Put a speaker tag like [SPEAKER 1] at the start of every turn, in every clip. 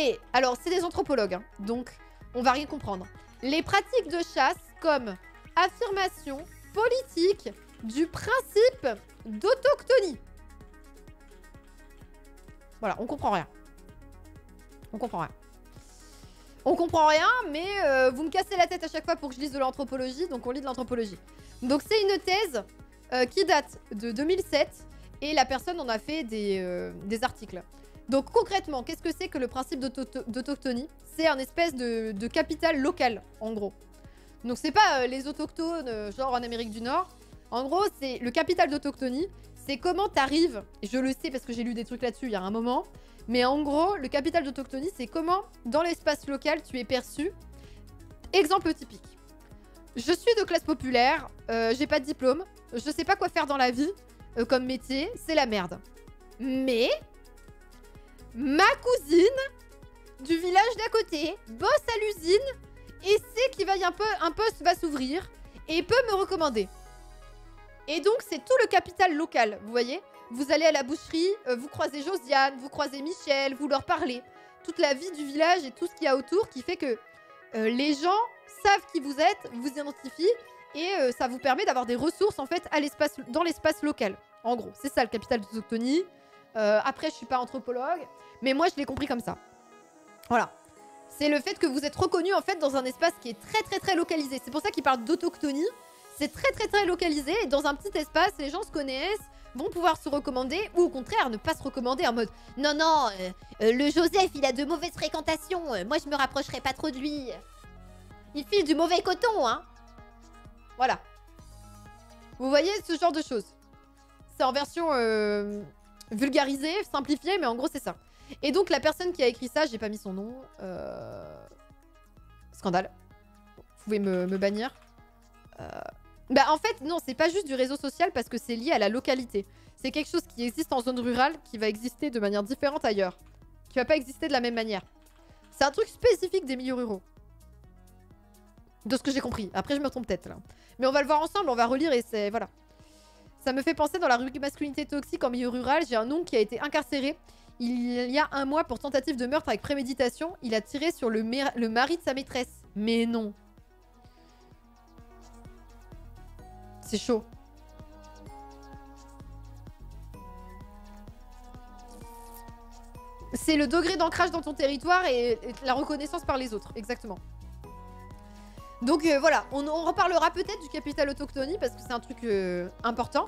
[SPEAKER 1] Et alors, c'est des anthropologues, hein, donc on va rien comprendre. Les pratiques de chasse comme affirmation politique du principe d'autochtonie. Voilà, on comprend rien. On comprend rien. On comprend rien, mais euh, vous me cassez la tête à chaque fois pour que je lise de l'anthropologie, donc on lit de l'anthropologie. Donc c'est une thèse euh, qui date de 2007 et la personne en a fait des, euh, des articles. Donc concrètement, qu'est-ce que c'est que le principe d'autochtonie? C'est un espèce de, capital local, en gros. Donc c'est pas les autochtones, genre en Amérique du Nord. En gros, c'est le capital d'autochtonie. C'est comment t'arrives, je le sais parce que j'ai lu des trucs là-dessus il y a un moment, mais en gros, le capital d'autochtonie, c'est comment, dans l'espace local, tu es perçu. Exemple typique. Je suis de classe populaire, euh, j'ai pas de diplôme, je sais pas quoi faire dans la vie euh, comme métier, c'est la merde. Mais ma cousine du village d'à côté bosse à l'usine et sait qu'il va y un, peu, un poste va s'ouvrir et peut me recommander. Et donc c'est tout le capital local, vous voyez vous allez à la boucherie, euh, vous croisez Josiane, vous croisez Michel, vous leur parlez. Toute la vie du village et tout ce qu'il y a autour qui fait que euh, les gens savent qui vous êtes, vous identifient et euh, ça vous permet d'avoir des ressources en fait dans l'espace local. En gros, c'est ça le capital d'autochtonie. après, je suis pas anthropologue, mais moi je l'ai compris comme ça. Voilà. C'est le fait que vous êtes reconnu en fait dans un espace qui est très très très localisé. C'est pour ça qu'il parle d'autochtonie. C'est très très très localisé et dans un petit espace, les gens se connaissent, vont pouvoir se recommander ou au contraire ne pas se recommander en mode non non euh, euh, le Joseph il a de mauvaises fréquentations euh, moi je me rapprocherai pas trop de lui il file du mauvais coton hein voilà vous voyez ce genre de choses c'est en version vulgarisée simplifiée mais en gros c'est ça et donc la personne qui a écrit ça j'ai pas mis son nom scandale vous pouvez me, bannir bah en fait, non, c'est pas juste du réseau social parce que c'est lié à la localité. C'est quelque chose qui existe en zone rurale qui va exister de manière différente ailleurs. Qui va pas exister de la même manière. C'est un truc spécifique des milieux ruraux. De ce que j'ai compris. Après, je me trompe peut-être là. Mais on va le voir ensemble, on va relire et c'est... Voilà. Ça me fait penser dans la rubrique masculinité toxique en milieu rural. J'ai un oncle qui a été incarcéré il y a un mois pour tentative de meurtre avec préméditation. Il a tiré sur le, le mari de sa maîtresse. Mais non. C'est chaud. C'est le degré d'ancrage dans ton territoire et, la reconnaissance par les autres, exactement. Donc euh, voilà, on, reparlera peut-être du capital autochtonie parce que c'est un truc euh, important.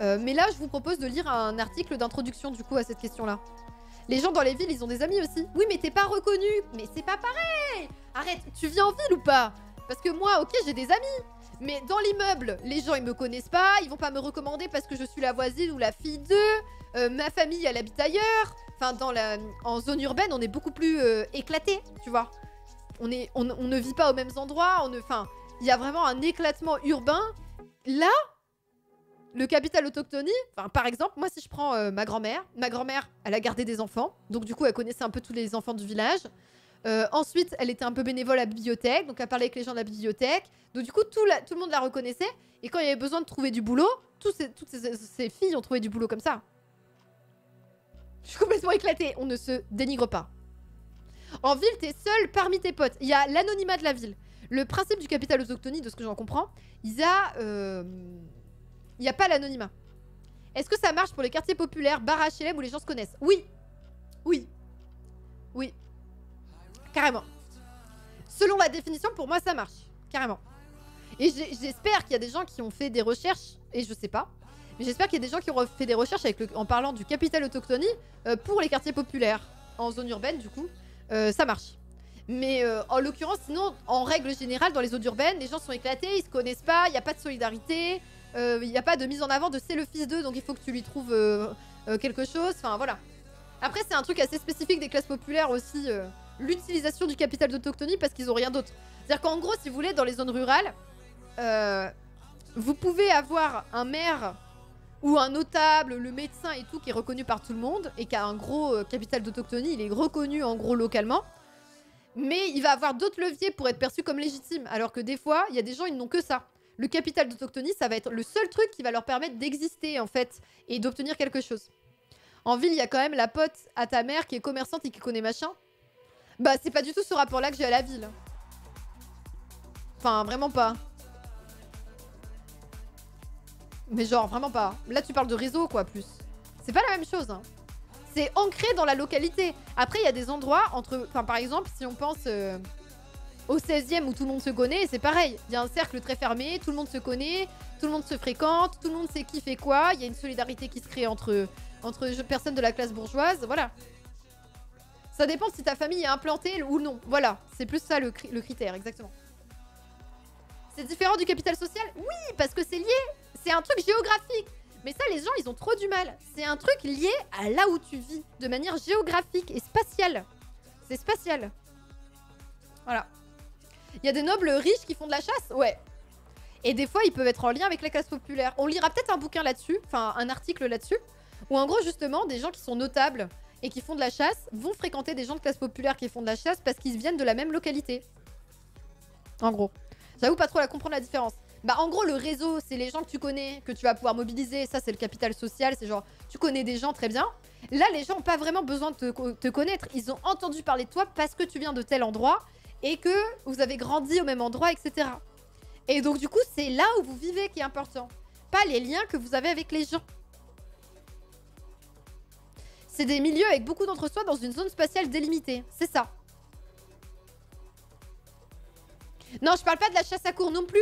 [SPEAKER 1] Euh, mais là, je vous propose de lire un article d'introduction du coup à cette question-là. Les gens dans les villes, ils ont des amis aussi. Oui, mais t'es pas reconnu. Mais c'est pas pareil. Arrête, tu vis en ville ou pas? Parce que moi, ok, j'ai des amis. Mais dans l'immeuble, les gens ils me connaissent pas, ils vont pas me recommander parce que je suis la voisine ou la fille d'eux. Ma famille elle habite ailleurs. Enfin, dans la, en zone urbaine, on est beaucoup plus éclaté, tu vois. On, ne vit pas aux mêmes endroits. On enfin, il y a vraiment un éclatement urbain. Là, le capital autochtonie, enfin, par exemple, moi si je prends euh, ma grand-mère, ma grand-mère, elle a gardé des enfants, donc du coup elle connaissait un peu tous les enfants du village. Euh, ensuite, elle était un peu bénévole à la bibliothèque, donc elle parlait avec les gens de la bibliothèque. Donc du coup, tout, le monde la reconnaissait. Et quand il y avait besoin de trouver du boulot, toutes ces, filles ont trouvé du boulot comme ça. Je suis complètement éclatée. On ne se dénigre pas. En ville, t'es seul parmi tes potes. Il y a l'anonymat de la ville. Le principe du capital autochtonie, de ce que j'en comprends, il y a... Euh, il n'y a pas l'anonymat. Est-ce que ça marche pour les quartiers populaires, bar HLM où les gens se connaissent? Oui. Oui. Oui. Carrément. Selon la définition, pour moi, ça marche. Carrément. Et j'espère qu'il y a des gens qui ont fait des recherches, et je sais pas, mais j'espère qu'il y a des gens qui ont fait des recherches avec en parlant du capital autochtonie euh, pour les quartiers populaires. En zone urbaine, du coup, euh, ça marche. Mais euh, en l'occurrence, sinon, en règle générale, dans les zones urbaines, les gens sont éclatés, ils se connaissent pas, il n'y a pas de solidarité, il n'y a pas de mise en avant de c'est le fils d'eux, donc il faut que tu lui trouves quelque chose. Enfin, voilà. Après, c'est un truc assez spécifique des classes populaires aussi l'utilisation du capital d'autochtonie parce qu'ils ont rien d'autre. C'est-à-dire qu'en gros, si vous voulez, dans les zones rurales, euh, vous pouvez avoir un maire ou un notable, le médecin et tout, qui est reconnu par tout le monde et qui a un gros euh, capital d'autochtonie, il est reconnu en gros localement. Mais il va avoir d'autres leviers pour être perçu comme légitime. Alors que des fois, il y a des gens, ils n'ont que ça. Le capital d'autochtonie, ça va être le seul truc qui va leur permettre d'exister, en fait, et d'obtenir quelque chose. En ville, il y a quand même la pote à ta mère qui est commerçante et qui connaît machin. Bah, c'est pas du tout ce rapport-là que j'ai à la ville. Enfin, vraiment pas. Mais genre, vraiment pas. Là, tu parles de réseau, quoi, plus. C'est pas la même chose, hein. C'est ancré dans la localité. Après, il y a des endroits entre... Enfin, par exemple, si on pense euh, au 16e où tout le monde se connaît, c'est pareil. Il y a un cercle très fermé, tout le monde se connaît, tout le monde se fréquente, tout le monde sait qui fait quoi. Il y a une solidarité qui se crée entre, entre personnes de la classe bourgeoise. Voilà. Ça dépend si ta famille est implantée ou non. Voilà. C'est plus ça le, le critère, exactement. C'est différent du capital social? Oui, parce que c'est lié. C'est un truc géographique. Mais ça, les gens, ils ont trop du mal. C'est un truc lié à là où tu vis, de manière géographique et spatiale. C'est spatial. Voilà. Il y a des nobles riches qui font de la chasse Ouais. Et des fois, ils peuvent être en lien avec la classe populaire. On lira peut-être un bouquin là-dessus, enfin un article là-dessus, où en gros, justement, des gens qui sont notables et qui font de la chasse vont fréquenter des gens de classe populaire qui font de la chasse parce qu'ils viennent de la même localité. En gros. J'avoue pas trop la comprendre la différence. Bah en gros le réseau c'est les gens que tu connais que tu vas pouvoir mobiliser. Ça c'est le capital social. C'est genre tu connais des gens très bien. Là les gens ont pas vraiment besoin de te, connaître. Ils ont entendu parler de toi parce que tu viens de tel endroit et que vous avez grandi au même endroit etc et donc du coup c'est là où vous vivez qui est important. Pas les liens que vous avez avec les gens. C'est des milieux avec beaucoup d'entre-soi dans une zone spatiale délimitée. C'est ça. Non je parle pas de la chasse à cour non plus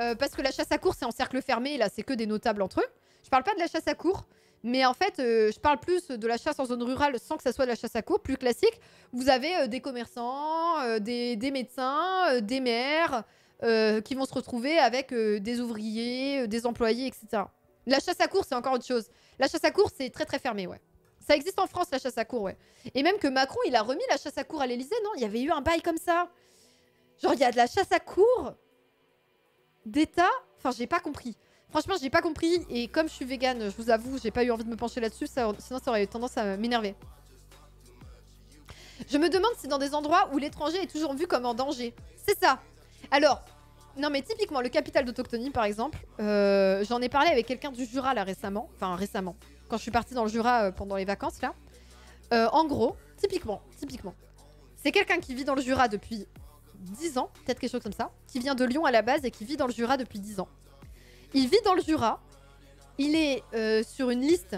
[SPEAKER 1] euh, parce que la chasse à cour, c'est en cercle fermé, là, c'est que des notables entre eux. Je parle pas de la chasse à cour, mais en fait, euh, je parle plus de la chasse en zone rurale sans que ça soit de la chasse à cour, plus classique. Vous avez euh, des commerçants, des, médecins, des maires qui vont se retrouver avec des ouvriers, des employés, etc. La chasse à cour, c'est encore autre chose. La chasse à cour, c'est très très fermé, ouais. Ça existe en France, la chasse à cour, ouais. Et même que Macron, il a remis la chasse à cour à l'Elysée, non? Il y avait eu un bail comme ça. Genre, il y a de la chasse à cour d'État. Enfin, j'ai pas compris. Franchement, j'ai pas compris. Et comme je suis végane, je vous avoue, j'ai pas eu envie de me pencher là-dessus. sinon, ça aurait eu tendance à m'énerver. Je me demande si dans des endroits où l'étranger est toujours vu comme en danger. C'est ça. Alors, non mais typiquement, le capital d'autochtonie, par exemple, euh, j'en ai parlé avec quelqu'un du Jura, là, récemment. Enfin, récemment. Quand je suis partie dans le Jura euh, pendant les vacances, là. Euh, en gros, typiquement, typiquement. C'est quelqu'un qui vit dans le Jura depuis 10 ans, peut-être quelque chose comme ça, qui vient de Lyon à la base et qui vit dans le Jura depuis 10 ans. Il vit dans le Jura, il est euh, sur une liste,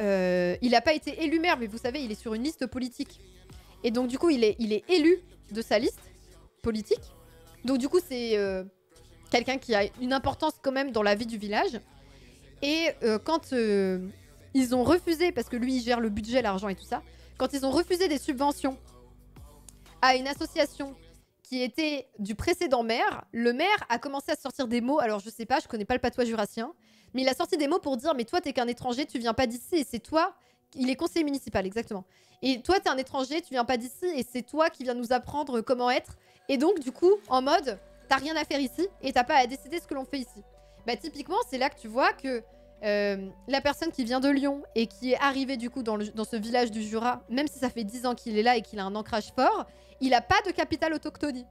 [SPEAKER 1] euh, il n'a pas été élu maire, mais vous savez, il est sur une liste politique. Et donc du coup, il est, il est élu de sa liste politique. Donc du coup, c'est euh, quelqu'un qui a une importance quand même dans la vie du village. Et quand ils ont refusé, parce que lui, il gère le budget, l'argent et tout ça, quand ils ont refusé des subventions à une association qui était du précédent maire, le maire a commencé à sortir des mots. Alors je sais pas, je connais pas le patois jurassien, mais il a sorti des mots pour dire mais toi t'es qu'un étranger, tu viens pas d'ici et c'est toi. Il est conseiller municipal, exactement. Et toi t'es un étranger, tu viens pas d'ici et c'est toi qui viens nous apprendre comment être. Et donc du coup, en mode, t'as rien à faire ici et t'as pas à décider ce que l'on fait ici. Bah typiquement, c'est là que tu vois que euh, la personne qui vient de Lyon et qui est arrivée du coup dans, dans ce village du Jura, même si ça fait 10 ans qu'il est là et qu'il a un ancrage fort, il n'a pas de capital autochtone.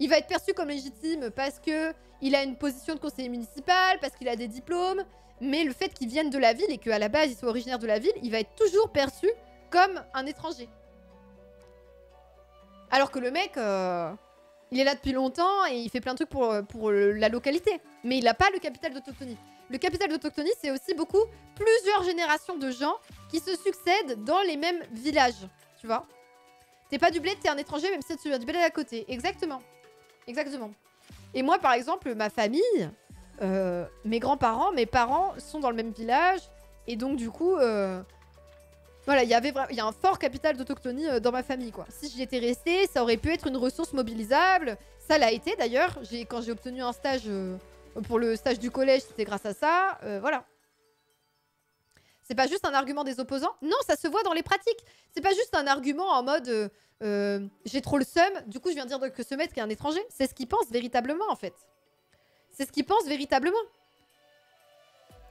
[SPEAKER 1] Il va être perçu comme légitime parce que il a une position de conseiller municipal, parce qu'il a des diplômes, mais le fait qu'il vienne de la ville et qu'à la base il soit originaire de la ville, il va être toujours perçu comme un étranger. Alors que le mec, euh, il est là depuis longtemps et il fait plein de trucs pour, pour la localité. Mais il n'a pas le capital d'autochtonie. Le capital d'autochtonie, c'est aussi beaucoup plusieurs générations de gens qui se succèdent dans les mêmes villages. Tu vois T'es pas du bled, t'es un étranger, même si tu viens du bled à côté. Exactement. Exactement. Et moi, par exemple, ma famille, euh, mes grands-parents, mes parents sont dans le même village. Et donc, du coup, euh, voilà, il y avait y a un fort capital d'autochtonie euh, dans ma famille, quoi. Si j'y étais restée, ça aurait pu être une ressource mobilisable. Ça l'a été, d'ailleurs. Quand j'ai obtenu un stage pour le stage du collège, c'était grâce à ça. voilà. C'est pas juste un argument des opposants? Non, ça se voit dans les pratiques. C'est pas juste un argument en mode euh, euh, j'ai trop le seum, du coup je viens dire que ce mec est un étranger. C'est ce qu'il pense véritablement en fait. C'est ce qu'il pense véritablement.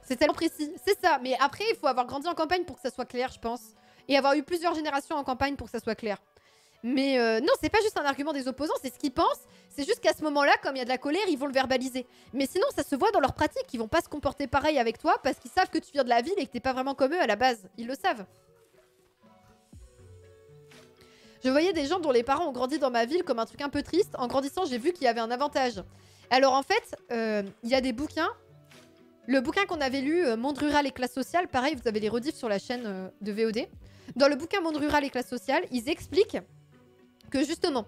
[SPEAKER 1] C'est tellement précis. C'est ça. Mais après, il faut avoir grandi en campagne pour que ça soit clair, je pense. Et avoir eu plusieurs générations en campagne pour que ça soit clair. Mais euh, non, c'est pas juste un argument des opposants, c'est ce qu'ils pensent. C'est juste qu'à ce moment-là, comme il y a de la colère, ils vont le verbaliser. Mais sinon, ça se voit dans leur pratique. Ils vont pas se comporter pareil avec toi parce qu'ils savent que tu viens de la ville et que t'es pas vraiment comme eux à la base. Ils le savent. Je voyais des gens dont les parents ont grandi dans ma ville comme un truc un peu triste. En grandissant, j'ai vu qu'il y avait un avantage. Alors en fait, euh, il y a des bouquins. Le bouquin qu'on avait lu, euh, Monde rural et classe sociale, pareil, vous avez les rediffs sur la chaîne euh, de VOD. Dans le bouquin Monde rural et classe sociale, ils expliquent que justement,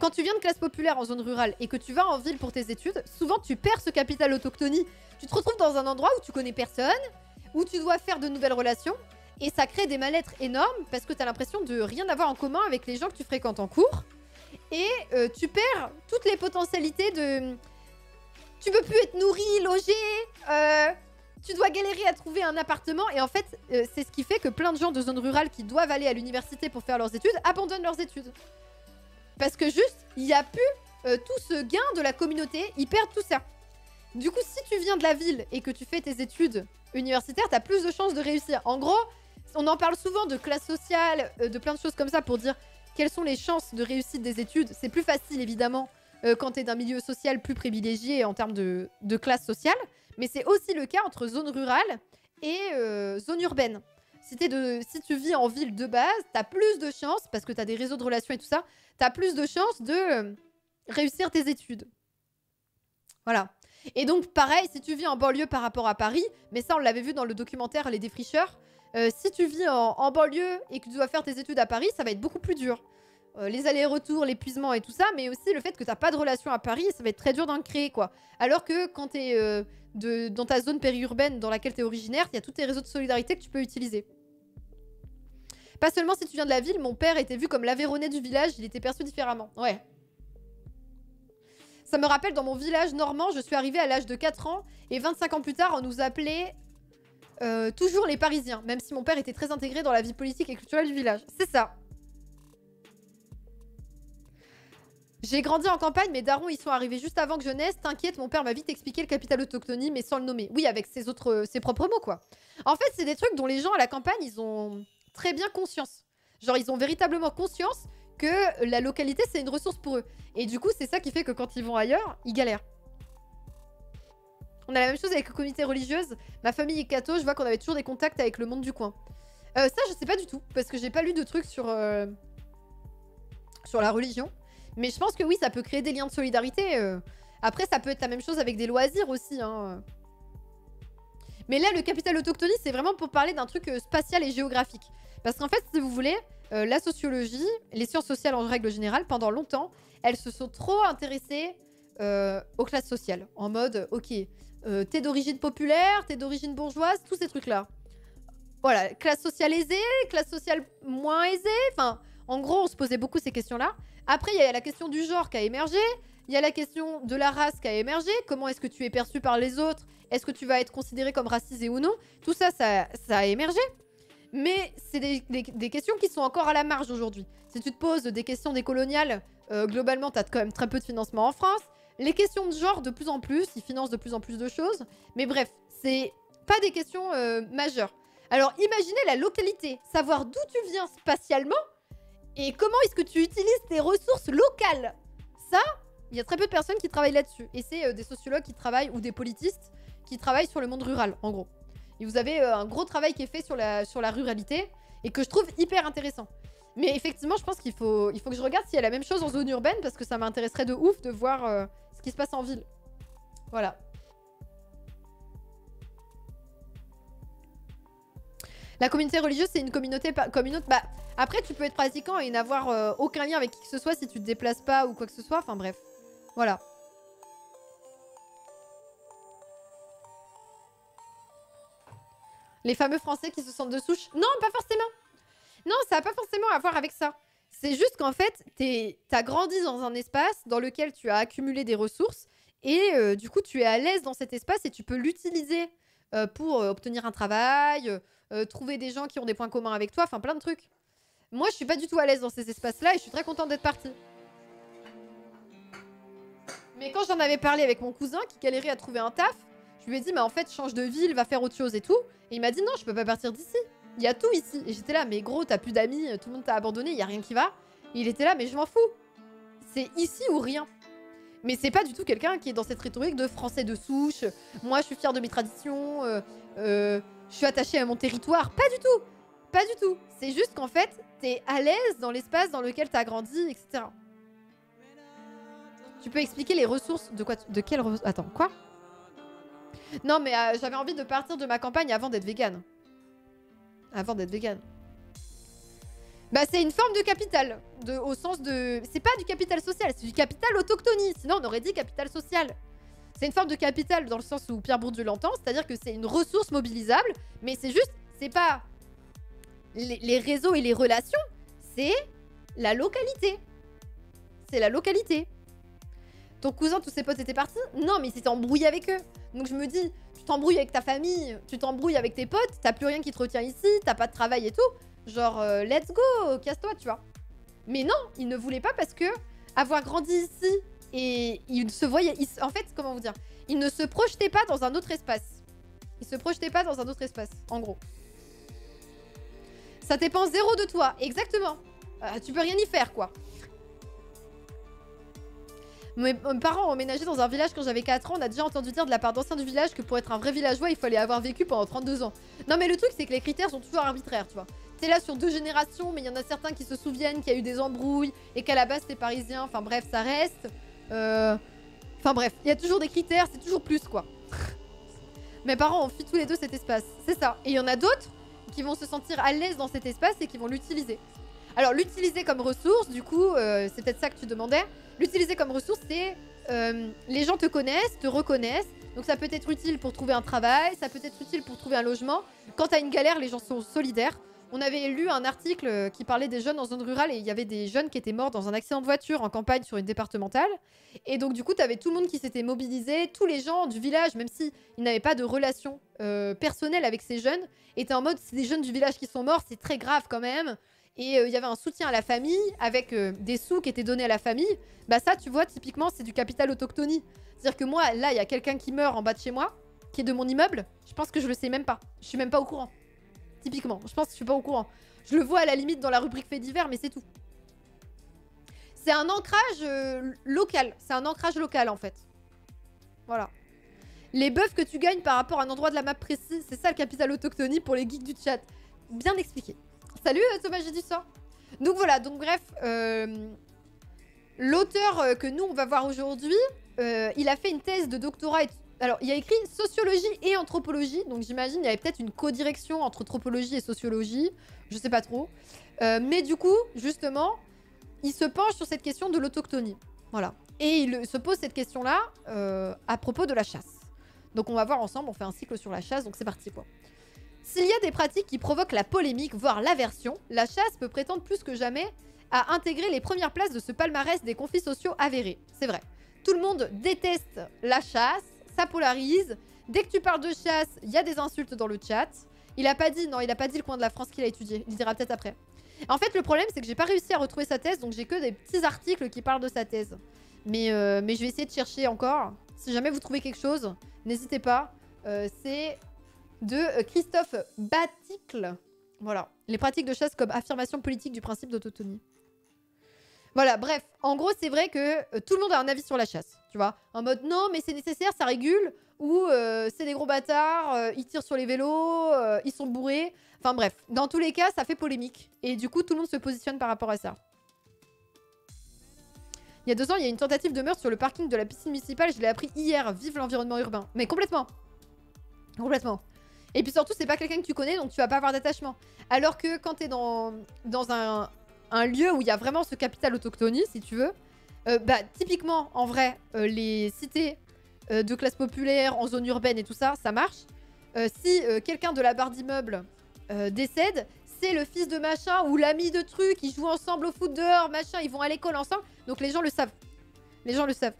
[SPEAKER 1] quand tu viens de classe populaire en zone rurale et que tu vas en ville pour tes études, souvent tu perds ce capital autochtonie. Tu te retrouves dans un endroit où tu connais personne, où tu dois faire de nouvelles relations, et ça crée des mal-être énormes parce que tu as l'impression de rien avoir en commun avec les gens que tu fréquentes en cours. Et euh, tu perds toutes les potentialités de... Tu peux plus être nourri, logé, euh, tu dois galérer à trouver un appartement. Et en fait, euh, c'est ce qui fait que plein de gens de zones rurales qui doivent aller à l'université pour faire leurs études abandonnent leurs études. Parce que juste, il n'y a plus tout ce gain de la communauté, ils perdent tout ça. Du coup, si tu viens de la ville et que tu fais tes études universitaires, tu as plus de chances de réussir. En gros, on en parle souvent de classe sociale, euh, de plein de choses comme ça pour dire quelles sont les chances de réussite des études. C'est plus facile, évidemment, euh, quand tu es d'un milieu social plus privilégié en termes de, classe sociale. Mais c'est aussi le cas entre zone rurale et euh, zone urbaine. Si, tu vis en ville de base, tu as plus de chances, parce que tu as des réseaux de relations et tout ça, tu as plus de chances de réussir tes études. Voilà. Et donc, pareil, si tu vis en banlieue par rapport à Paris, mais ça, on l'avait vu dans le documentaire Les Défricheurs, euh, si tu vis en, banlieue et que tu dois faire tes études à Paris, ça va être beaucoup plus dur. Euh, les allers-retours, l'épuisement et tout ça, mais aussi le fait que tu n'as pas de relation à Paris, ça va être très dur d'en créer, quoi. Alors que quand tu es euh, dans ta zone périurbaine dans laquelle tu es originaire, il y a tous tes réseaux de solidarité que tu peux utiliser. Pas seulement si tu viens de la ville, mon père était vu comme l'Aveyronais du village, il était perçu différemment. Ouais. Ça me rappelle dans mon village normand, je suis arrivée à l'âge de 4 ans et 25 ans plus tard, on nous appelait euh, toujours les Parisiens, même si mon père était très intégré dans la vie politique et culturelle du village. C'est ça. J'ai grandi en campagne, mes darons ils sont arrivés juste avant que je naisse. T'inquiète, mon père m'a vite expliqué le capital autochtonie, mais sans le nommer. Oui, avec ses autres, ses propres mots, quoi. En fait, c'est des trucs dont les gens à la campagne, ils ont très bien conscience. Genre, ils ont véritablement conscience que la localité, c'est une ressource pour eux. Et du coup, c'est ça qui fait que quand ils vont ailleurs, ils galèrent. On a la même chose avec les communautés religieuses. Ma famille est catho, je vois qu'on avait toujours des contacts avec le monde du coin. Euh, ça, je sais pas du tout, parce que j'ai pas lu de trucs sur, euh, sur la religion. Mais je pense que oui, ça peut créer des liens de solidarité. Euh. Après, ça peut être la même chose avec des loisirs aussi. Hein. Mais là, le capital autochtone, c'est vraiment pour parler d'un truc spatial et géographique. Parce qu'en fait, si vous voulez, la sociologie, les sciences sociales en règle générale, pendant longtemps, elles se sont trop intéressées aux classes sociales. En mode, ok, euh, t'es d'origine populaire, t'es d'origine bourgeoise, tous ces trucs-là. Voilà, classe sociale aisée, classe sociale moins aisée. Enfin, en gros, on se posait beaucoup ces questions-là. Après, il y a la question du genre qui a émergé. Il y a la question de la race qui a émergé. Comment est-ce que tu es perçu par les autres Est-ce que tu vas être considéré comme racisé ou non Tout ça, ça, a émergé. Mais c'est des, questions qui sont encore à la marge aujourd'hui. Si tu te poses des questions décoloniales, euh, globalement, tu as quand même très peu de financement en France. Les questions de genre, de plus en plus, ils financent de plus en plus de choses. Mais bref, c'est pas des questions euh, majeures. Alors imaginez la localité, savoir d'où tu viens spatialement et comment est-ce que tu utilises tes ressources locales. Ça, il y a très peu de personnes qui travaillent là-dessus. Et c'est euh, des sociologues qui travaillent ou des politistes qui travaillent sur le monde rural, en gros. Et vous avez euh, un gros travail qui est fait sur la, sur la ruralité et que je trouve hyper intéressant. Mais effectivement, je pense qu'il faut, il faut que je regarde s'il y a la même chose en zone urbaine parce que ça m'intéresserait de ouf de voir ce qui se passe en ville. Voilà. La communauté religieuse, c'est une communauté... Comme une autre. Bah, après, tu peux être pratiquant et n'avoir euh, aucun lien avec qui que ce soit si tu te déplaces pas ou quoi que ce soit. Enfin bref. Voilà. Les fameux Français qui se sentent de souche Non, pas forcément. Non, ça n'a pas forcément à voir avec ça. C'est juste qu'en fait, tu as grandi dans un espace dans lequel tu as accumulé des ressources et euh, du coup, tu es à l'aise dans cet espace et tu peux l'utiliser euh, pour euh, obtenir un travail, trouver des gens qui ont des points communs avec toi, enfin plein de trucs. Moi, je suis pas du tout à l'aise dans ces espaces-là et je suis très contente d'être partie. Mais quand j'en avais parlé avec mon cousin qui galérait à trouver un taf, je lui ai dit, mais en fait, change de ville, va faire autre chose et tout. Et il m'a dit, non, je peux pas partir d'ici. Il y a tout ici. Et j'étais là, mais gros, t'as plus d'amis, tout le monde t'a abandonné, il y a rien qui va. Et il était là, mais je m'en fous. C'est ici ou rien. Mais c'est pas du tout quelqu'un qui est dans cette rhétorique de français de souche. Moi, je suis fière de mes traditions. Euh, euh, je suis attachée à mon territoire. Pas du tout. pas du tout. C'est juste qu'en fait, t'es à l'aise dans l'espace dans lequel t'as grandi, etc. Tu peux expliquer les ressources de quoi De quelles ressources Attends, quoi? Non, mais euh, j'avais envie de partir de ma campagne avant d'être vegan. Avant d'être vegan. Bah, c'est une forme de capital. De, au sens de. C'est pas du capital social, c'est du capital autochthonie. Sinon, on aurait dit capital social. C'est une forme de capital dans le sens où Pierre Bourdieu l'entend, c'est-à-dire que c'est une ressource mobilisable, mais c'est juste, c'est pas les réseaux et les relations, c'est la localité. C'est la localité. Ton cousin, tous ses potes étaient partis Non, mais il embrouillé avec eux. Donc je me dis, tu t'embrouilles avec ta famille, tu t'embrouilles avec tes potes, t'as plus rien qui te retient ici, t'as pas de travail et tout. Genre, euh, let's go, casse-toi, tu vois. Mais non, il ne voulait pas parce que avoir grandi ici et il se voyait. en fait, comment vous dire Il ne se projetait pas dans un autre espace. Il se projetait pas dans un autre espace, en gros. Ça dépend zéro de toi, exactement. Euh, tu peux rien y faire, quoi. Mes, parents ont emménagé dans un village quand j'avais 4 ans. On a déjà entendu dire de la part d'anciens du village que pour être un vrai villageois, il fallait avoir vécu pendant 32 ans. Non, mais le truc, c'est que les critères sont toujours arbitraires, tu vois. T'es là sur deux générations, mais il y en a certains qui se souviennent qu'il y a eu des embrouilles et qu'à la base, t'es parisien. Enfin bref, ça reste. Euh, Enfin bref, il y a toujours des critères, c'est toujours plus, quoi. Mes parents ont fui tous les deux cet espace. C'est ça. Et il y en a d'autres qui vont se sentir à l'aise dans cet espace et qui vont l'utiliser. Alors, l'utiliser comme ressource, du coup, euh, c'est peut-être ça que tu demandais. L'utiliser comme ressource, c'est euh, les gens te connaissent, te reconnaissent. Donc, ça peut être utile pour trouver un travail, ça peut être utile pour trouver un logement. Quand t'as une galère, les gens sont solidaires. On avait lu un article qui parlait des jeunes en zone rurale et il y avait des jeunes qui étaient morts dans un accident de voiture en campagne sur une départementale. Et donc, du coup, t'avais tout le monde qui s'était mobilisé, tous les gens du village, même s'ils n'avaient pas de relation euh, personnelle avec ces jeunes, étaient en mode c'est des jeunes du village qui sont morts, c'est très grave quand même. Et euh, il y avait un soutien à la famille avec euh, des sous qui étaient donnés à la famille. Bah, ça, tu vois, typiquement, c'est du capital autochthonie. C'est-à-dire que moi, là, il y a quelqu'un qui meurt en bas de chez moi, qui est de mon immeuble. Je pense que je le sais même pas. Je suis même pas au courant. Typiquement, je pense que je suis pas au courant. Je le vois à la limite dans la rubrique fait divers, mais c'est tout. C'est un ancrage euh, local. C'est un ancrage local en fait. Voilà. Les buffs que tu gagnes par rapport à un endroit de la map précis, c'est ça le capital autochthonie pour les geeks du chat. Bien expliqué. Salut euh, Thomas, j'ai du sang. Donc voilà, donc bref, euh, l'auteur euh, que nous on va voir aujourd'hui, il a fait une thèse de doctorat. Alors, il a écrit sociologie et anthropologie, donc j'imagine il y avait peut-être une codirection entre anthropologie et sociologie, je sais pas trop. Mais du coup, justement, il se penche sur cette question de l'autochtonie. Voilà. Et il se pose cette question-là à propos de la chasse. Donc on va voir ensemble, on fait un cycle sur la chasse, donc c'est parti quoi. S'il y a des pratiques qui provoquent la polémique, voire l'aversion, la chasse peut prétendre plus que jamais à intégrer les premières places de ce palmarès des conflits sociaux avérés. C'est vrai. Tout le monde déteste la chasse, ça polarise. Dès que tu parles de chasse, il y a des insultes dans le chat. Il a pas dit, non, il a pas dit le coin de la France qu'il a étudié. Il dira peut-être après. En fait, le problème, c'est que j'ai pas réussi à retrouver sa thèse, donc j'ai que des petits articles qui parlent de sa thèse. Mais, euh, je vais essayer de chercher encore. Si jamais vous trouvez quelque chose, n'hésitez pas. Euh, c'est de euh, Christophe Baticle. Voilà. Les pratiques de chasse comme affirmation politique du principe d'autonomie. Voilà, bref. En gros, c'est vrai que euh, tout le monde a un avis sur la chasse. Tu vois En mode non, mais c'est nécessaire, ça régule. Ou euh, c'est des gros bâtards, ils tirent sur les vélos, ils sont bourrés. Enfin bref, dans tous les cas, ça fait polémique. Et du coup, tout le monde se positionne par rapport à ça. Il y a deux ans, il y a une tentative de meurtre sur le parking de la piscine municipale. Je l'ai appris hier. Vive l'environnement urbain. Mais complètement. Complètement. Et puis surtout, c'est pas quelqu'un que tu connais, donc tu vas pas avoir d'attachement. Alors que quand t'es dans, dans un, lieu où il y a vraiment ce capital autochthonie, si tu veux, euh, bah typiquement, en vrai, euh, les cités euh, de classe populaire en zone urbaine et tout ça, ça marche. Si quelqu'un de la barre d'immeuble décède, c'est le fils de machin ou l'ami de truc, ils jouent ensemble au foot dehors, machin, ils vont à l'école ensemble. Donc les gens le savent. Les gens le savent.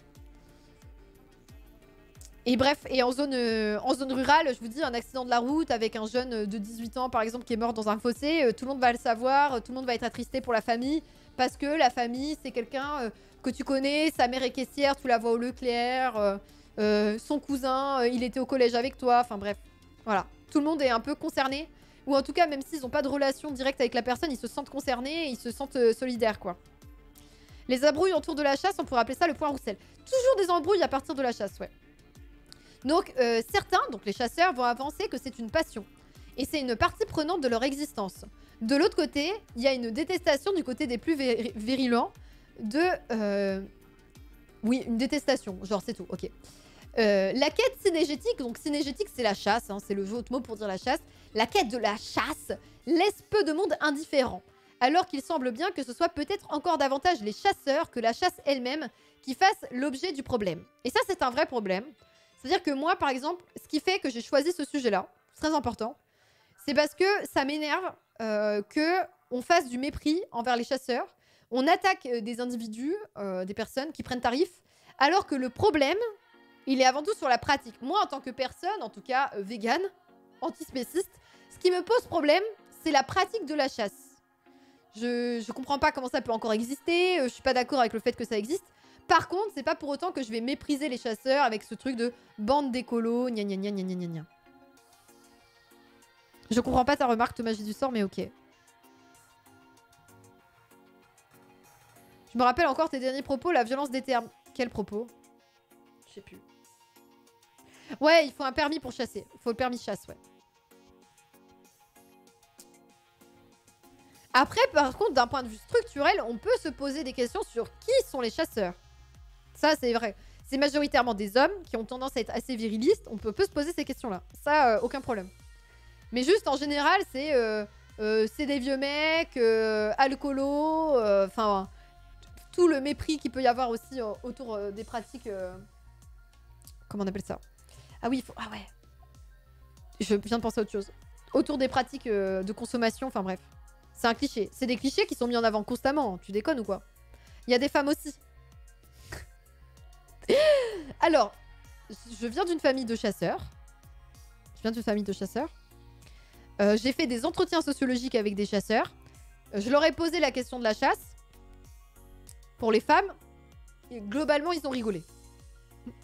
[SPEAKER 1] Et bref, et en zone, euh, en zone rurale, je vous dis, un accident de la route avec un jeune de 18 ans, par exemple, qui est mort dans un fossé, euh, tout le monde va le savoir, euh, tout le monde va être attristé pour la famille, parce que la famille, c'est quelqu'un que tu connais, sa mère est caissière, tu la vois au Leclerc, son cousin, il était au collège avec toi, enfin bref. Voilà, tout le monde est un peu concerné, ou en tout cas, même s'ils n'ont pas de relation directe avec la personne, ils se sentent concernés, ils se sentent solidaires, quoi. Les embrouilles autour de la chasse, on pourrait appeler ça le point Roussel. Toujours des embrouilles à partir de la chasse, ouais. Donc euh, certains, donc les chasseurs, vont avancer que c'est une passion. Et c'est une partie prenante de leur existence. De l'autre côté, il y a une détestation du côté des plus virulents de... Euh, oui, une détestation, genre c'est tout, ok. Euh, la quête synégétique, donc synégétique c'est la chasse, hein, c'est le autre mot pour dire la chasse. La quête de la chasse laisse peu de monde indifférent, alors qu'il semble bien que ce soit peut-être encore davantage les chasseurs que la chasse elle-même qui fassent l'objet du problème. Et ça c'est un vrai problème. C'est-à-dire que moi par exemple, ce qui fait que j'ai choisi ce sujet-là, très important, c'est parce que ça m'énerve euh, que on fasse du mépris envers les chasseurs, on attaque euh, des individus, euh, des personnes qui prennent tarif, alors que le problème, il est avant tout sur la pratique. Moi, en tant que personne, en tout cas euh, vegan, antispéciste, ce qui me pose problème, c'est la pratique de la chasse. Je, je comprends pas comment ça peut encore exister, je suis pas d'accord avec le fait que ça existe. Par contre, c'est pas pour autant que je vais mépriser les chasseurs avec ce truc de bande d'écolos, gna gna gna gna gna gna. Je comprends pas ta remarque, Thomas du sort, mais ok. Je me rappelle encore tes derniers propos, la violence des termes. Quel propos? Je sais plus. Ouais, il faut un permis pour chasser. Il faut le permis de chasse, ouais. Après, par contre, d'un point de vue structurel, on peut se poser des questions sur qui sont les chasseurs. Ça, c'est vrai. C'est majoritairement des hommes qui ont tendance à être assez virilistes. On peut, se poser ces questions-là. Ça, euh, aucun problème. Mais juste, en général, c'est euh, euh, des vieux mecs, alcoolos, enfin, tout le mépris qu'il peut y avoir aussi autour des pratiques... comment on appelle ça? Ah oui, il faut... Ah ouais. Je viens de penser à autre chose. Autour des pratiques de consommation, enfin bref. C'est un cliché. C'est des clichés qui sont mis en avant constamment. Tu déconnes ou quoi? Il y a des femmes aussi. Alors, je viens d'une famille de chasseurs. Je viens d'une famille de chasseurs. Euh, j'ai fait des entretiens sociologiques avec des chasseurs. Euh, je leur ai posé la question de la chasse. Pour les femmes, globalement, ils ont rigolé.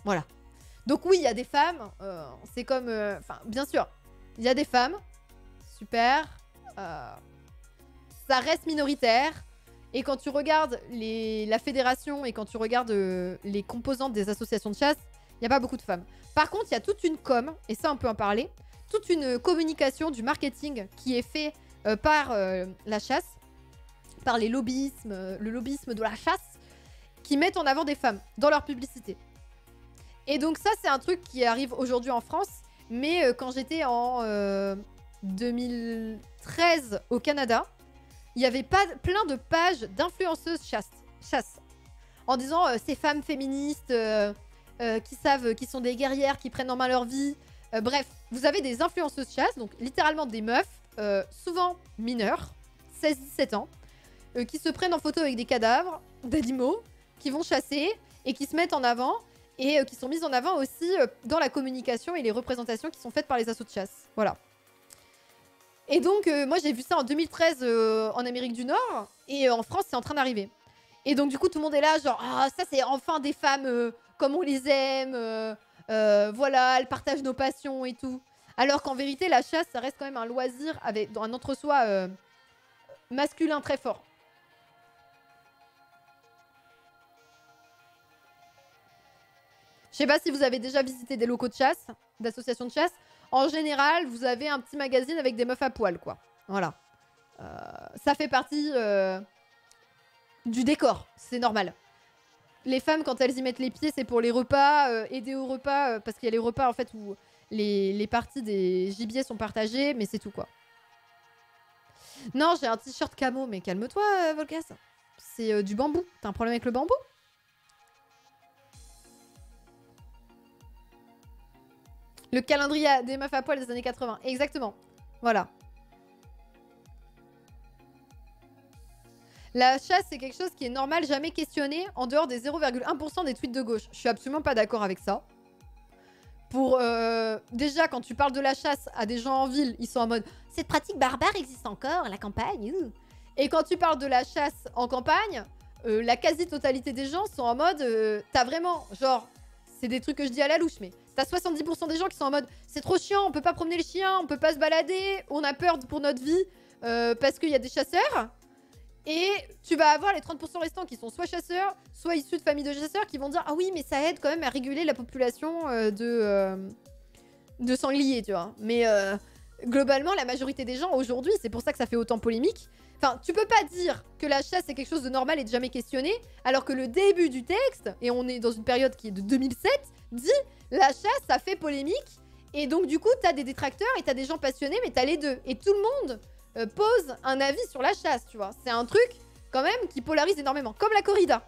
[SPEAKER 1] Voilà. Donc oui, il y a des femmes. Euh, c'est comme... Enfin, bien sûr, il y a des femmes. Super. Ça reste minoritaire. Et quand tu regardes la fédération et quand tu regardes les composantes des associations de chasse, il n'y a pas beaucoup de femmes. Par contre, il y a toute une com, et ça on peut en parler, toute une communication du marketing qui est fait par la chasse, par les lobbyismes, le lobbyisme de la chasse, qui mettent en avant des femmes dans leur publicité. Et donc ça, c'est un truc qui arrive aujourd'hui en France. Mais euh, quand j'étais en 2013 euh, au Canada, il y avait pas plein de pages d'influenceuses chasse, chasse, en disant euh, ces femmes féministes qui savent, qui sont des guerrières, qui prennent en main leur vie. bref, vous avez des influenceuses chasse, donc littéralement des meufs, souvent mineures, 16-17 ans, qui se prennent en photo avec des cadavres d'animaux, qui vont chasser et qui se mettent en avant et euh, qui sont mises en avant aussi euh, dans la communication et les représentations qui sont faites par les assauts de chasse. Voilà. Et donc, euh, moi, j'ai vu ça en 2013 en Amérique du Nord, et en France, c'est en train d'arriver. Et donc, du coup, tout le monde est là, genre, ah, ça, c'est enfin des femmes comme on les aime, voilà, elles partagent nos passions et tout. Alors qu'en vérité, la chasse, ça reste quand même un loisir avec un entre-soi masculin très fort. Je sais pas si vous avez déjà visité des locaux de chasse, d'associations de chasse. En général, vous avez un petit magazine avec des meufs à poil, quoi. Voilà. Euh, ça fait partie euh, du décor, c'est normal. Les femmes, quand elles y mettent les pieds, c'est pour les repas, euh, aider aux repas, parce qu'il y a les repas, en fait, où les, parties des gibiers sont partagées, mais c'est tout, quoi. Non, j'ai un t-shirt camo, mais calme-toi, Volcas. C'est du bambou. T'as un problème avec le bambou? Le calendrier des meufs à poil des années 80. Exactement. Voilà. La chasse, c'est quelque chose qui est normal, jamais questionné, en dehors des 0,1% des tweets de gauche. Je suis absolument pas d'accord avec ça. Pour euh, déjà, quand tu parles de la chasse à des gens en ville, ils sont en mode cette pratique barbare existe encore la campagne. Et quand tu parles de la chasse en campagne, euh, la quasi-totalité des gens sont en mode euh, t'as vraiment genre c'est des trucs que je dis à la louche, mais t'as 70% des gens qui sont en mode c'est trop chiant, on peut pas promener les chiens, on peut pas se balader, on a peur pour notre vie euh, parce qu'il y a des chasseurs. Et tu vas avoir les 30% restants qui sont soit chasseurs, soit issus de familles de chasseurs qui vont dire Ah oui, mais ça aide quand même à réguler la population euh, de, euh, de sangliers, tu vois. Mais globalement, la majorité des gens aujourd'hui, c'est pour ça que ça fait autant polémique. Enfin, tu peux pas dire que la chasse est quelque chose de normal et de jamais questionné, alors que le début du texte, et on est dans une période qui est de 2007, dit la chasse, ça fait polémique. Et donc, du coup, t'as des détracteurs et t'as des gens passionnés, mais t'as les deux. Et tout le monde euh, pose un avis sur la chasse, tu vois. C'est un truc, quand même, qui polarise énormément. Comme la corrida.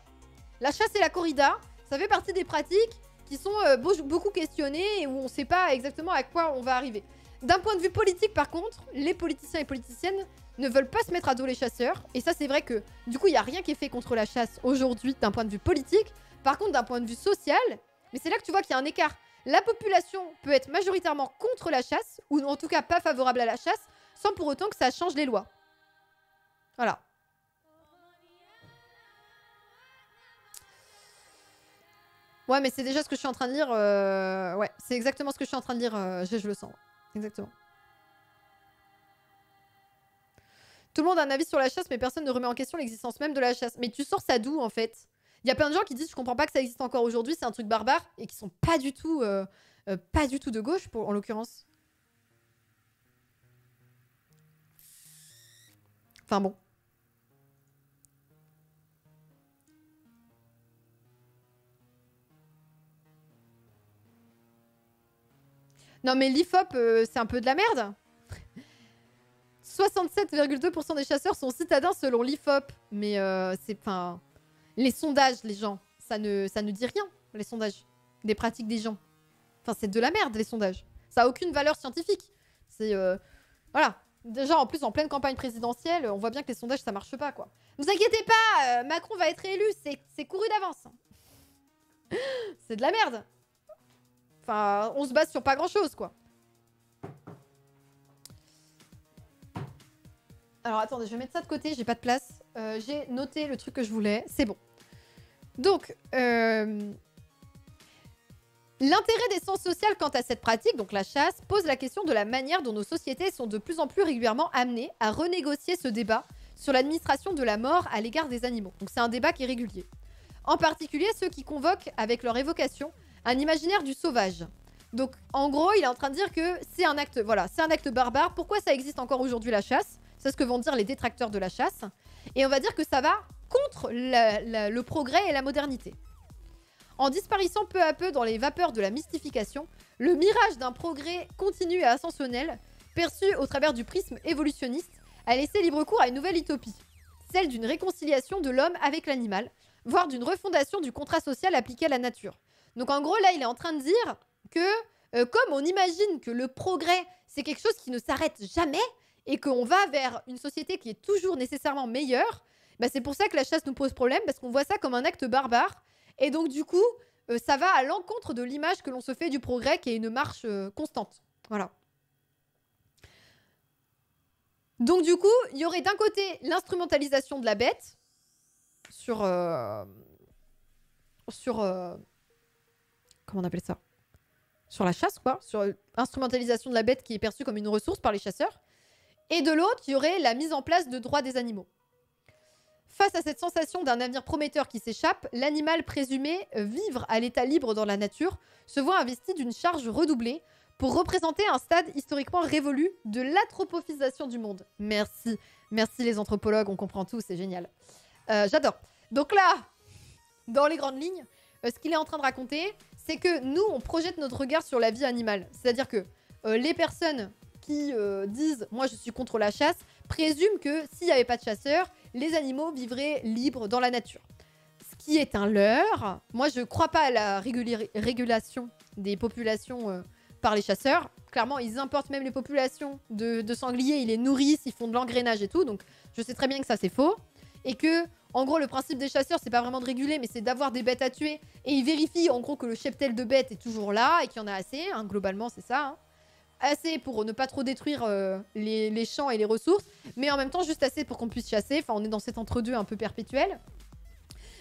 [SPEAKER 1] La chasse et la corrida, ça fait partie des pratiques qui sont euh, beaucoup questionnées et où on sait pas exactement à quoi on va arriver. D'un point de vue politique, par contre, les politiciens et politiciennes ne veulent pas se mettre à dos les chasseurs. Et ça, c'est vrai que, du coup, il n'y a rien qui est fait contre la chasse aujourd'hui d'un point de vue politique. Par contre, d'un point de vue social, mais c'est là que tu vois qu'il y a un écart. La population peut être majoritairement contre la chasse, ou en tout cas pas favorable à la chasse, sans pour autant que ça change les lois. Voilà. Ouais, mais c'est déjà ce que je suis en train de lire. Euh, ouais, c'est exactement ce que je suis en train de lire. Euh, je, le sens. Exactement. Tout le monde a un avis sur la chasse, mais personne ne remet en question l'existence même de la chasse. Mais tu sors ça d'où, en fait? Il y a plein de gens qui disent Je comprends pas que ça existe encore aujourd'hui, c'est un truc barbare, et qui sont pas du tout, euh, pas du tout de gauche, en l'occurrence. Enfin bon. Non mais l'IFOP, euh, c'est un peu de la merde 67,2% des chasseurs sont citadins selon l'IFOP. Mais euh, c'est... Enfin... Les sondages, les gens, ça ne, ça ne dit rien, les sondages. Des pratiques des gens. Enfin, c'est de la merde, les sondages. Ça a aucune valeur scientifique. C'est... Euh, voilà. Déjà, en plus, en pleine campagne présidentielle, on voit bien que les sondages, ça marche pas, quoi. Ne vous inquiétez pas, Macron va être élu, c'est couru d'avance. c'est de la merde. Enfin, on se base sur pas grand-chose, quoi. Alors, attendez, je vais mettre ça de côté, j'ai pas de place. Euh, j'ai noté le truc que je voulais, c'est bon. Donc, euh, l'intérêt des sens sociales quant à cette pratique, donc la chasse, pose la question de la manière dont nos sociétés sont de plus en plus régulièrement amenées à renégocier ce débat sur l'administration de la mort à l'égard des animaux. Donc c'est un débat qui est régulier. En particulier ceux qui convoquent avec leur évocation un imaginaire du sauvage. Donc, en gros, il est en train de dire que c'est un acte, voilà, c'est un acte barbare. Pourquoi ça existe encore aujourd'hui la chasse? C'est ce que vont dire les détracteurs de la chasse. Et on va dire que ça va contre le progrès et la modernité. En disparaissant peu à peu dans les vapeurs de la mystification, le mirage d'un progrès continu et ascensionnel, perçu au travers du prisme évolutionniste, a laissé libre cours à une nouvelle utopie, celle d'une réconciliation de l'homme avec l'animal, voire d'une refondation du contrat social appliqué à la nature. Donc en gros, là, il est en train de dire que, euh, comme on imagine que le progrès, c'est quelque chose qui ne s'arrête jamais, et qu'on va vers une société qui est toujours nécessairement meilleure, bah c'est pour ça que la chasse nous pose problème, parce qu'on voit ça comme un acte barbare. Et donc, du coup, euh, ça va à l'encontre de l'image que l'on se fait du progrès, qui est une marche euh, constante. Voilà. Donc, du coup, il y aurait d'un côté l'instrumentalisation de la bête sur. sur comment on appelle ça Sur la chasse, quoi. Sur l'instrumentalisation de la bête qui est perçue comme une ressource par les chasseurs. Et de l'autre, il y aurait la mise en place de droits des animaux. Face à cette sensation d'un avenir prometteur qui s'échappe, l'animal présumé vivre à l'état libre dans la nature se voit investi d'une charge redoublée pour représenter un stade historiquement révolu de l'anthropophisation du monde. Merci, merci les anthropologues, on comprend tout, c'est génial. Euh, j'adore. Donc là, dans les grandes lignes, euh, ce qu'il est en train de raconter, c'est que nous, on projette notre regard sur la vie animale. C'est-à-dire que euh, les personnes qui euh, disent moi je suis contre la chasse présument que s'il n'y avait pas de chasseurs, les animaux vivraient libres dans la nature. Ce qui est un leurre. Moi je ne crois pas à la régulation des populations euh, par les chasseurs. Clairement, ils importent même les populations de, de sangliers, ils les nourrissent, ils font de l'engrenage et tout. Donc je sais très bien que ça c'est faux. Et que en gros, le principe des chasseurs, c'est pas vraiment de réguler, mais c'est d'avoir des bêtes à tuer. Et ils vérifient, en gros, que le cheptel de bêtes est toujours là et qu'il y en a assez. Hein, globalement, c'est ça. Hein. Assez pour ne pas trop détruire euh, les, champs et les ressources, mais en même temps, juste assez pour qu'on puisse chasser. Enfin, on est dans cet entre-deux un peu perpétuel.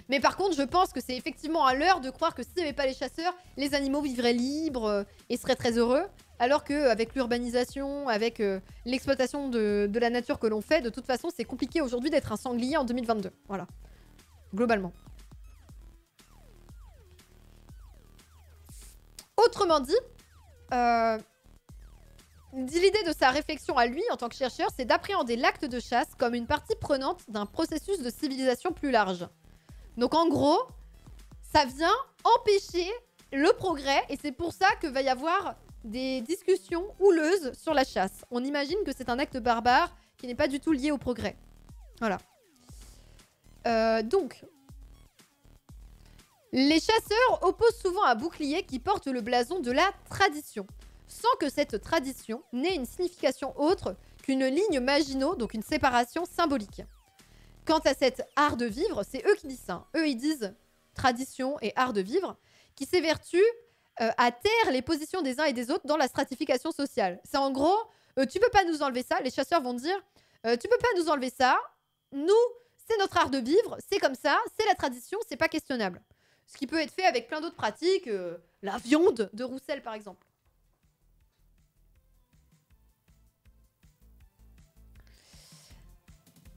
[SPEAKER 1] Mais par contre, je pense que c'est effectivement à l'heure de croire que s'il n'y avait pas les chasseurs, les animaux vivraient libres euh, et seraient très heureux. Alors qu'avec l'urbanisation, avec euh, l'exploitation de, la nature que l'on fait, de toute façon, c'est compliqué aujourd'hui d'être un sanglier en 2022. Voilà. Globalement. Autrement dit, euh, L'idée de sa réflexion à lui, en tant que chercheur, c'est d'appréhender l'acte de chasse comme une partie prenante d'un processus de civilisation plus large. Donc en gros, ça vient empêcher le progrès, et c'est pour ça que va y avoir des discussions houleuses sur la chasse. On imagine que c'est un acte barbare qui n'est pas du tout lié au progrès. Voilà. Euh, donc, les chasseurs opposent souvent un bouclier qui porte le blason de la tradition sans que cette tradition n'ait une signification autre qu'une ligne maginot, donc une séparation symbolique. Quant à cet art de vivre, c'est eux qui disent ça. Eux, ils disent tradition et art de vivre, qui s'évertuent euh, à taire les positions des uns et des autres dans la stratification sociale. C'est en gros, euh, tu peux pas nous enlever ça. Les chasseurs vont dire, euh, tu peux pas nous enlever ça. Nous, c'est notre art de vivre, c'est comme ça, c'est la tradition, c'est pas questionnable. Ce qui peut être fait avec plein d'autres pratiques, la viande de Roussel par exemple.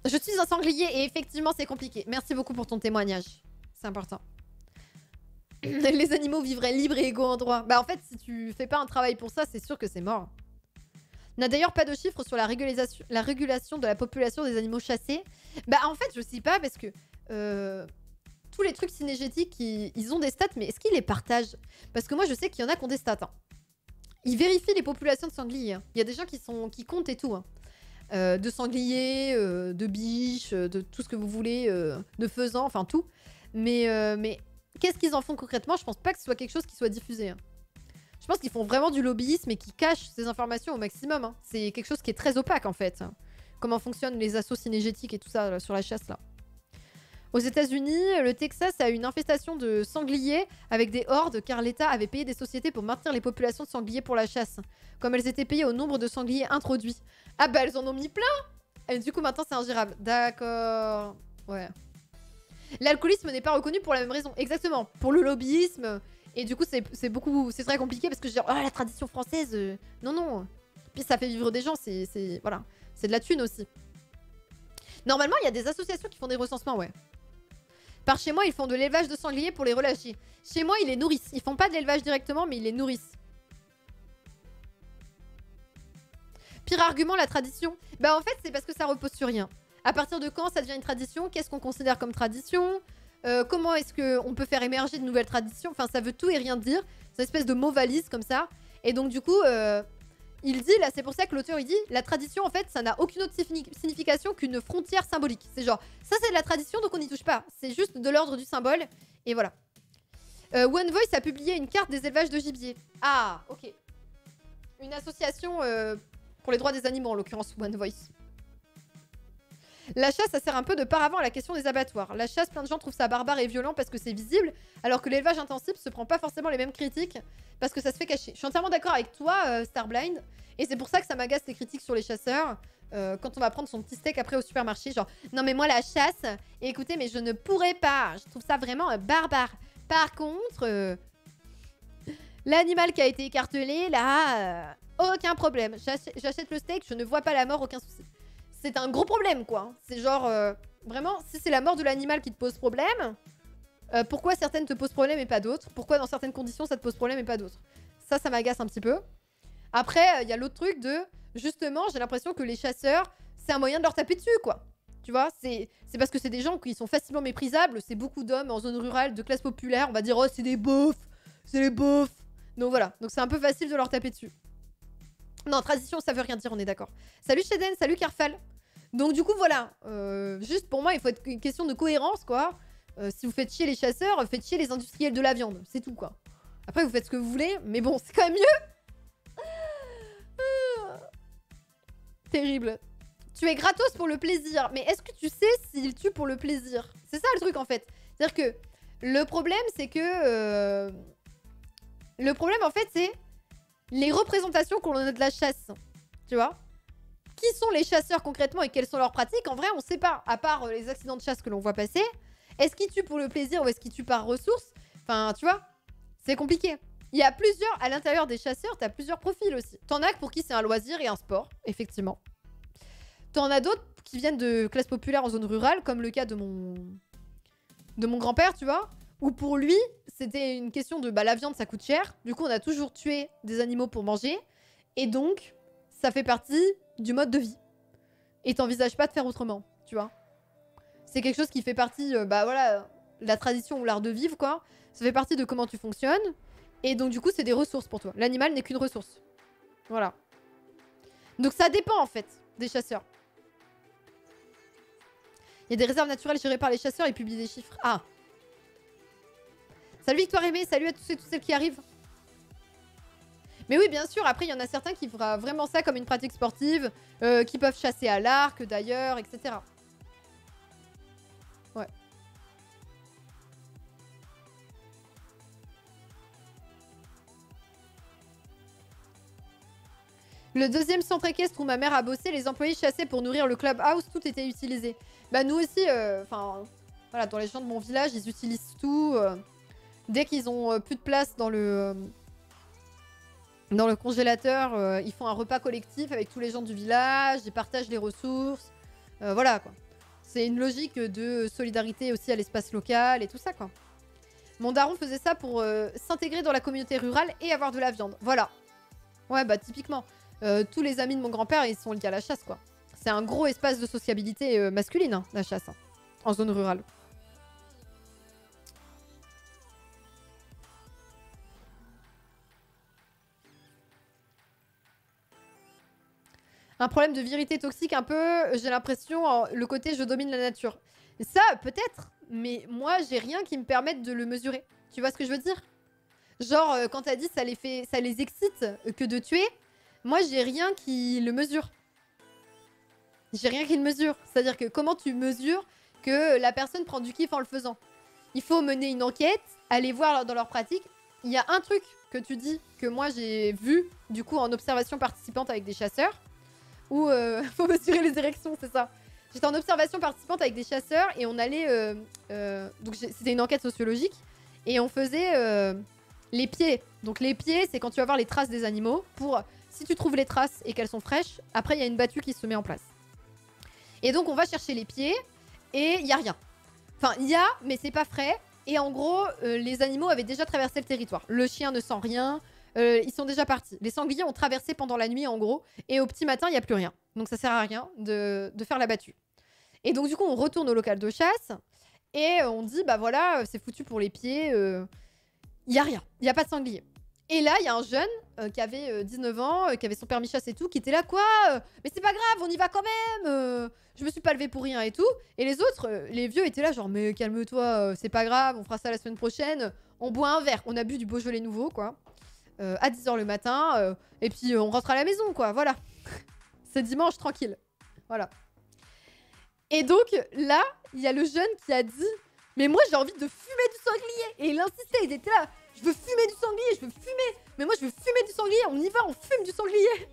[SPEAKER 1] Je suis un sanglier et effectivement, c'est compliqué. Merci beaucoup pour ton témoignage. C'est important. Les animaux vivraient libres et égaux en droit. Bah en fait, si tu fais pas un travail pour ça, c'est sûr que c'est mort. N'a d'ailleurs pas de chiffres sur la régulation, la régulation de la population des animaux chassés. Bah en fait, je sais pas parce que euh, tous les trucs cinégétiques, ils, ont des stats, mais est-ce qu'ils les partagent? Parce que moi, je sais qu'il y en a qui ont des stats. Hein. Ils vérifient les populations de sangliers. Hein. Il y a des gens qui, sont, qui comptent et tout. Hein. Euh, de sangliers, euh, de biches, euh, de tout ce que vous voulez, de faisans, enfin tout. Mais, qu'est-ce qu'ils en font concrètement? Je pense pas que ce soit quelque chose qui soit diffusé. Hein. Je pense qu'ils font vraiment du lobbyisme et qu'ils cachent ces informations au maximum. Hein. C'est quelque chose qui est très opaque en fait. Comment fonctionnent les assauts synergétiques et tout ça sur la chasse là. Aux États-Unis, le Texas a une infestation de sangliers avec des hordes car l'État avait payé des sociétés pour maintenir les populations de sangliers pour la chasse, comme elles étaient payées au nombre de sangliers introduits. Ah bah elles en ont mis plein Et du coup maintenant c'est ingérable. D'accord. Ouais. L'alcoolisme n'est pas reconnu pour la même raison. Exactement. Pour le lobbyisme. Et du coup c'est beaucoup... C'est très compliqué parce que je dis, oh la tradition française... Euh, non non. Puis ça fait vivre des gens, c'est... Voilà. C'est de la thune aussi. Normalement il y a des associations qui font des recensements, ouais. Par chez moi, ils font de l'élevage de sangliers pour les relâcher. Chez moi, ils les nourrissent. Ils font pas de l'élevage directement, mais ils les nourrissent. Pire argument, la tradition. Bah en fait, c'est parce que ça repose sur rien. À partir de quand ça devient une tradition? Qu'est-ce qu'on considère comme tradition? Euh, Comment est-ce qu'on peut faire émerger de nouvelles traditions? Enfin, ça veut tout et rien dire. C'est une espèce de mot valise comme ça. Et donc, du coup, euh, il dit, là, c'est pour ça que l'auteur, il dit, la tradition, en fait, ça n'a aucune autre signification qu'une frontière symbolique. C'est genre, ça, c'est de la tradition, donc on n'y touche pas. C'est juste de l'ordre du symbole. Et voilà. Euh, One Voice a publié une carte des élevages de gibier. Ah, ok. Une association euh, pour les droits des animaux, en l'occurrence, One Voice. La chasse, ça sert un peu de paravent à la question des abattoirs. La chasse, plein de gens trouvent ça barbare et violent parce que c'est visible, alors que l'élevage intensif se prend pas forcément les mêmes critiques parce que ça se fait cacher. Je suis entièrement d'accord avec toi, euh, Starblind, et c'est pour ça que ça m'agace les critiques sur les chasseurs. Euh, quand on va prendre son petit steak après au supermarché, genre non mais moi la chasse, écoutez mais je ne pourrais pas, je trouve ça vraiment euh, barbare. Par contre, l'animal qui a été écartelé, là, aucun problème. J'achète le steak, je ne vois pas la mort, aucun souci c'est un gros problème, quoi. C'est genre, euh, vraiment, si c'est la mort de l'animal qui te pose problème, euh, pourquoi certaines te posent problème et pas d'autres? Pourquoi dans certaines conditions ça te pose problème et pas d'autres? Ça, ça m'agace un petit peu. Après, il y a l'autre truc de, justement, j'ai l'impression que les chasseurs, c'est un moyen de leur taper dessus, quoi. Tu vois, c'est parce que c'est des gens qui sont facilement méprisables. C'est beaucoup d'hommes en zone rurale, de classe populaire. On va dire, oh, c'est des beaufs, c'est les beaufs. Donc voilà, donc c'est un peu facile de leur taper dessus. Non, tradition, ça veut rien dire, on est d'accord. Salut Shaden, salut Carfal. Donc du coup, voilà. Euh, juste pour moi, il faut être une question de cohérence, quoi. Euh, si vous faites chier les chasseurs, faites chier les industriels de la viande. C'est tout, quoi. Après, vous faites ce que vous voulez, mais bon, c'est quand même mieux. Terrible. Tu es gratos pour le plaisir. Mais est-ce que tu sais s'il tue pour le plaisir? C'est ça le truc, en fait. C'est-à-dire que le problème, c'est que... Euh, le problème, en fait, c'est les représentations qu'on a de la chasse. Tu vois? Qui sont les chasseurs concrètement et quelles sont leurs pratiques En vrai, on sait pas. À part euh, les accidents de chasse que l'on voit passer. Est-ce qu'ils tuent pour le plaisir ou est-ce qu'ils tuent par ressources? Enfin, tu vois C'est compliqué. Il y a plusieurs, à l'intérieur des chasseurs, t'as plusieurs profils aussi. T'en as pour qui c'est un loisir et un sport, effectivement. T'en as d'autres qui viennent de classes populaires en zone rurale, comme le cas de mon de mon grand-père, tu vois, où pour lui, c'était une question de bah, la viande, ça coûte cher. Du coup, on a toujours tué des animaux pour manger. Et donc, ça fait partie du mode de vie. Et t'envisages pas de faire autrement, tu vois. C'est quelque chose qui fait partie, euh, bah voilà, la tradition ou l'art de vivre, quoi. Ça fait partie de comment tu fonctionnes. Et donc, du coup, c'est des ressources pour toi. L'animal n'est qu'une ressource. Voilà. Donc, ça dépend, en fait, des chasseurs. Il y a des réserves naturelles gérées par les chasseurs et publient des chiffres. Ah Salut Victoire Aimée, salut à tous et toutes celles qui arrivent. Mais oui, bien sûr, après, il y en a certains qui feront vraiment ça comme une pratique sportive, euh, qui peuvent chasser à l'arc d'ailleurs, etc. Ouais. Le deuxième centre équestre où ma mère a bossé, les employés chassaient pour nourrir le clubhouse, tout était utilisé. Bah nous aussi, euh, enfin, voilà, dans les gens de mon village, ils utilisent tout. Euh, dès qu'ils ont plus de place dans le dans le congélateur, ils font un repas collectif avec tous les gens du village, ils partagent les ressources. voilà quoi. C'est une logique de solidarité aussi à l'espace local et tout ça quoi. Mon daron faisait ça pour s'intégrer dans la communauté rurale et avoir de la viande. Voilà. Ouais, bah typiquement. Euh, tous les amis de mon grand-père, ils sont liés à la chasse, quoi. C'est un gros espace de sociabilité euh, masculine, hein, la chasse, hein, en zone rurale. Un problème de vérité toxique un peu, j'ai l'impression, le côté je domine la nature. Ça, peut-être, mais moi, j'ai rien qui me permette de le mesurer. Tu vois ce que je veux dire? Genre, euh, quand t'as dit ça les, fait, ça les excite que de tuer, moi, j'ai rien qui le mesure. J'ai rien qui le mesure. C'est-à-dire que comment tu mesures que la personne prend du kiff en le faisant? Il faut mener une enquête, aller voir dans leur pratique. Il y a un truc que tu dis que moi j'ai vu, du coup, en observation participante avec des chasseurs, où euh, faut mesurer les érections, c'est ça. J'étais en observation participante avec des chasseurs et on allait. Euh, euh, donc c'était une enquête sociologique et on faisait les pieds. Donc les pieds, c'est quand tu vas voir les traces des animaux pour si tu trouves les traces et qu'elles sont fraîches, après il y a une battue qui se met en place. Et donc on va chercher les pieds et il y a rien. Enfin, il y a, mais c'est pas frais. Et en gros, euh, les animaux avaient déjà traversé le territoire. Le chien ne sent rien. Euh, ils sont déjà partis. Les sangliers ont traversé pendant la nuit, en gros. Et au petit matin, il n'y a plus rien. Donc ça sert à rien de, faire la battue. Et donc, du coup, on retourne au local de chasse. Et on dit, bah voilà, c'est foutu pour les pieds. Euh, il n'y a rien. Il n'y a pas de sanglier. Et là, il y a un jeune euh, qui avait 19 euh, ans, euh, qui avait son permis chasse et tout, qui était là, quoi Mais c'est pas grave, on y va quand même Je me suis pas levé pour rien et tout. Et les autres, les vieux étaient là, genre, mais calme-toi, c'est pas grave, on fera ça la semaine prochaine. On boit un verre. On a bu du Beaujolais nouveau, quoi. À 10h le matin. et puis, on rentre à la maison, quoi. Voilà. c'est dimanche, tranquille. Voilà. Et donc, là, il y a le jeune qui a dit Mais moi, j'ai envie de fumer du sanglier. Et il insistait, il était là je veux fumer du sanglier, je veux fumer. Mais moi, je veux fumer du sanglier. On y va, on fume du sanglier.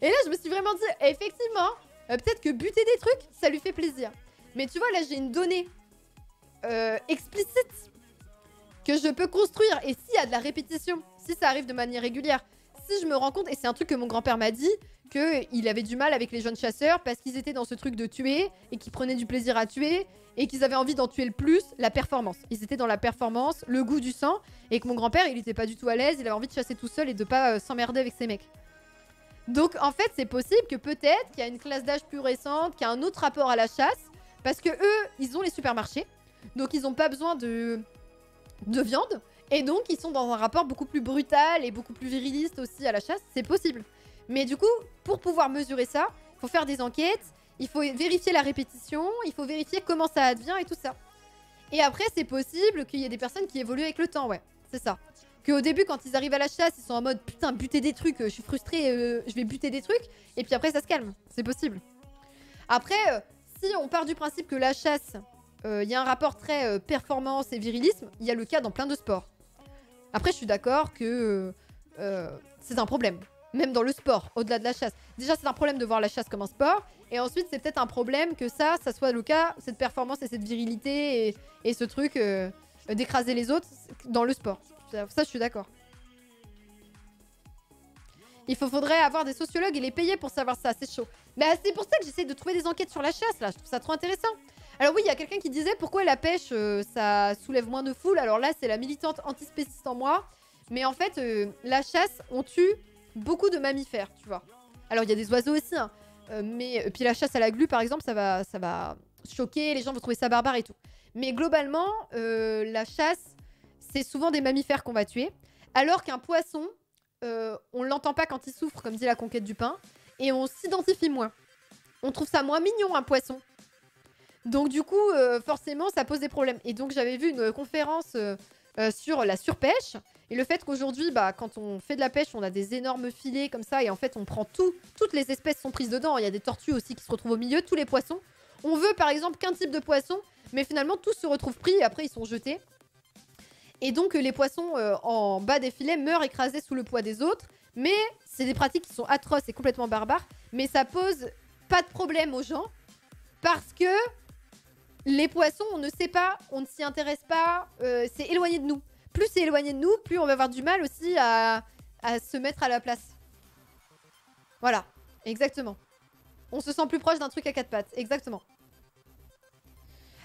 [SPEAKER 1] Et là, je me suis vraiment dit, effectivement, euh, peut-être que buter des trucs, ça lui fait plaisir. Mais tu vois, là, j'ai une donnée euh, explicite que je peux construire. Et s'il y a de la répétition, si ça arrive de manière régulière, si je me rends compte, et c'est un truc que mon grand-père m'a dit, qu'il avait du mal avec les jeunes chasseurs parce qu'ils étaient dans ce truc de tuer et qu'ils prenaient du plaisir à tuer et qu'ils avaient envie d'en tuer le plus, la performance. Ils étaient dans la performance, le goût du sang, et que mon grand-père, il était pas du tout à l'aise, il avait envie de chasser tout seul et de pas euh, s'emmerder avec ses mecs. Donc en fait, c'est possible que peut-être qu'il y a une classe d'âge plus récente, qui a un autre rapport à la chasse, parce que eux, ils ont les supermarchés, donc ils ont pas besoin de, de viande, et donc ils sont dans un rapport beaucoup plus brutal et beaucoup plus viriliste aussi à la chasse, c'est possible. Mais du coup, pour pouvoir mesurer ça, il faut faire des enquêtes, il faut vérifier la répétition, il faut vérifier comment ça advient et tout ça. Et après, c'est possible qu'il y ait des personnes qui évoluent avec le temps, ouais. C'est ça. Qu'au début, quand ils arrivent à la chasse, ils sont en mode putain, buter des trucs, euh, je suis frustré, euh, je vais buter des trucs. Et puis après, ça se calme. C'est possible. Après, euh, si on part du principe que la chasse, il y a un rapport très performance et virilisme, il y a le cas dans plein de sports. Après, je suis d'accord que c'est un problème même dans le sport, au-delà de la chasse. Déjà, c'est un problème de voir la chasse comme un sport. Et ensuite, c'est peut-être un problème que ça, ça soit le cas, cette performance et cette virilité et, ce truc euh, d'écraser les autres dans le sport. Ça, je suis d'accord. Il faudrait avoir des sociologues et les payer pour savoir ça, c'est chaud. Mais c'est pour ça que j'essaie de trouver des enquêtes sur la chasse, là. Je trouve ça trop intéressant. Alors oui, il y a quelqu'un qui disait pourquoi la pêche, euh, ça soulève moins de foule. Alors là, c'est la militante antispéciste en moi. Mais en fait, euh, la chasse, on tue beaucoup de mammifères, tu vois. Alors, il y a des oiseaux aussi, hein, euh, mais puis la chasse à la glu, par exemple, ça va, choquer, les gens vont trouver ça barbare et tout. Mais globalement, la chasse, c'est souvent des mammifères qu'on va tuer, alors qu'un poisson, euh, on l'entend pas quand il souffre, comme dit la conquête du pain, et on s'identifie moins. On trouve ça moins mignon, un poisson. Donc du coup, euh, forcément, ça pose des problèmes. Et donc j'avais vu une conférence sur la surpêche, et le fait qu'aujourd'hui, bah, quand on fait de la pêche, on a des énormes filets comme ça, et en fait, on prend tout, toutes les espèces sont prises dedans. Il y a des tortues aussi qui se retrouvent au milieu, tous les poissons. On veut par exemple qu'un type de poisson, mais finalement tous se retrouvent pris et après ils sont jetés. Et donc les poissons euh, en bas des filets meurent écrasés sous le poids des autres. Mais c'est des pratiques qui sont atroces et complètement barbares. Mais ça pose pas de problème aux gens parce que les poissons, on ne sait pas, on ne s'y intéresse pas, euh, c'est éloigné de nous. Plus c'est éloigné de nous, plus on va avoir du mal aussi à, se mettre à la place. Voilà, exactement. On se sent plus proche d'un truc à quatre pattes. Exactement.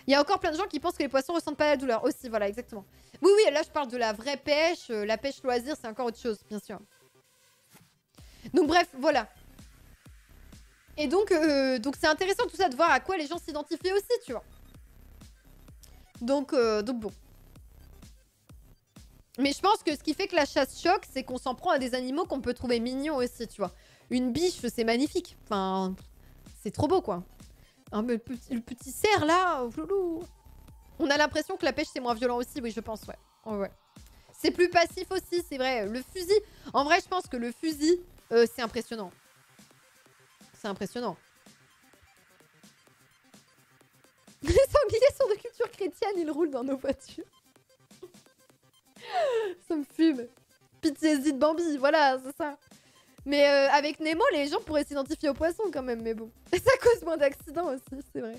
[SPEAKER 1] Il y a encore plein de gens qui pensent que les poissons ressentent pas la douleur. Aussi, voilà, exactement. Oui, oui, là, je parle de la vraie pêche. Euh, la pêche loisir, c'est encore autre chose, bien sûr. Donc, bref, voilà. Et donc, euh, donc c'est intéressant tout ça de voir à quoi les gens s'identifient aussi, tu vois. Donc, euh, donc bon. Mais je pense que ce qui fait que la chasse choque, c'est qu'on s'en prend à des animaux qu'on peut trouver mignons aussi, tu vois. Une biche, c'est magnifique. Enfin, c'est trop beau, quoi. le, petit, cerf, là, On a l'impression que la pêche, c'est moins violent aussi, oui, je pense, ouais. ouais. C'est plus passif aussi, c'est vrai. Le fusil... En vrai, je pense que le fusil, euh, c'est impressionnant. C'est impressionnant. Les sangliers sont de culture chrétienne, ils roulent dans nos voitures. ça me fume. Pitié de Bambi, voilà, c'est ça. Mais euh, avec Nemo, les gens pourraient s'identifier aux poissons quand même, mais bon. Ça cause moins d'accidents aussi, c'est vrai.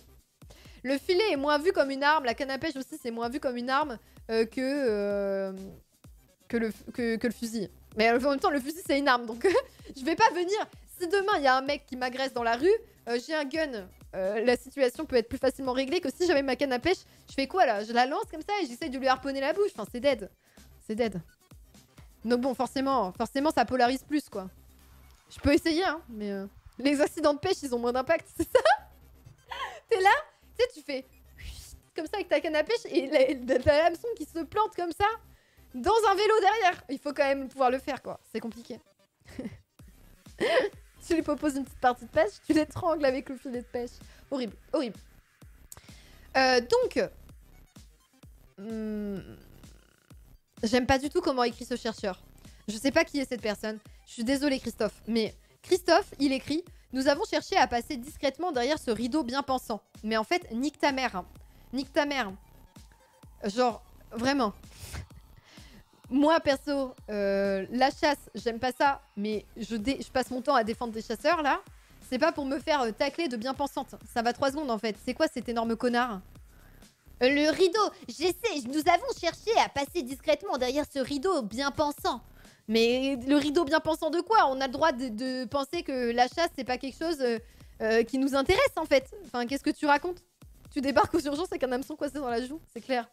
[SPEAKER 1] Le filet est moins vu comme une arme, la canne à pêche aussi, c'est moins vu comme une arme euh, que, euh, que, le, que, le fusil. Mais en même temps, le fusil, c'est une arme, donc je vais pas venir... Si demain, il y a un mec qui m'agresse dans la rue, j'ai un gun, la situation peut être plus facilement réglée que si j'avais ma canne à pêche. Je fais quoi, là? Je la lance comme ça et j'essaye de lui harponner la bouche. Enfin, c'est dead. C'est dead. Donc bon, forcément, forcément, ça polarise plus, quoi. Je peux essayer, hein, mais euh, les accidents de pêche, ils ont moins d'impact, c'est ça? T'es là, tu sais, tu fais comme ça avec ta canne à pêche et t'as l'hameçon qui se plante comme ça dans un vélo derrière. Il faut quand même pouvoir le faire, quoi. C'est compliqué. Tu lui proposes une petite partie de pêche, tu l'étrangles avec le filet de pêche. Horrible, horrible. Euh, donc... Hmm, j'aime pas du tout comment écrit ce chercheur. Je sais pas qui est cette personne. Je suis désolée, Christophe. Mais Christophe, il écrit Nous avons cherché à passer discrètement derrière ce rideau bien pensant. Mais en fait, nique ta mère. Nique ta mère. Genre, vraiment. Moi, perso, euh, la chasse, j'aime pas ça, mais je, passe mon temps à défendre des chasseurs, là. C'est pas pour me faire euh, tacler de bien pensante. Ça va trois secondes, en fait. C'est quoi cet énorme connard? Euh, Le rideau J'essaie Nous avons cherché à passer discrètement derrière ce rideau bien pensant. Mais le rideau bien pensant de quoi? On a le droit de, penser que la chasse, c'est pas quelque chose qui nous intéresse en fait. Enfin, qu'est-ce que tu racontes? Tu débarques aux urgences avec un hameçon coincé dans la joue, c'est clair.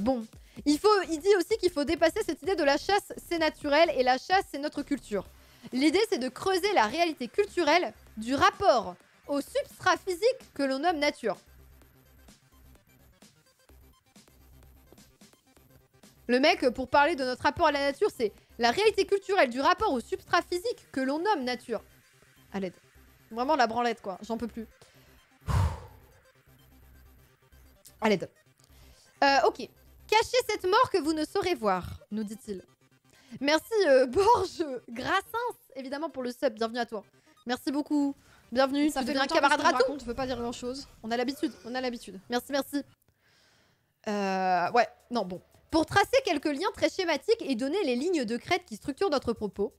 [SPEAKER 1] Bon. Il, faut, il dit aussi qu'il faut dépasser cette idée de la chasse, c'est naturel, et la chasse, c'est notre culture. L'idée, c'est de creuser la réalité culturelle du rapport au substrat physique que l'on nomme nature. Le mec, pour parler de notre rapport à la nature, c'est la réalité culturelle du rapport au substrat physique que l'on nomme nature. À l'aide. Vraiment la branlette, quoi. J'en peux plus. À l'aide. Euh, ok. Cachez cette mort que vous ne saurez voir, nous dit-il. Merci, euh, Borges Grassens, évidemment, pour le sub. Bienvenue à toi. Merci beaucoup. Bienvenue.
[SPEAKER 2] Ça fait un camarade raton. Je veux pas dire grand chose.
[SPEAKER 1] On a l'habitude. On a l'habitude. Merci, merci. Euh, ouais. Non, bon. Pour tracer quelques liens très schématiques et donner les lignes de crête qui structurent notre propos,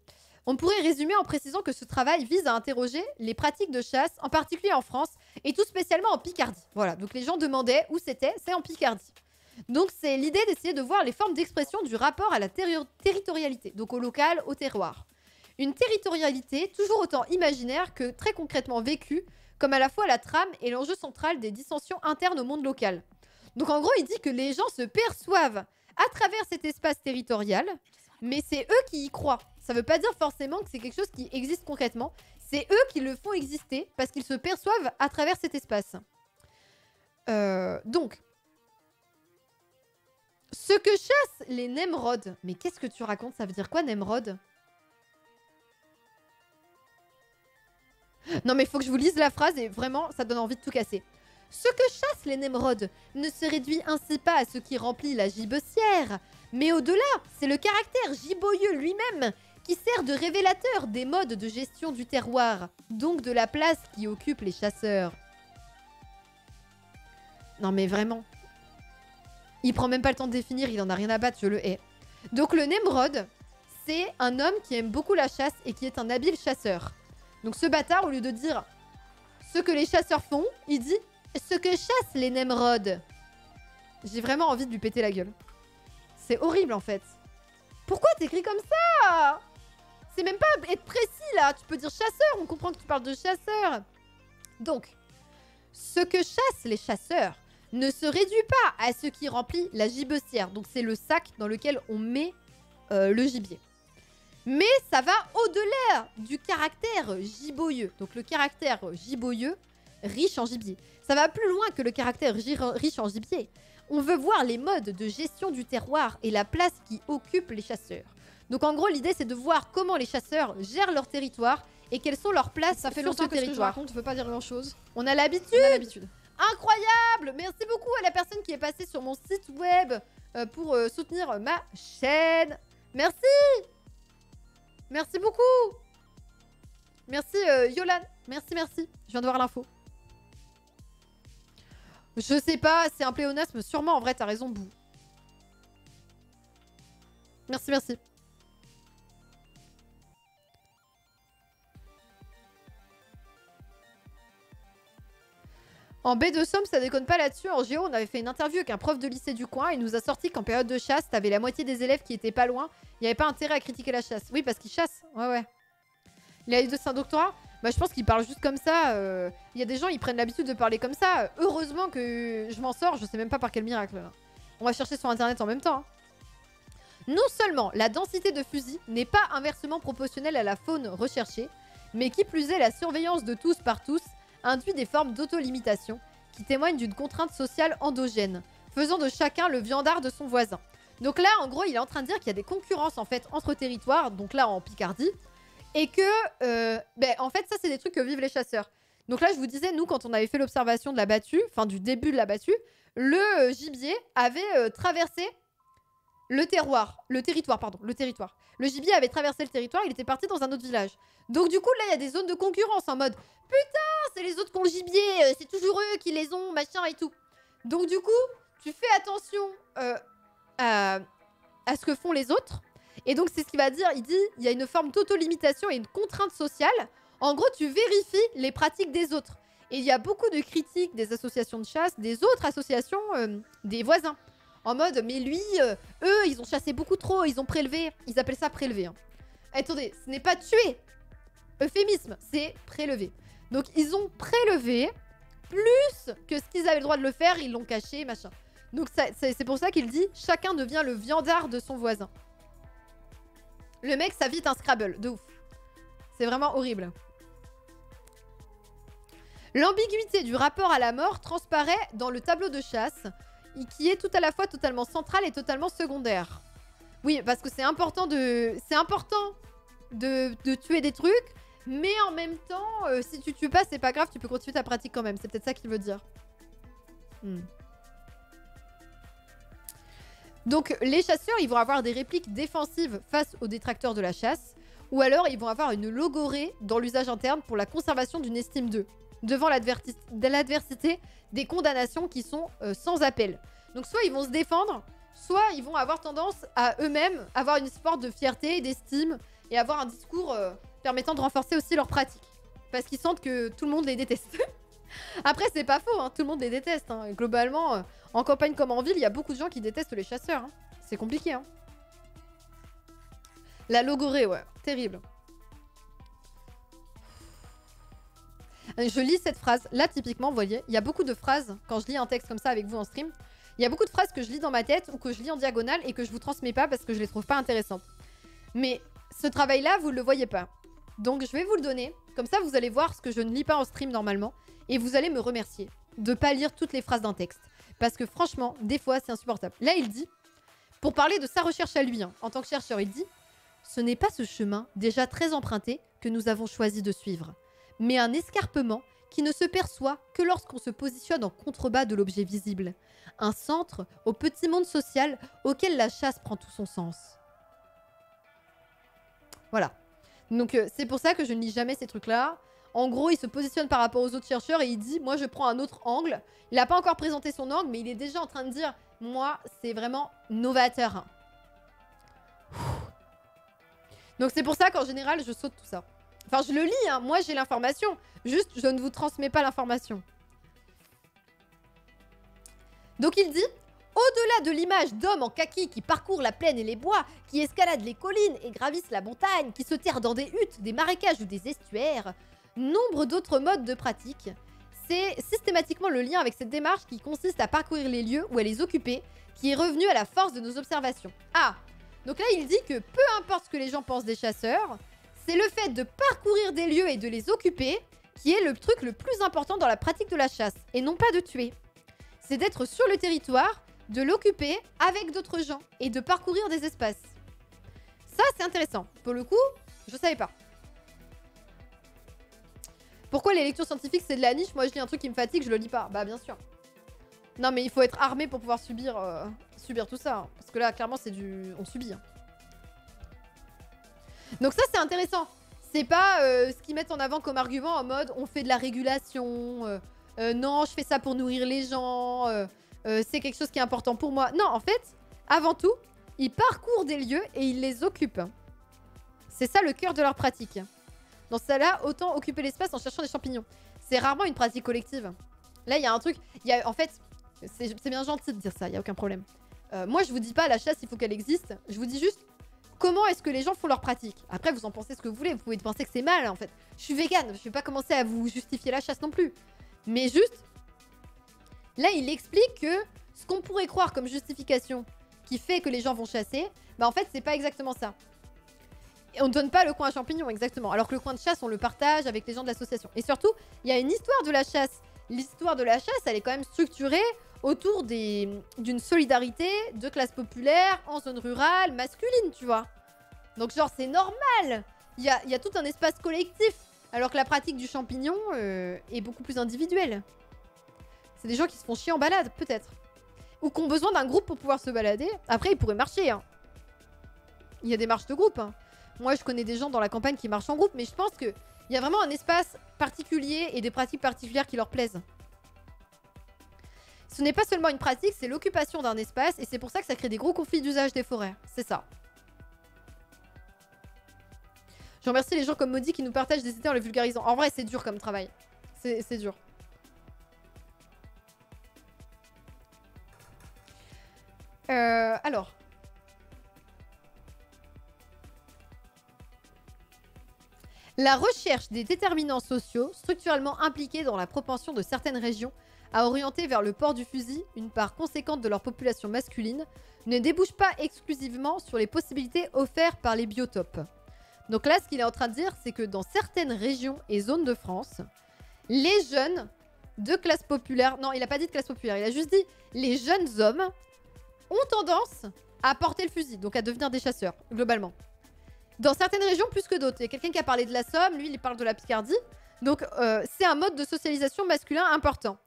[SPEAKER 1] on pourrait résumer en précisant que ce travail vise à interroger les pratiques de chasse, en particulier en France, et tout spécialement en Picardie. Voilà, donc les gens demandaient où c'était, c'est en Picardie. Donc c'est l'idée d'essayer de voir les formes d'expression du rapport à la territorialité, donc au local, au terroir. Une territorialité toujours autant imaginaire que très concrètement vécue, comme à la fois la trame et l'enjeu central des dissensions internes au monde local. Donc en gros, il dit que les gens se perçoivent à travers cet espace territorial, mais c'est eux qui y croient. Ça veut pas dire forcément que c'est quelque chose qui existe concrètement. C'est eux qui le font exister parce qu'ils se perçoivent à travers cet espace. Euh, donc, ce que chassent les Nemrod. Mais qu'est-ce que tu racontes? Ça veut dire quoi, Nemrod? Non, mais faut que je vous lise la phrase et vraiment, ça donne envie de tout casser. Ce que chassent les Nemrod ne se réduit ainsi pas à ce qui remplit la gibecière, mais au-delà, c'est le caractère giboyeux lui-même qui sert de révélateur des modes de gestion du terroir, donc de la place qui occupe les chasseurs. Non mais vraiment. Il prend même pas le temps de définir, il en a rien à battre, je le hais. Donc le Nemrod, c'est un homme qui aime beaucoup la chasse et qui est un habile chasseur. Donc ce bâtard, au lieu de dire ce que les chasseurs font, il dit ce que chassent les Nemrod. J'ai vraiment envie de lui péter la gueule. C'est horrible en fait. Pourquoi t'écris comme ça? C'est même pas être précis là. Tu peux dire chasseur, on comprend que tu parles de chasseur. Donc, ce que chassent les chasseurs ne se réduit pas à ce qui remplit la gibecière. Donc c'est le sac dans lequel on met euh, le gibier. Mais ça va au-delà du caractère giboyeux. Donc le caractère giboyeux, riche en gibier. Ça va plus loin que le caractère riche en gibier. On veut voir les modes de gestion du terroir et la place qui occupe les chasseurs. Donc en gros, l'idée c'est de voir comment les chasseurs gèrent leur territoire et quelles sont leurs places
[SPEAKER 2] Ça fait
[SPEAKER 1] sur
[SPEAKER 2] longtemps
[SPEAKER 1] ce
[SPEAKER 2] que ce que je
[SPEAKER 1] territoire.
[SPEAKER 2] raconte, veut pas dire grand chose.
[SPEAKER 1] On a l'habitude.
[SPEAKER 2] On a l'habitude.
[SPEAKER 1] Incroyable Merci beaucoup à la personne qui est passée sur mon site web euh, pour euh, soutenir ma chaîne. Merci Merci beaucoup Merci euh, Yolan. Merci, merci. Je viens de voir l'info. Je sais pas, c'est un pléonasme. Sûrement, en vrai, t'as raison, Bou. Merci, merci. En baie de Somme, ça déconne pas là-dessus. En géo, on avait fait une interview avec un prof de lycée du coin. Il nous a sorti qu'en période de chasse, t'avais la moitié des élèves qui étaient pas loin. Il n'y avait pas intérêt à critiquer la chasse. Oui, parce qu'il chasse. Ouais, ouais. Il a eu de un doctorat Bah, je pense qu'il parle juste comme ça. euh. Il y a des gens, ils prennent l'habitude de parler comme ça. Heureusement que je m'en sors. Je sais même pas par quel miracle. On va chercher sur internet en même temps. hein. Non seulement la densité de fusils n'est pas inversement proportionnelle à la faune recherchée, mais qui plus est, la surveillance de tous par tous induit des formes d'autolimitation qui témoignent d'une contrainte sociale endogène, faisant de chacun le viandard de son voisin. Donc là, en gros, il est en train de dire qu'il y a des concurrences en fait entre territoires, donc là en Picardie, et que, euh, ben, en fait, ça c'est des trucs que vivent les chasseurs. Donc là, je vous disais, nous, quand on avait fait l'observation de la battue, enfin du début de la battue, le euh, gibier avait euh, traversé le terroir, le territoire, pardon, le territoire. Le gibier avait traversé le territoire, il était parti dans un autre village. Donc du coup, là, il y a des zones de concurrence en mode putain, c'est les autres qui ont le gibier, euh, c'est toujours eux qui les ont, machin et tout. Donc du coup, tu fais attention euh, à, ce que font les autres. Et donc c'est ce qu'il va dire, il dit, il y a une forme d'autolimitation et une contrainte sociale. En gros, tu vérifies les pratiques des autres. Et il y a beaucoup de critiques des associations de chasse, des autres associations, euh, des voisins. En mode, mais lui, euh, eux, ils ont chassé beaucoup trop, ils ont prélevé. Ils appellent ça prélever. hein. Attendez, ce n'est pas tuer. Euphémisme, c'est prélever. Donc ils ont prélevé plus que ce qu'ils avaient le droit de le faire, ils l'ont caché, machin. Donc c'est pour ça qu'il dit chacun devient le viandard de son voisin. Le mec, ça vite un Scrabble, de ouf. C'est vraiment horrible. L'ambiguïté du rapport à la mort transparaît dans le tableau de chasse, qui est tout à la fois totalement central et totalement secondaire. Oui, parce que c'est important de, c'est important de tuer des trucs, mais en même temps, euh, si tu tues pas, c'est pas grave, tu peux continuer ta pratique quand même. C'est peut-être ça qu'il veut dire. Hmm. Donc, les chasseurs, ils vont avoir des répliques défensives face aux détracteurs de la chasse, ou alors ils vont avoir une logorée dans l'usage interne pour la conservation d'une estime d'eux, devant l'adversité des condamnations qui sont euh, sans appel. Donc, soit ils vont se défendre, soit ils vont avoir tendance à eux-mêmes avoir une sorte de fierté et d'estime et avoir un discours euh, permettant de renforcer aussi leurs pratiques. Parce qu'ils sentent que tout le monde les déteste. Après, c'est pas faux, hein, tout le monde les déteste. hein. Globalement, euh, en campagne comme en ville, il y a beaucoup de gens qui détestent les chasseurs. hein. C'est compliqué. La logorée, ouais, terrible. Je lis cette phrase. Là, typiquement, vous voyez, il y a beaucoup de phrases, quand je lis un texte comme ça avec vous en stream, il y a beaucoup de phrases que je lis dans ma tête ou que je lis en diagonale et que je vous transmets pas parce que je les trouve pas intéressantes. Mais ce travail-là, vous ne le voyez pas. Donc je vais vous le donner. Comme ça, vous allez voir ce que je ne lis pas en stream normalement. Et vous allez me remercier de pas lire toutes les phrases d'un texte. Parce que franchement, des fois, c'est insupportable. Là, il dit, pour parler de sa recherche à lui, hein, en tant que chercheur, il dit Ce n'est pas ce chemin, déjà très emprunté, que nous avons choisi de suivre, mais un escarpement qui ne se perçoit que lorsqu'on se positionne en contrebas de l'objet visible. Un centre au petit monde social auquel la chasse prend tout son sens. Voilà. Donc euh, c'est pour ça que je ne lis jamais ces trucs-là. En gros, il se positionne par rapport aux autres chercheurs et il dit Moi, je prends un autre angle. Il n'a pas encore présenté son angle, mais il est déjà en train de dire Moi, c'est vraiment novateur. Donc, c'est pour ça qu'en général, je saute tout ça. Enfin, je le lis, hein. moi j'ai l'information. Juste, je ne vous transmets pas l'information. Donc, il dit au-delà de l'image d'hommes en kaki qui parcourent la plaine et les bois, qui escaladent les collines et gravissent la montagne, qui se terrent dans des huttes, des marécages ou des estuaires, nombre d'autres modes de pratique. C'est systématiquement le lien avec cette démarche qui consiste à parcourir les lieux ou à les occuper, qui est revenu à la force de nos observations. Ah Donc là, il dit que peu importe ce que les gens pensent des chasseurs, c'est le fait de parcourir des lieux et de les occuper qui est le truc le plus important dans la pratique de la chasse, et non pas de tuer. C'est d'être sur le territoire, de l'occuper avec d'autres gens, et de parcourir des espaces. Ça, c'est intéressant. Pour le coup, je savais pas. Pourquoi les lectures scientifiques c'est de la niche? Moi je lis un truc qui me fatigue, je le lis pas. Bah bien sûr. Non mais il faut être armé pour pouvoir subir, euh, subir tout ça. Hein. Parce que là clairement c'est du... On subit. Hein. Donc ça c'est intéressant. C'est pas euh, ce qu'ils mettent en avant comme argument en mode on fait de la régulation. Euh, non je fais ça pour nourrir les gens. c'est quelque chose qui est important pour moi. Non en fait, avant tout, ils parcourent des lieux et ils les occupent. C'est ça le cœur de leur pratique. Dans ce cas-là, autant occuper l'espace en cherchant des champignons. C'est rarement une pratique collective. Là, il y a un truc. Y a, en fait, c'est bien gentil de dire ça, il n'y a aucun problème. Euh, moi, je vous dis pas la chasse, il faut qu'elle existe. Je vous dis juste comment est-ce que les gens font leur pratique. Après, vous en pensez ce que vous voulez. Vous pouvez penser que c'est mal, en fait. Je suis vegan, je vais pas commencer à vous justifier la chasse non plus. Mais juste, là, il explique que ce qu'on pourrait croire comme justification qui fait que les gens vont chasser, bah en fait, c'est pas exactement ça on ne donne pas le coin à champignons, exactement. Alors que le coin de chasse, on le partage avec les gens de l'association. Et surtout, il y a une histoire de la chasse. L'histoire de la chasse, elle est quand même structurée autour d'une solidarité de classe populaire en zone rurale, masculine, tu vois. Donc, genre, c'est normal. Il y a, tout un espace collectif. Alors que la pratique du champignon euh, est beaucoup plus individuelle. C'est des gens qui se font chier en balade, peut-être. Ou qui ont besoin d'un groupe pour pouvoir se balader. Après, ils pourraient marcher. Hein. Il y a des marches de groupe. Hein. Moi, je connais des gens dans la campagne qui marchent en groupe, mais je pense qu'il y a vraiment un espace particulier et des pratiques particulières qui leur plaisent. Ce n'est pas seulement une pratique, c'est l'occupation d'un espace, et c'est pour ça que ça crée des gros conflits d'usage des forêts. C'est ça. Je remercie les gens comme Maudit qui nous partagent des idées en les vulgarisant. En vrai, c'est dur comme travail. C'est dur. Euh, alors, La recherche des déterminants sociaux structurellement impliqués dans la propension de certaines régions à orienter vers le port du fusil une part conséquente de leur population masculine ne débouche pas exclusivement sur les possibilités offertes par les biotopes. Donc là, ce qu'il est en train de dire, c'est que dans certaines régions et zones de France, les jeunes de classe populaire, non, il n'a pas dit de classe populaire, il a juste dit les jeunes hommes ont tendance à porter le fusil, donc à devenir des chasseurs, globalement. Dans certaines régions, plus que d'autres. Il y a quelqu'un qui a parlé de la Somme, lui, il parle de la Picardie. Donc, euh, c'est un mode de socialisation masculin important.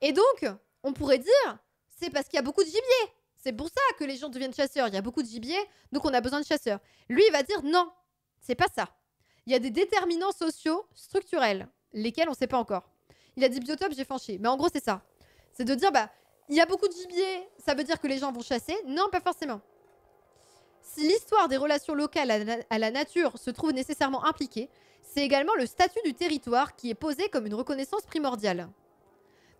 [SPEAKER 1] Et donc, on pourrait dire, c'est parce qu'il y a beaucoup de gibier. C'est pour ça que les gens deviennent chasseurs. Il y a beaucoup de gibier, donc on a besoin de chasseurs. Lui, il va dire non, c'est pas ça. Il y a des déterminants sociaux structurels, lesquels on ne sait pas encore. Il a dit biotope, j'ai franchi. Mais en gros, c'est ça. C'est de dire, bah, il y a beaucoup de gibier, ça veut dire que les gens vont chasser Non, pas forcément. Si l'histoire des relations locales à la, nature se trouve nécessairement impliquée, c'est également le statut du territoire qui est posé comme une reconnaissance primordiale.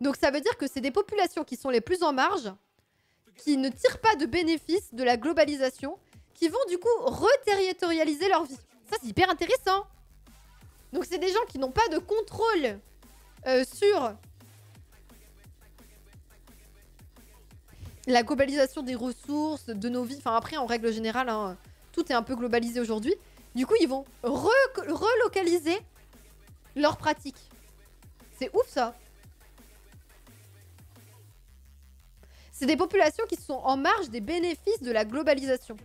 [SPEAKER 1] Donc ça veut dire que c'est des populations qui sont les plus en marge, qui ne tirent pas de bénéfices de la globalisation, qui vont du coup reterritorialiser leur vie. Ça c'est hyper intéressant. Donc c'est des gens qui n'ont pas de contrôle euh, sur la globalisation des ressources, de nos vies. Enfin, après, en règle générale, hein, tout est un peu globalisé aujourd'hui. Du coup, ils vont relocaliser leurs pratiques. C'est ouf ça. C'est des populations qui sont en marge des bénéfices de la globalisation.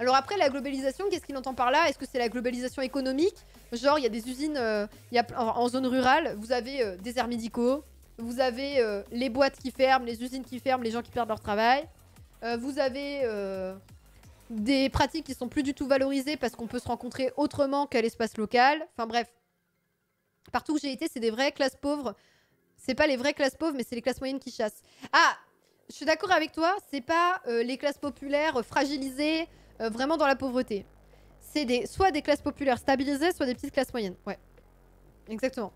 [SPEAKER 1] Alors après, la globalisation, qu'est-ce qu'il entend par là? Est-ce que c'est la globalisation économique? Genre, il y a des usines euh, y a, en, zone rurale, vous avez euh, des airs médicaux, vous avez euh, les boîtes qui ferment, les usines qui ferment, les gens qui perdent leur travail. vous avez des pratiques qui sont plus du tout valorisées parce qu'on peut se rencontrer autrement qu'à l'espace local. Enfin bref, partout où j'ai été, c'est des vraies classes pauvres. C'est pas les vraies classes pauvres, mais c'est les classes moyennes qui chassent. Ah, je suis d'accord avec toi, c'est pas les classes populaires fragilisées, vraiment dans la pauvreté c'est des, soit des classes populaires stabilisées, soit des petites classes moyennes. Ouais. Exactement.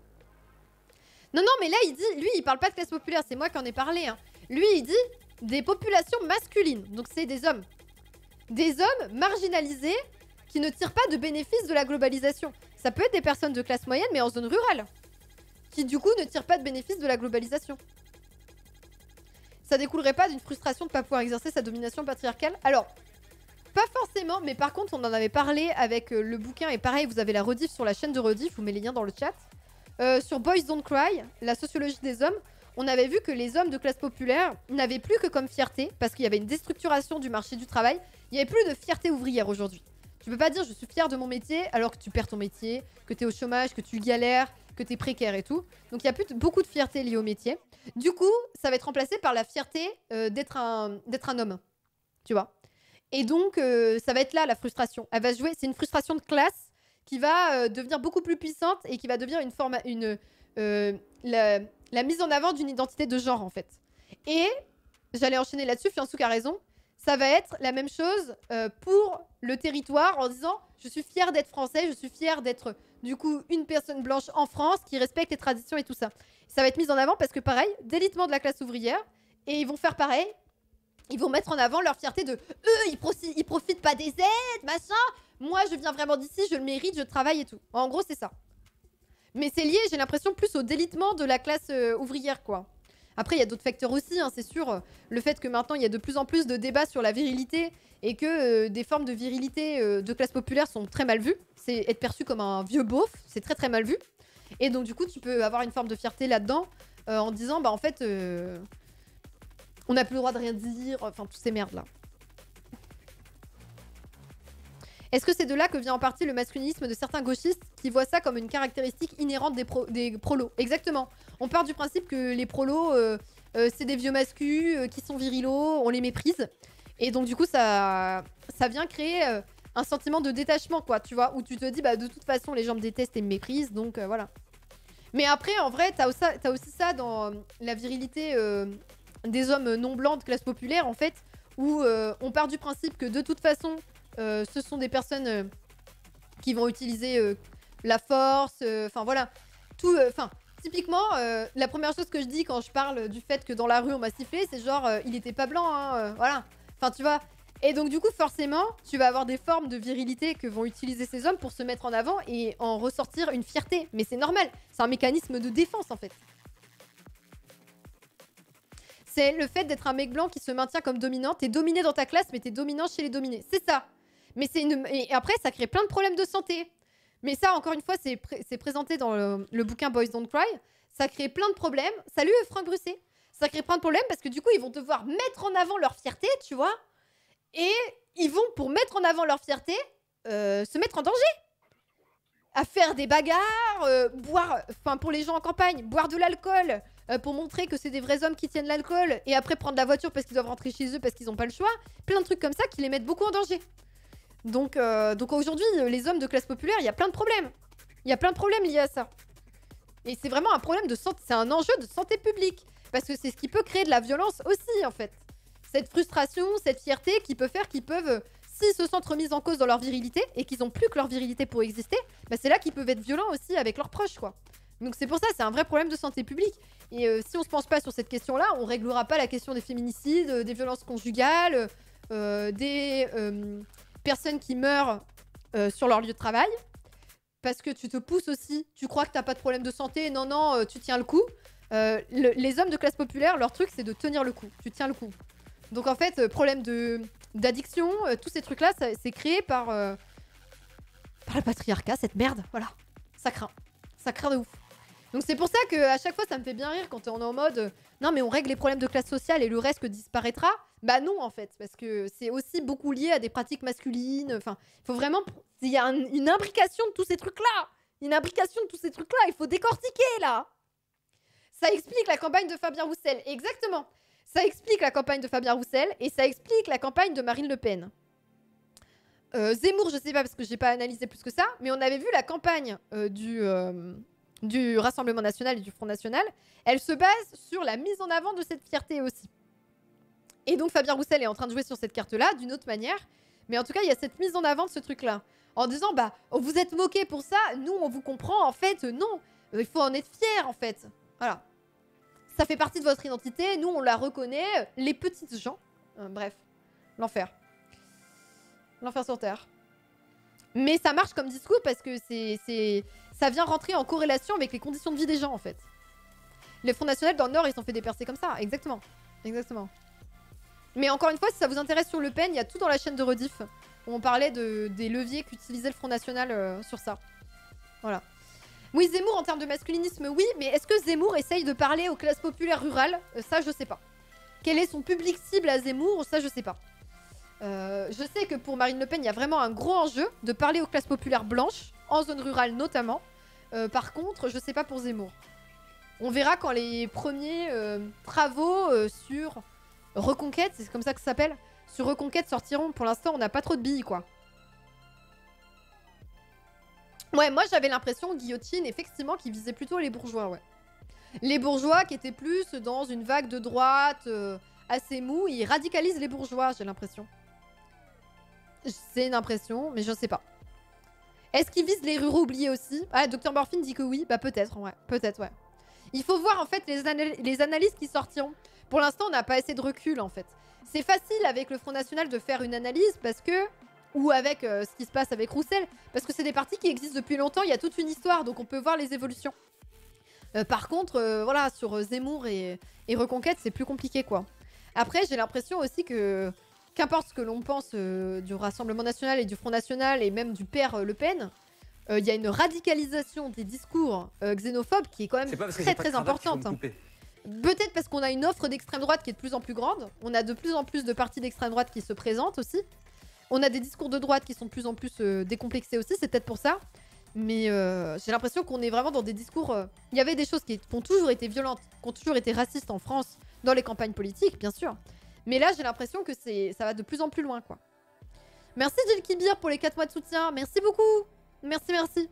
[SPEAKER 1] Non, non, mais là, il dit, lui, il parle pas de classe populaire, c'est moi qui en ai parlé. Hein. Lui, il dit des populations masculines. Donc, c'est des hommes. Des hommes marginalisés qui ne tirent pas de bénéfices de la globalisation. Ça peut être des personnes de classe moyenne, mais en zone rurale. Qui, du coup, ne tirent pas de bénéfices de la globalisation. Ça découlerait pas d'une frustration de ne pas pouvoir exercer sa domination patriarcale Alors, pas forcément, mais par contre, on en avait parlé avec euh, le bouquin, et pareil, vous avez la rediff sur la chaîne de rediff, je vous mets les liens dans le chat. Euh, sur Boys Don't Cry, la sociologie des hommes, on avait vu que les hommes de classe populaire n'avaient plus que comme fierté, parce qu'il y avait une déstructuration du marché du travail, il n'y avait plus de fierté ouvrière aujourd'hui. Tu peux pas dire je suis fier de mon métier alors que tu perds ton métier, que tu es au chômage, que tu galères, que tu es précaire et tout. Donc il y a plus beaucoup de fierté liée au métier. Du coup, ça va être remplacé par la fierté euh, d'être un, un homme. Tu vois? Et donc, euh, ça va être là la frustration. Elle va jouer, c'est une frustration de classe qui va euh, devenir beaucoup plus puissante et qui va devenir une forme, une, la, mise en avant d'une identité de genre en fait. Et j'allais enchaîner là-dessus, Fiansou a raison. Ça va être la même chose pour le territoire en disant je suis fier d'être français, je suis fier d'être du coup une personne blanche en France qui respecte les traditions et tout ça. Ça va être mis en avant parce que pareil, délitement de la classe ouvrière et ils vont faire pareil ils vont mettre en avant leur fierté de eux, ils, profitent pas des aides, machin. Moi, je viens vraiment d'ici, je le mérite, je travaille et tout. En gros, c'est ça. Mais c'est lié, j'ai l'impression, plus au délitement de la classe euh, ouvrière, quoi. Après, il y a d'autres facteurs aussi, hein, c'est sûr. Le fait que maintenant, il y a de plus en plus de débats sur la virilité et que euh, des formes de virilité euh, de classe populaire sont très mal vues. C'est être perçu comme un vieux beauf, c'est très très mal vu. Et donc, du coup, tu peux avoir une forme de fierté là-dedans en disant, bah en fait, on n'a plus le droit de rien dire, enfin, toutes ces merdes-là. Est-ce que c'est de là que vient en partie le masculinisme de certains gauchistes qui voient ça comme une caractéristique inhérente des, des prolos? Exactement. On part du principe que les prolos, euh, euh, c'est des vieux mascus euh, qui sont virilos, on les méprise. Et donc, du coup, ça, ça vient créer un sentiment de détachement, quoi, tu vois, où tu te dis, bah, de toute façon, les gens me détestent et me méprisent, donc voilà. Mais après, en vrai, t'as aussi, aussi ça dans la virilité des hommes non blancs de classe populaire, en fait, où euh, on part du principe que de toute façon, euh, ce sont des personnes euh, qui vont utiliser la force, enfin voilà, tout, enfin. Typiquement, la première chose que je dis quand je parle du fait que dans la rue on m'a sifflé, c'est genre il était pas blanc, hein, voilà. Enfin tu vois, et donc du coup, forcément, tu vas avoir des formes de virilité que vont utiliser ces hommes pour se mettre en avant et en ressortir une fierté. Mais c'est normal, c'est un mécanisme de défense en fait c'est le fait d'être un mec blanc qui se maintient comme dominant. T'es dominé dans ta classe, mais t'es dominant chez les dominés. C'est ça. Mais c'est. Et après, ça crée plein de problèmes de santé. Mais ça, encore une fois, c'est présenté dans le... bouquin Boys Don't Cry. Ça crée plein de problèmes. Salut Franck Brusset. Ça crée plein de problèmes parce que du coup, ils vont devoir mettre en avant leur fierté, tu vois. Et ils vont, pour mettre en avant leur fierté, euh, se mettre en danger. À faire des bagarres, euh, boire, enfin pour les gens en campagne, boire de l'alcool, euh, pour montrer que c'est des vrais hommes qui tiennent l'alcool et après prendre la voiture parce qu'ils doivent rentrer chez eux parce qu'ils n'ont pas le choix. Plein de trucs comme ça qui les mettent beaucoup en danger. Donc, donc aujourd'hui, les hommes de classe populaire, il y a plein de problèmes. Il y a plein de problèmes liés à ça. Et c'est vraiment un problème de santé, c'est un enjeu de santé publique. Parce que c'est ce qui peut créer de la violence aussi, en fait. Cette frustration, cette fierté qui peut faire qu'ils peuvent, s'ils se sentent remis en cause dans leur virilité et qu'ils n'ont plus que leur virilité pour exister, bah c'est là qu'ils peuvent être violents aussi avec leurs proches, quoi. Donc c'est pour ça, c'est un vrai problème de santé publique. Et euh, si on se pense pas sur cette question-là, on réglera pas la question des féminicides, euh, des violences conjugales, euh, des personnes qui meurent sur leur lieu de travail. Parce que tu te pousses aussi, tu crois que t'as pas de problème de santé, non, non, tu tiens le coup. les hommes de classe populaire, leur truc, c'est de tenir le coup. Tu tiens le coup. Donc en fait, problème de d'addiction, tous ces trucs-là, c'est créé par par le patriarcat, cette merde. Voilà. Ça craint. Ça craint de ouf. Donc c'est pour ça que à chaque fois ça me fait bien rire quand on est en mode non mais on règle les problèmes de classe sociale et le reste disparaîtra. Bah non en fait parce que c'est aussi beaucoup lié à des pratiques masculines. Enfin, il faut vraiment il y a une imbrication de tous ces trucs là. Une imbrication de tous ces trucs là, il faut décortiquer là. Ça explique la campagne de Fabien Roussel. Exactement. Ça explique la campagne de Fabien Roussel et ça explique la campagne de Marine Le Pen. Euh, Zemmour, je sais pas parce que j'ai pas analysé plus que ça, mais on avait vu la campagne euh, du, euh, du Rassemblement national et du Front national. Elle se base sur la mise en avant de cette fierté aussi. Et donc Fabien Roussel est en train de jouer sur cette carte-là d'une autre manière. Mais en tout cas, il y a cette mise en avant de ce truc-là. En disant, bah, vous êtes moqué pour ça, nous, on vous comprend. En fait, non. Il faut en être fier, en fait. Voilà. Ça fait partie de votre identité. Nous, on la reconnaît. Les petites gens. bref. L'enfer. L'enfer sur Terre. Mais ça marche comme discours parce que c'est, ça vient rentrer en corrélation avec les conditions de vie des gens en fait. Les Front National dans le Nord, ils ont fait des percées comme ça. Exactement. Exactement. Mais encore une fois, si ça vous intéresse sur Le Pen, il y a tout dans la chaîne de Rediff où on parlait de, des leviers qu'utilisait le Front National euh, sur ça. Voilà. Oui, Zemmour en termes de masculinisme, oui, mais est-ce que Zemmour essaye de parler aux classes populaires rurales euh, Ça, je sais pas. Quel est son public cible à Zemmour Ça, je sais pas. Euh, je sais que pour Marine Le Pen, il y a vraiment un gros enjeu de parler aux classes populaires blanches, en zone rurale notamment. Euh, par contre, je sais pas pour Zemmour. On verra quand les premiers travaux sur Reconquête, c'est comme ça que ça s'appelle, sur Reconquête sortiront. Pour l'instant, on n'a pas trop de billes, quoi. Ouais, moi j'avais l'impression, Guillotine, effectivement, qui visait plutôt les bourgeois, ouais. Les bourgeois qui étaient plus dans une vague de droite assez mou, ils radicalisent les bourgeois, j'ai l'impression. C'est une impression, mais je sais pas. Est-ce qu'ils visent les ruraux oubliés aussi? Ah, Dr Morphine dit que oui. Bah peut-être, ouais. Peut-être, ouais. Il faut voir en fait les, les analyses qui sortiront. Pour l'instant, on n'a pas assez de recul en fait. C'est facile avec le Front National de faire une analyse parce que... Ou avec euh, ce qui se passe avec Roussel. Parce que c'est des partis qui existent depuis longtemps, il y a toute une histoire, donc on peut voir les évolutions. Euh, par contre, euh, voilà, sur Zemmour et, et Reconquête, c'est plus compliqué quoi. Après, j'ai l'impression aussi que qu'importe ce que l'on pense du Rassemblement national et du Front national et même du père Le Pen, il y a une radicalisation des discours xénophobes qui est quand même très très importante. Peut-être parce qu'on a une offre d'extrême droite qui est de plus en plus grande. On a de plus en plus de partis d'extrême droite qui se présentent aussi. On a des discours de droite qui sont de plus en plus décomplexés aussi, c'est peut-être pour ça. Mais j'ai l'impression qu'on est vraiment dans des discours... Il y avait des choses qui ont toujours été violentes, qui ont toujours été racistes en France, dans les campagnes politiques, bien sûr. Mais là, j'ai l'impression que ça va de plus en plus loin, quoi. Merci Jill Kibir pour les 4 mois de soutien. Merci beaucoup. Merci, merci.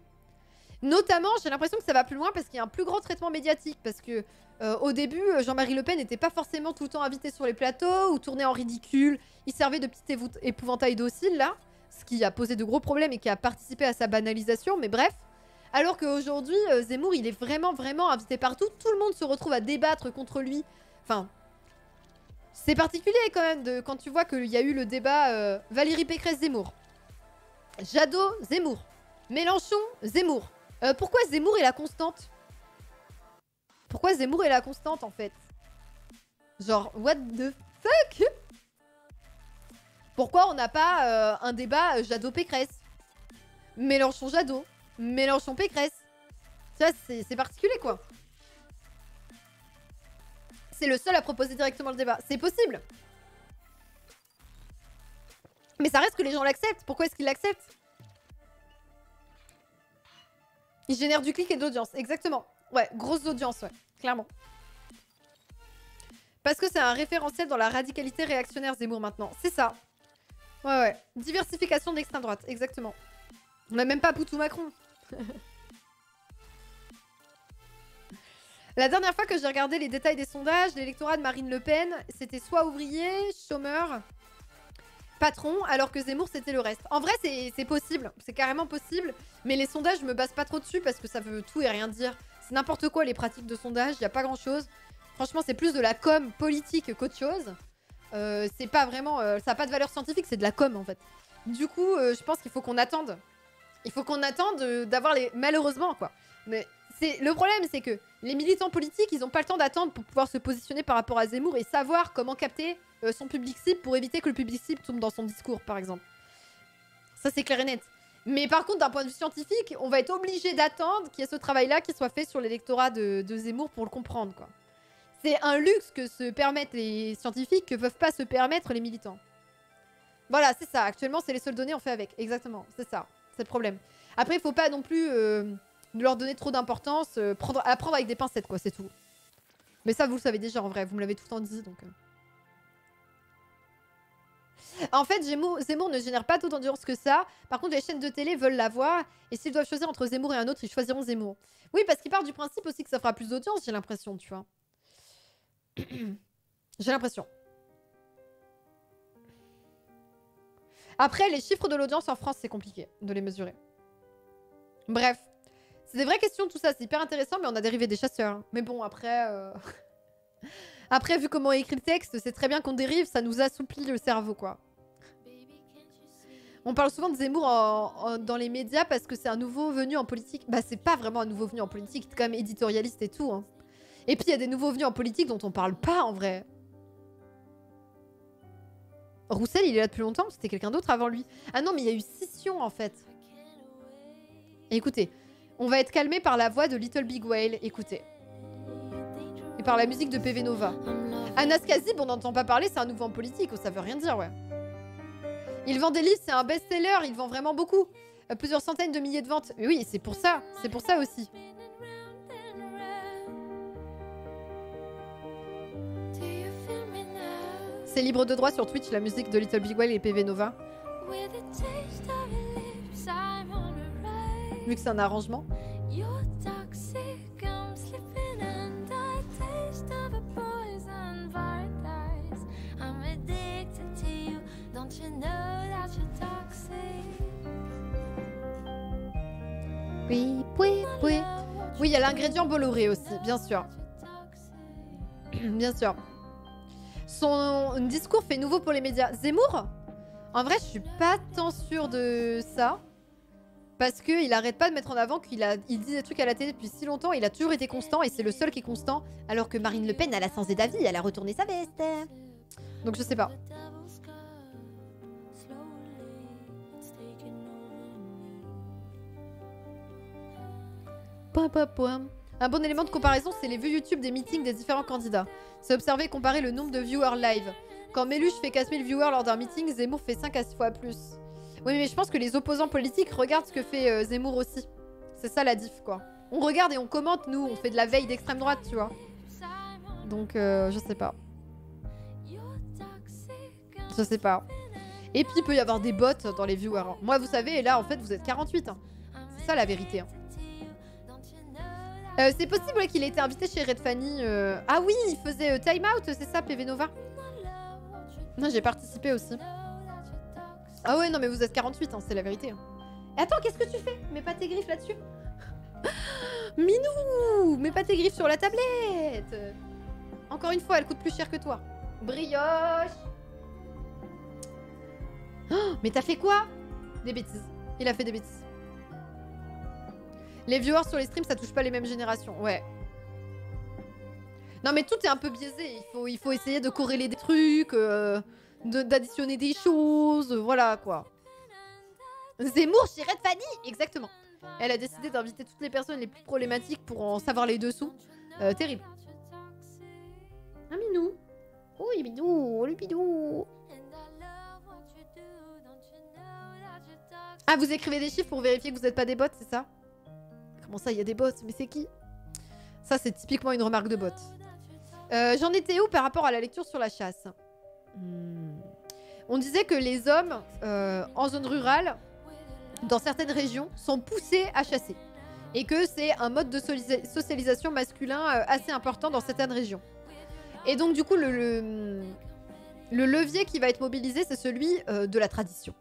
[SPEAKER 1] Notamment, j'ai l'impression que ça va plus loin parce qu'il y a un plus grand traitement médiatique. Parce que euh, au début, Jean-Marie Le Pen n'était pas forcément tout le temps invité sur les plateaux ou tourné en ridicule. Il servait de petit épouvantail docile, là. Ce qui a posé de gros problèmes et qui a participé à sa banalisation. Mais bref. Alors qu'aujourd'hui, euh, Zemmour, il est vraiment, vraiment invité partout. Tout le monde se retrouve à débattre contre lui Enfin, c'est particulier quand même quand tu vois qu'il y a eu le débat euh, Valérie Pécresse-Zemmour. Jadot, Zemmour. Euh, pourquoi Zemmour est la constante? Pourquoi Zemmour est la constante en fait? Genre, what the fuck? Pourquoi on n'a pas euh, un débat Jadot-Pécresse Mélenchon-Jadot Mélenchon-Pécresse Ça, c'est particulier quoi. C'est le seul à proposer directement le débat. C'est possible. Mais ça reste que les gens l'acceptent. Pourquoi est-ce qu'ils l'acceptent? Il génère du clic et de l'audience. Exactement. Ouais, grosse audience, ouais. Clairement. Parce que c'est un référentiel dans la radicalité réactionnaire Zemmour maintenant. C'est ça. Ouais, ouais. Diversification d'extrême droite. Exactement. On n'a même pas Poutou Macron. La dernière fois que j'ai regardé les détails des sondages, l'électorat de Marine Le Pen, c'était soit ouvrier, chômeur, patron, alors que Zemmour, c'était le reste. En vrai, c'est possible, c'est carrément possible, mais les sondages, je me base pas trop dessus parce que ça veut tout et rien dire. C'est n'importe quoi les pratiques de sondage, il a pas grand-chose. Franchement, c'est plus de la com politique qu'autre chose. Euh, c'est pas vraiment... Euh, ça n'a pas de valeur scientifique, c'est de la com, en fait. Du coup, euh, je pense qu'il faut qu'on attende. Il faut qu'on attende d'avoir les... Malheureusement, quoi. Mais le problème, c'est que les militants politiques, ils n'ont pas le temps d'attendre pour pouvoir se positionner par rapport à Zemmour et savoir comment capter euh, son public cible pour éviter que le public cible tombe dans son discours, par exemple. Ça, c'est clair et net. Mais par contre, d'un point de vue scientifique, on va être obligé d'attendre qu'il y ait ce travail-là qui soit fait sur l'électorat de, Zemmour pour le comprendre, quoi. C'est un luxe que se permettent les scientifiques que peuvent pas se permettre les militants. Voilà, c'est ça. Actuellement, c'est les seules données, on fait avec. Exactement, c'est ça. C'est le problème. Après, il faut pas non plus euh, leur donner trop d'importance. Euh, avec des pincettes, quoi, c'est tout. Mais ça, vous le savez déjà en vrai. Vous me l'avez tout le temps dit, donc... Euh. En fait, Zemmour, ne génère pas tant d'audience que ça. Par contre, les chaînes de télé veulent la voir. Et s'ils doivent choisir entre Zemmour et un autre, ils choisiront Zemmour. Oui, parce qu'il part du principe aussi que ça fera plus d'audience, j'ai l'impression, tu vois. j'ai l'impression. Après, les chiffres de l'audience en France, c'est compliqué de les mesurer. Bref. C'est des vraies questions, tout ça. C'est hyper intéressant, mais on a dérivé des chasseurs. Mais bon, après... Euh, après, vu comment est écrit le texte, c'est très bien qu'on dérive, ça nous assouplit le cerveau, quoi. On parle souvent de Zemmour dans les médias parce que c'est un nouveau venu en politique. Bah, c'est pas vraiment un nouveau venu en politique, c'est quand même éditorialiste et tout. Hein. Et puis, il y a des nouveaux venus en politique dont on parle pas en vrai. Roussel, il est là depuis longtemps, c'était quelqu'un d'autre avant lui. Ah non, mais il y a eu scission en fait. écoutez, on va être calmé par la voix de Little Big Whale, écoutez. Et par la musique de PV Nova. Anas Kazib, on n'entend pas parler, c'est un nouveau en politique, ça veut rien dire, ouais. Il vend des livres, c'est un best-seller, il vend vraiment beaucoup. Euh, plusieurs centaines de milliers de ventes. oui, c'est pour ça, c'est pour ça aussi. C'est libre de droit sur Twitch, la musique de Little Big Well et PV Nova. Vu que c'est un arrangement. Oui, oui, oui. Oui, il y a l'ingrédient Bolloré aussi, bien sûr. bien sûr. Son discours fait nouveau pour les médias. Zemmour? En vrai, je suis pas tant sûre de ça. Parce qu'il arrête pas de mettre en avant qu'il a, il dit des trucs à la télé depuis si longtemps. Il a toujours été constant et c'est le seul qui est constant. Alors que Marine Le Pen, elle a changé d'avis. Elle a retourné sa veste. Donc je sais pas. Un bon élément de comparaison, c'est les vues YouTube des meetings des différents candidats. C'est observer et comparer le nombre de viewers live. Quand Méluche fait 4000 viewers lors d'un meeting, Zemmour fait 5 à 6 fois plus. Oui, mais je pense que les opposants politiques regardent ce que fait euh, Zemmour aussi. C'est ça la diff, quoi. On regarde et on commente, nous. On fait de la veille d'extrême droite, tu vois. Donc, euh, je sais pas. Je sais pas. Et puis, il peut y avoir des bots dans les viewers. Moi, vous savez, là, en fait, vous êtes 48. Hein. C'est ça la vérité. Hein. Euh, c'est possible qu'il ait été invité chez Red Fanny. Ah oui, il faisait Time Out, c'est ça, PV Nova? Non, j'ai participé aussi. Ah ouais, non, mais vous êtes 48, hein, c'est la vérité. Hein. attends, qu'est-ce que tu fais? Mets pas tes griffes là-dessus. Minou Mets pas tes griffes sur la tablette Encore une fois, elle coûte plus cher que toi. Brioche oh, Mais t'as fait quoi? Des bêtises. Il a fait des bêtises. Les viewers sur les streams, ça touche pas les mêmes générations. Ouais. Non, mais tout est un peu biaisé. Il faut, essayer de corréler des trucs, euh, d'additionner des choses. Voilà, quoi. Zemmour chez Red Fanny Exactement. Elle a décidé d'inviter toutes les personnes les plus problématiques pour en savoir les dessous. Euh, terrible. Un minou. Oui, minou. Le bidou. Ah, vous écrivez des chiffres pour vérifier que vous n'êtes pas des bots, c'est ça? Comment ça, il y a des bots? Mais c'est qui? Ça, c'est typiquement une remarque de bot. Euh, j'en étais où par rapport à la lecture sur la chasse? Hmm. On disait que les hommes euh, en zone rurale, dans certaines régions, sont poussés à chasser. Et que c'est un mode de socialisation masculin euh, assez important dans certaines régions. Et donc, du coup, le, le levier qui va être mobilisé, c'est celui de la tradition.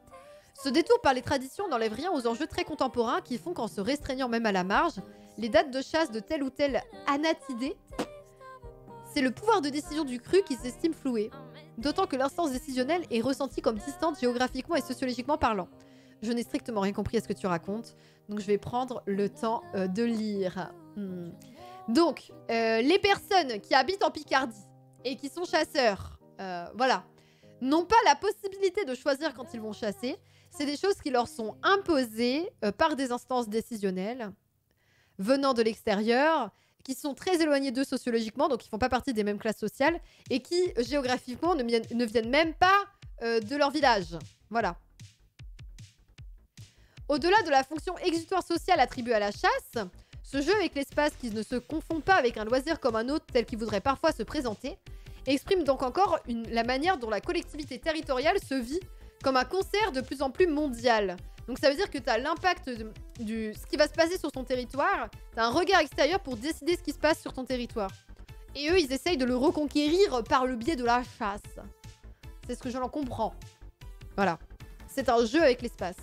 [SPEAKER 1] Ce détour par les traditions n'enlève rien aux enjeux très contemporains qui font qu'en se restreignant même à la marge, les dates de chasse de tel ou tel anatidé, c'est le pouvoir de décision du cru qui s'estime floué. D'autant que l'instance décisionnelle est ressentie comme distante géographiquement et sociologiquement parlant. Je n'ai strictement rien compris à ce que tu racontes, donc je vais prendre le temps euh, de lire. Hmm. Donc, euh, les personnes qui habitent en Picardie et qui sont chasseurs, euh, voilà, n'ont pas la possibilité de choisir quand ils vont chasser. C'est des choses qui leur sont imposées par des instances décisionnelles venant de l'extérieur, qui sont très éloignées d'eux sociologiquement, donc ils font pas partie des mêmes classes sociales, et qui géographiquement ne, ne viennent même pas euh, de leur village. Voilà. Au-delà de la fonction exutoire sociale attribuée à la chasse, ce jeu avec l'espace qui ne se confond pas avec un loisir comme un autre tel qu'il voudrait parfois se présenter, exprime donc encore la manière dont la collectivité territoriale se vit comme un concert de plus en plus mondial. Donc ça veut dire que tu as l'impact ce qui va se passer sur ton territoire, tu as un regard extérieur pour décider ce qui se passe sur ton territoire. Et eux, ils essayent de le reconquérir par le biais de la chasse. C'est ce que je l'en comprends. Voilà. C'est un jeu avec l'espace.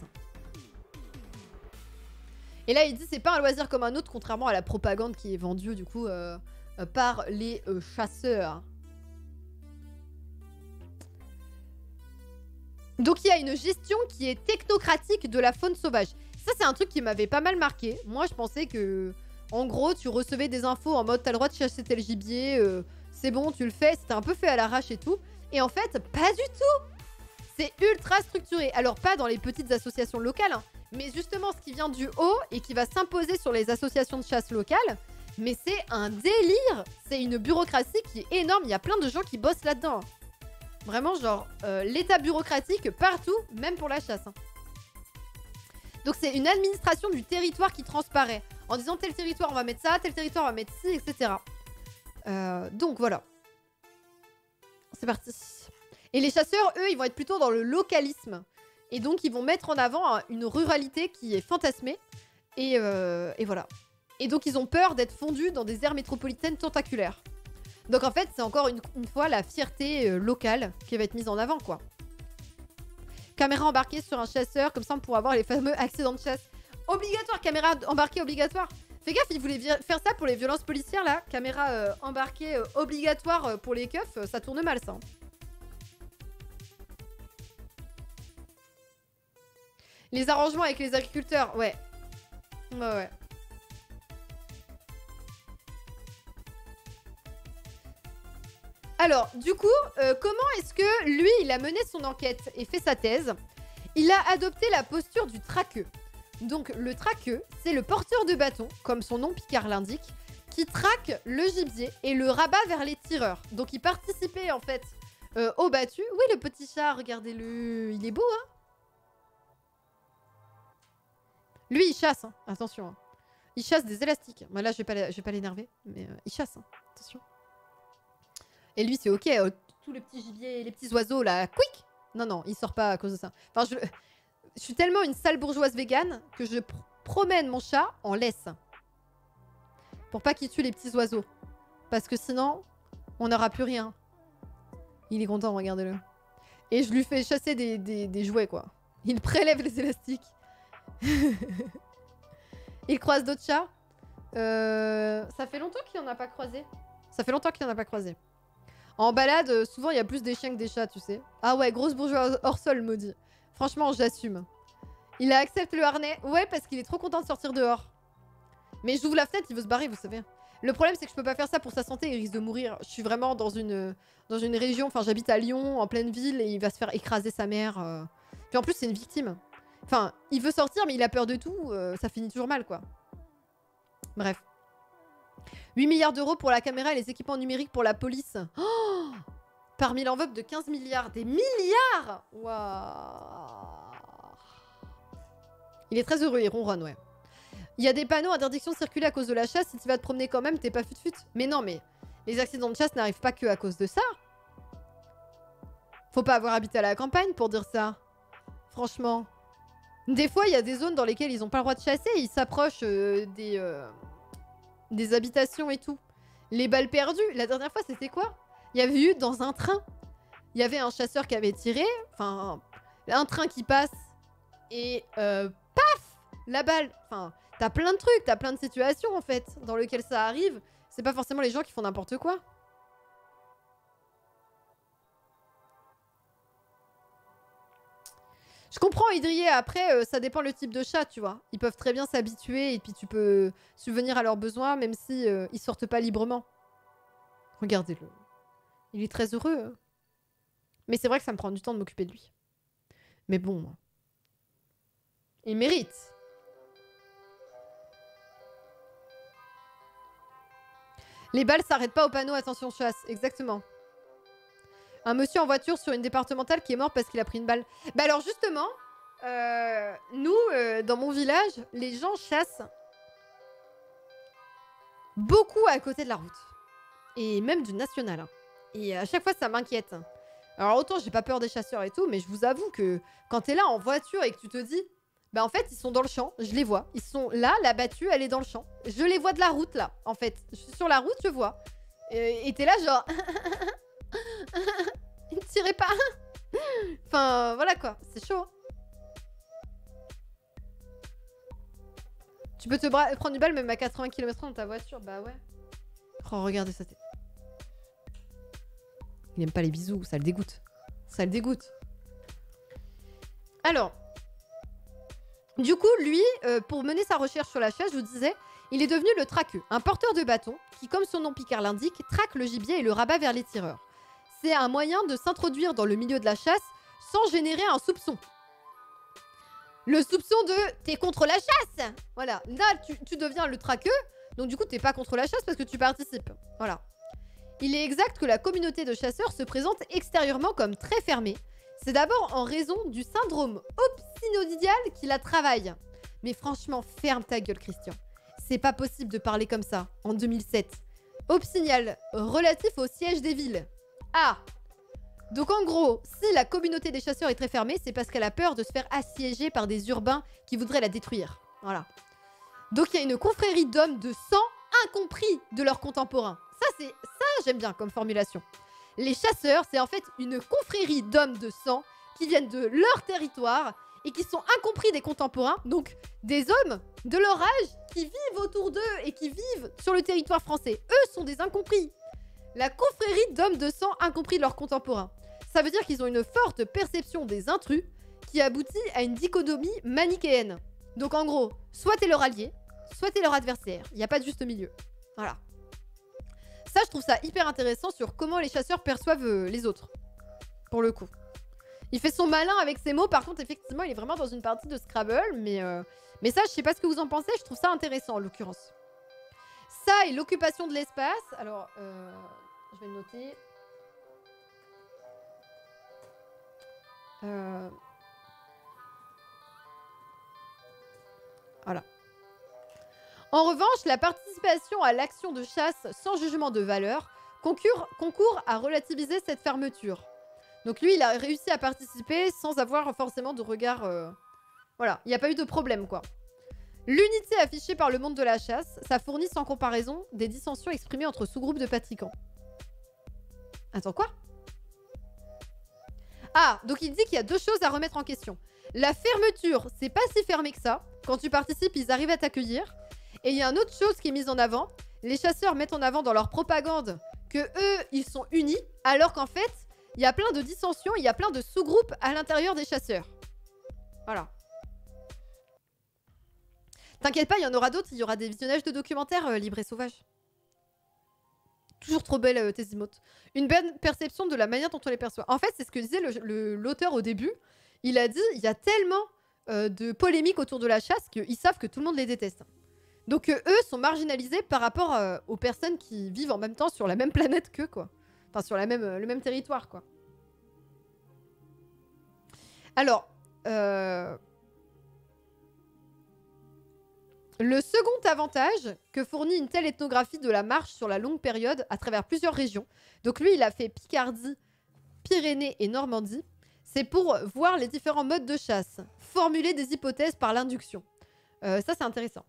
[SPEAKER 1] Et là, il dit c'est pas un loisir comme un autre, contrairement à la propagande qui est vendue du coup euh, euh, par les euh, chasseurs. Donc il y a une gestion qui est technocratique de la faune sauvage. Ça, c'est un truc qui m'avait pas mal marqué. Moi, je pensais que, en gros, tu recevais des infos en mode t'as le droit de chasser tel gibier, c'est bon, tu le fais. C'était un peu fait à l'arrache et tout. Et en fait, pas du tout C'est ultra structuré. Alors, pas dans les petites associations locales, hein, mais justement, ce qui vient du haut et qui va s'imposer sur les associations de chasse locales, mais c'est un délire C'est une bureaucratie qui est énorme, il y a plein de gens qui bossent là-dedans. Vraiment, genre, euh, l'état bureaucratique partout, même pour la chasse. Hein. Donc c'est une administration du territoire qui transparaît. En disant tel territoire on va mettre ça, tel territoire on va mettre ci, etc. Euh, donc voilà. C'est parti. Et les chasseurs, eux, ils vont être plutôt dans le localisme. Et donc, ils vont mettre en avant une ruralité qui est fantasmée. Et, euh, voilà. Et donc, ils ont peur d'être fondus dans des aires métropolitaines tentaculaires. Donc, en fait, c'est encore une, fois la fierté euh, locale qui va être mise en avant, quoi. Caméra embarquée sur un chasseur, comme ça, on pourra avoir les fameux accidents de chasse. Obligatoire, caméra embarquée obligatoire. Fais gaffe, ils voulaient faire ça pour les violences policières là. Caméra euh, embarquée euh, obligatoire euh, pour les keufs, ça tourne mal ça. Hein. Les arrangements avec les agriculteurs, ouais. Ouais, ouais. Alors, du coup, comment est-ce que lui, il a mené son enquête et fait sa thèse? Il a adopté la posture du traqueux. Donc le traqueux, c'est le porteur de bâton, comme son nom Picard l'indique, qui traque le gibier et le rabat vers les tireurs. Donc il participait en fait euh, au battu. Oui, le petit chat, regardez-le, il est beau, hein? Lui, il chasse, hein. attention. Hein. Il chasse des élastiques. Moi là, je vais pas, pas l'énerver, mais euh, il chasse, hein. attention. Et lui, c'est ok. Euh, tous les petits gibiers, les petits oiseaux là, quick Non, non, il sort pas à cause de ça. Enfin, je suis tellement une sale bourgeoise végane que je promène mon chat en laisse. Pour pas qu'il tue les petits oiseaux. Parce que sinon, on n'aura plus rien. Il est content, regardez-le. Et je lui fais chasser des, jouets, quoi. Il prélève les élastiques. il croise d'autres chats. Euh, ça fait longtemps qu'il en a pas croisé. Ça fait longtemps qu'il en a pas croisé. En balade, souvent, il y a plus des chiens que des chats, tu sais. Ah ouais, grosse bourgeoise hors sol, maudit. Franchement, j'assume. Il a accepté le harnais. Ouais, parce qu'il est trop content de sortir dehors. Mais j'ouvre la fenêtre, il veut se barrer, vous savez. Le problème, c'est que je peux pas faire ça pour sa santé, il risque de mourir. Je suis vraiment dans une, une région, enfin j'habite à Lyon, en pleine ville, et il va se faire écraser sa mère. Euh. Puis en plus, c'est une victime. Enfin, il veut sortir, mais il a peur de tout, euh, ça finit toujours mal, quoi. Bref. 8 milliards d'euros pour la caméra et les équipements numériques pour la police. Oh Parmi l'enveloppe de 15 milliards. Des milliards Waouh Il est très heureux, il ronronne, ouais. Il y a des panneaux interdiction de à cause de la chasse. Si tu vas te promener quand même, t'es pas fut-fut. Mais non, mais les accidents de chasse n'arrivent pas que à cause de ça. Faut pas avoir habité à la campagne pour dire ça. Franchement. Des fois, il y a des zones dans lesquelles ils ont pas le droit de chasser. Ils s'approchent euh, des, euh, des habitations et tout. Les balles perdues. La dernière fois, c'était quoi? Il y avait eu dans un train, il y avait un chasseur qui avait tiré, enfin, un train qui passe et euh, paf La balle Enfin, t'as plein de trucs, t'as plein de situations en fait dans lesquelles ça arrive. C'est pas forcément les gens qui font n'importe quoi. Je comprends, Hydrier. Après, euh, ça dépend le type de chat, tu vois. Ils peuvent très bien s'habituer et puis tu peux subvenir à leurs besoins même si euh, sortent pas librement. Regardez-le. Il est très heureux. Mais c'est vrai que ça me prend du temps de m'occuper de lui. Mais bon. Il mérite. Les balles s'arrêtent pas au panneau attention chasse. Exactement. Un monsieur en voiture sur une départementale qui est mort parce qu'il a pris une balle. Bah alors justement, euh, nous, euh, dans mon village, les gens chassent beaucoup à côté de la route. Et même du national. Hein. Et à chaque fois, ça m'inquiète. Alors autant j'ai pas peur des chasseurs et tout, mais je vous avoue que quand t'es là en voiture et que tu te dis, bah en fait ils sont dans le champ, je les vois. Ils sont là, la battue, elle est dans le champ. Je les vois de la route là, en fait. Je suis sur la route, je vois. Et t'es là genre... ne tirez pas Enfin voilà quoi, c'est chaud. Hein. Tu peux te prendre du balle même à 80 km/h dans ta voiture, bah ouais. Oh regardez tête. Il aime pas les bisous, ça le dégoûte. Ça le dégoûte. Alors, du coup, lui, euh, pour mener sa recherche sur la chasse, je vous disais, il est devenu le traqueux, un porteur de bâton qui, comme son nom Picard l'indique, traque le gibier et le rabat vers les tireurs. C'est un moyen de s'introduire dans le milieu de la chasse sans générer un soupçon. Le soupçon de t'es contre la chasse Voilà, là tu, tu deviens le traqueux, donc du coup t'es pas contre la chasse parce que tu participes. Voilà. Il est exact que la communauté de chasseurs se présente extérieurement comme très fermée. C'est d'abord en raison du syndrome obsinodidial qui la travaille. Mais franchement, ferme ta gueule, Christian. C'est pas possible de parler comme ça, en 2007. Obsignal, relatif au siège des villes. Ah Donc en gros, si la communauté des chasseurs est très fermée, c'est parce qu'elle a peur de se faire assiéger par des urbains qui voudraient la détruire. Voilà. Donc il y a une confrérie d'hommes de sang incompris de leurs contemporains. Ça, c'est ça, j'aime bien comme formulation. Les chasseurs, c'est en fait une confrérie d'hommes de sang qui viennent de leur territoire et qui sont incompris des contemporains, donc des hommes de leur âge qui vivent autour d'eux et qui vivent sur le territoire français. Eux sont des incompris. La confrérie d'hommes de sang incompris de leurs contemporains. Ça veut dire qu'ils ont une forte perception des intrus qui aboutit à une dichotomie manichéenne. Donc en gros, soit t'es leur allié, soit t'es leur adversaire. Il n'y a pas de juste milieu. Voilà. Ça, je trouve ça hyper intéressant sur comment les chasseurs perçoivent euh, les autres. Pour le coup. Il fait son malin avec ses mots. Par contre, effectivement, il est vraiment dans une partie de Scrabble. Mais, euh, mais ça, je sais pas ce que vous en pensez. Je trouve ça intéressant, en l'occurrence. Ça et l'occupation de l'espace. Alors, euh, je vais le noter. Voilà. En revanche, la participation à l'action de chasse sans jugement de valeur concourt, à relativiser cette fermeture. Donc lui, il a réussi à participer sans avoir forcément de regard... Euh, voilà, il n'y a pas eu de problème, quoi. L'unité affichée par le monde de la chasse, ça fournit sans comparaison des dissensions exprimées entre sous-groupes de pratiquants. Attends, quoi? Ah, donc il dit qu'il y a deux choses à remettre en question. La fermeture, c'est pas si fermé que ça. Quand tu participes, ils arrivent à t'accueillir. Et il y a une autre chose qui est mise en avant. Les chasseurs mettent en avant dans leur propagande que eux, ils sont unis, alors qu'en fait, il y a plein de dissensions, il y a plein de sous-groupes à l'intérieur des chasseurs. Voilà. T'inquiète pas, il y en aura d'autres, il y aura des visionnages de documentaires euh, libres et sauvages. Toujours trop belle, euh, Une bonne perception de la manière dont on les perçoit. En fait, c'est ce que disait l'auteur au début. Il a dit, il y a tellement euh, de polémiques autour de la chasse qu'ils savent que tout le monde les déteste. Donc euh, eux sont marginalisés par rapport euh, aux personnes qui vivent en même temps sur la même planète qu'eux, quoi. Enfin, sur euh, le même territoire, quoi. Alors, le second avantage que fournit une telle ethnographie de la marche sur la longue période à travers plusieurs régions, donc lui, il a fait Picardie, Pyrénées et Normandie, c'est pour voir les différents modes de chasse, formuler des hypothèses par l'induction. ça, c'est intéressant.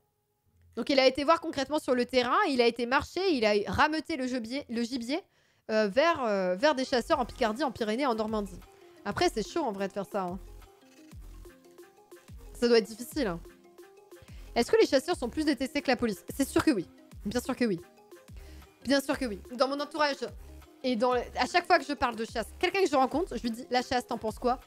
[SPEAKER 1] Donc il a été voir concrètement sur le terrain, il a été marcher, il a rameuté le gibier, euh, vers, euh, vers des chasseurs en Picardie, en Pyrénées, en Normandie. Après, c'est chaud en vrai de faire ça. Hein. Ça doit être difficile. Hein. Est-ce que les chasseurs sont plus détestés que la police? C'est sûr que oui. Bien sûr que oui. Bien sûr que oui. Dans mon entourage et à chaque fois que je parle de chasse, quelqu'un que je rencontre, je lui dis la chasse, t'en penses quoi?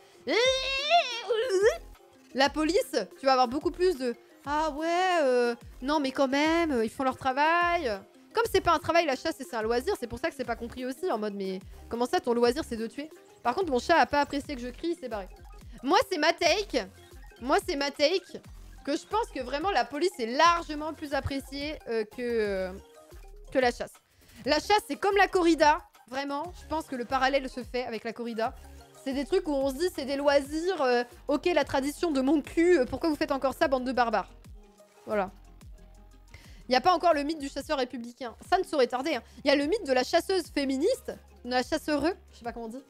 [SPEAKER 1] La police, tu vas avoir beaucoup plus de ah ouais, euh, non mais quand même, euh, ils font leur travail. Comme c'est pas un travail la chasse c'est un loisir, c'est pour ça que c'est pas compris aussi en mode mais comment ça ton loisir c'est de tuer? Par contre, mon chat a pas apprécié que je crie, il s'est barré. Moi, c'est ma take. Moi, c'est ma take. Que je pense que vraiment la police est largement plus appréciée euh, que, que la chasse. La chasse, c'est comme la corrida. Vraiment, je pense que le parallèle se fait avec la corrida. C'est des trucs où on se dit c'est des loisirs. Euh, ok, la tradition de mon cul. pourquoi vous faites encore ça, bande de barbares? Voilà. Il n'y a pas encore le mythe du chasseur républicain. Ça ne saurait tarder. Hein. Il y a le mythe de la chasseuse féministe. De la chasseureux. Je sais pas comment on dit.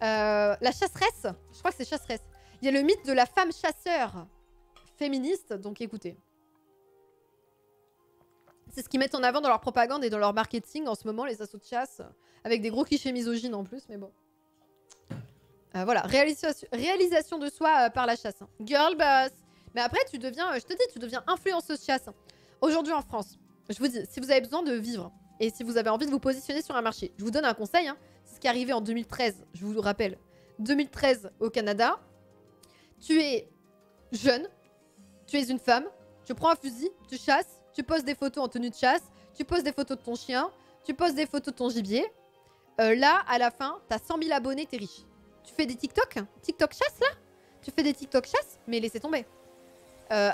[SPEAKER 1] la chasseresse. Je crois que c'est chasseresse. Il y a le mythe de la femme chasseur féministe. Donc écoutez. C'est ce qu'ils mettent en avant dans leur propagande et dans leur marketing en ce moment, les assauts de chasse. Avec des gros clichés misogynes en plus, mais bon. Euh, voilà, réalisation, de soi euh, par la chasse. Girl boss. Mais après, tu deviens, euh, je te dis, tu deviens influenceuse chasse. Aujourd'hui en France, je vous dis, si vous avez besoin de vivre et si vous avez envie de vous positionner sur un marché, je vous donne un conseil. Hein. C'est ce qui est arrivé en 2013, je vous le rappelle. 2013 au Canada. Tu es jeune, tu es une femme, tu prends un fusil, tu chasses, tu poses des photos en tenue de chasse, tu poses des photos de ton chien, tu poses des photos de ton gibier. Là, à la fin, t'as 100 000 abonnés, t'es riche. Tu fais des TikTok TikTok chasse, là? Tu fais des TikTok chasse Mais laissez tomber. Euh,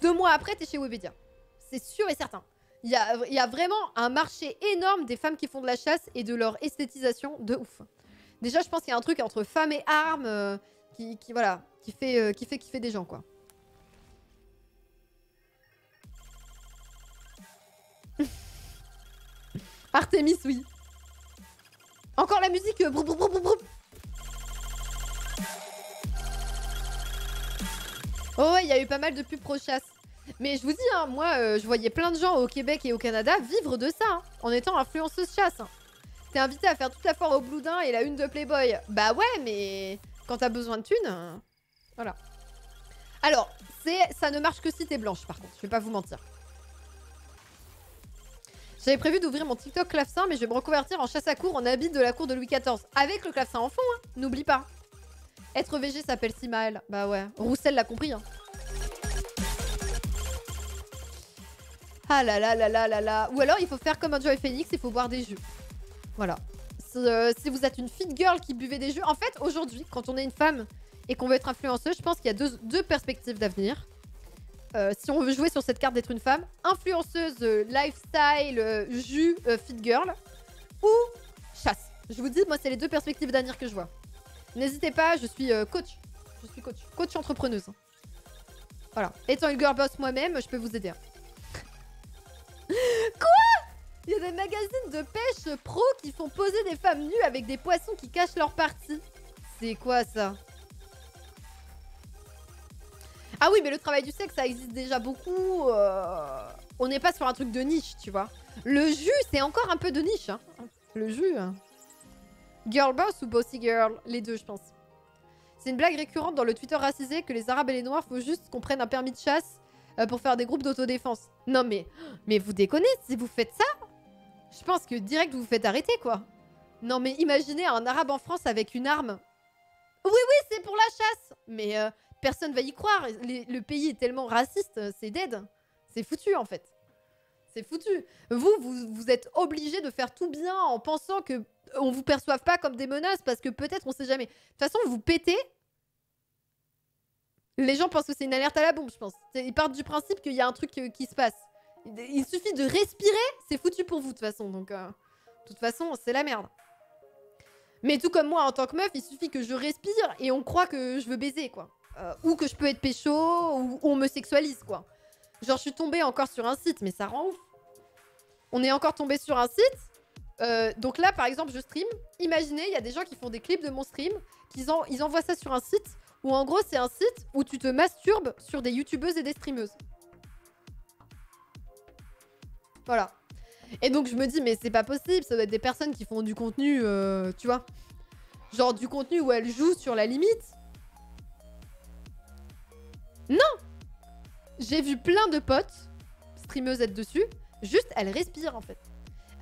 [SPEAKER 1] deux mois après, t'es chez Webedia. C'est sûr et certain. Il y a, y a, vraiment un marché énorme des femmes qui font de la chasse et de leur esthétisation de ouf. Déjà, je pense qu'il y a un truc entre femmes et armes euh, qui, voilà, qui fait, qui fait des gens, quoi. Artemis, oui. Encore la musique. Euh, oh ouais, il y a eu pas mal de pubs pro-chasse. Mais je vous dis, hein, moi, euh, je voyais plein de gens au Québec et au Canada vivre de ça, hein, en étant influenceuse chasse. T'es invité à faire toute la foire au Bloudin et la une de Playboy. Bah ouais, mais quand t'as besoin de thunes, euh, voilà. Alors, ça ne marche que si t'es blanche, par contre. Je vais pas vous mentir. J'avais prévu d'ouvrir mon TikTok clavecin, mais je vais me reconvertir en chasse à cour en habit de la cour de Louis XIV. Avec le clavecin en fond, hein. N'oublie pas. Être VG s'appelle si mal. Bah ouais. Roussel l'a compris, hein. Ah là là là là là là. Ou alors, il faut faire comme un Joy Phoenix, il faut boire des jus. Voilà. Euh, si vous êtes une fit girl qui buvait des jus... En fait, aujourd'hui, quand on est une femme et qu'on veut être influenceuse, je pense qu'il y a deux, perspectives d'avenir. Euh, si on veut jouer sur cette carte d'être une femme, influenceuse euh, lifestyle, jus, fit girl, ou chasse. Je vous dis, moi, c'est les deux perspectives d'avenir que je vois. N'hésitez pas, je suis coach. Je suis coach. Coach entrepreneuse. Voilà. Étant une girl boss moi-même, je peux vous aider. Hein. Quoi? Il y a des magazines de pêche pro qui font poser des femmes nues avec des poissons qui cachent leur partie. C'est quoi ça? Ah oui, mais le travail du sexe, ça existe déjà beaucoup. Euh, on n'est pas sur un truc de niche, tu vois. Le jus, c'est encore un peu de niche. Hein. Le jus. Hein. Girl boss ou bossy girl? Les deux, je pense. C'est une blague récurrente dans le Twitter racisé que les Arabes et les Noirs, faut juste qu'on prenne un permis de chasse euh, pour faire des groupes d'autodéfense. Non mais, mais vous déconnez, si vous faites ça, je pense que direct vous vous faites arrêter quoi. Non mais imaginez un Arabe en France avec une arme. Oui oui, c'est pour la chasse. Mais euh, personne va y croire. le pays est tellement raciste, c'est dead. C'est foutu en fait. C'est foutu. Vous, vous, êtes obligé de faire tout bien en pensant que on vous perçoive pas comme des menaces parce que peut-être on sait jamais. De toute façon, vous pétez. Les gens pensent que c'est une alerte à la bombe, je pense. Ils partent du principe qu'il y a un truc euh, qui se passe. Il suffit de respirer, c'est foutu pour vous de toute façon. Donc, euh, de toute façon, c'est la merde. Mais tout comme moi, en tant que meuf, il suffit que je respire et on croit que je veux baiser, quoi. Euh, ou que je peux être pécho, ou, on me sexualise, quoi. Genre, je suis tombée encore sur un site, mais ça rend ouf. On est encore tombé sur un site. Euh, donc là, par exemple, je stream. Imaginez, il y a des gens qui font des clips de mon stream, qu'ils ils envoient ça sur un site, où en gros, c'est un site où tu te masturbes sur des youtubeuses et des streameuses. Voilà. Et donc, je me dis, mais c'est pas possible, ça doit être des personnes qui font du contenu, euh, tu vois. Genre du contenu où elles jouent sur la limite. Non J'ai vu plein de potes, streameuses être dessus, juste elles respirent en fait.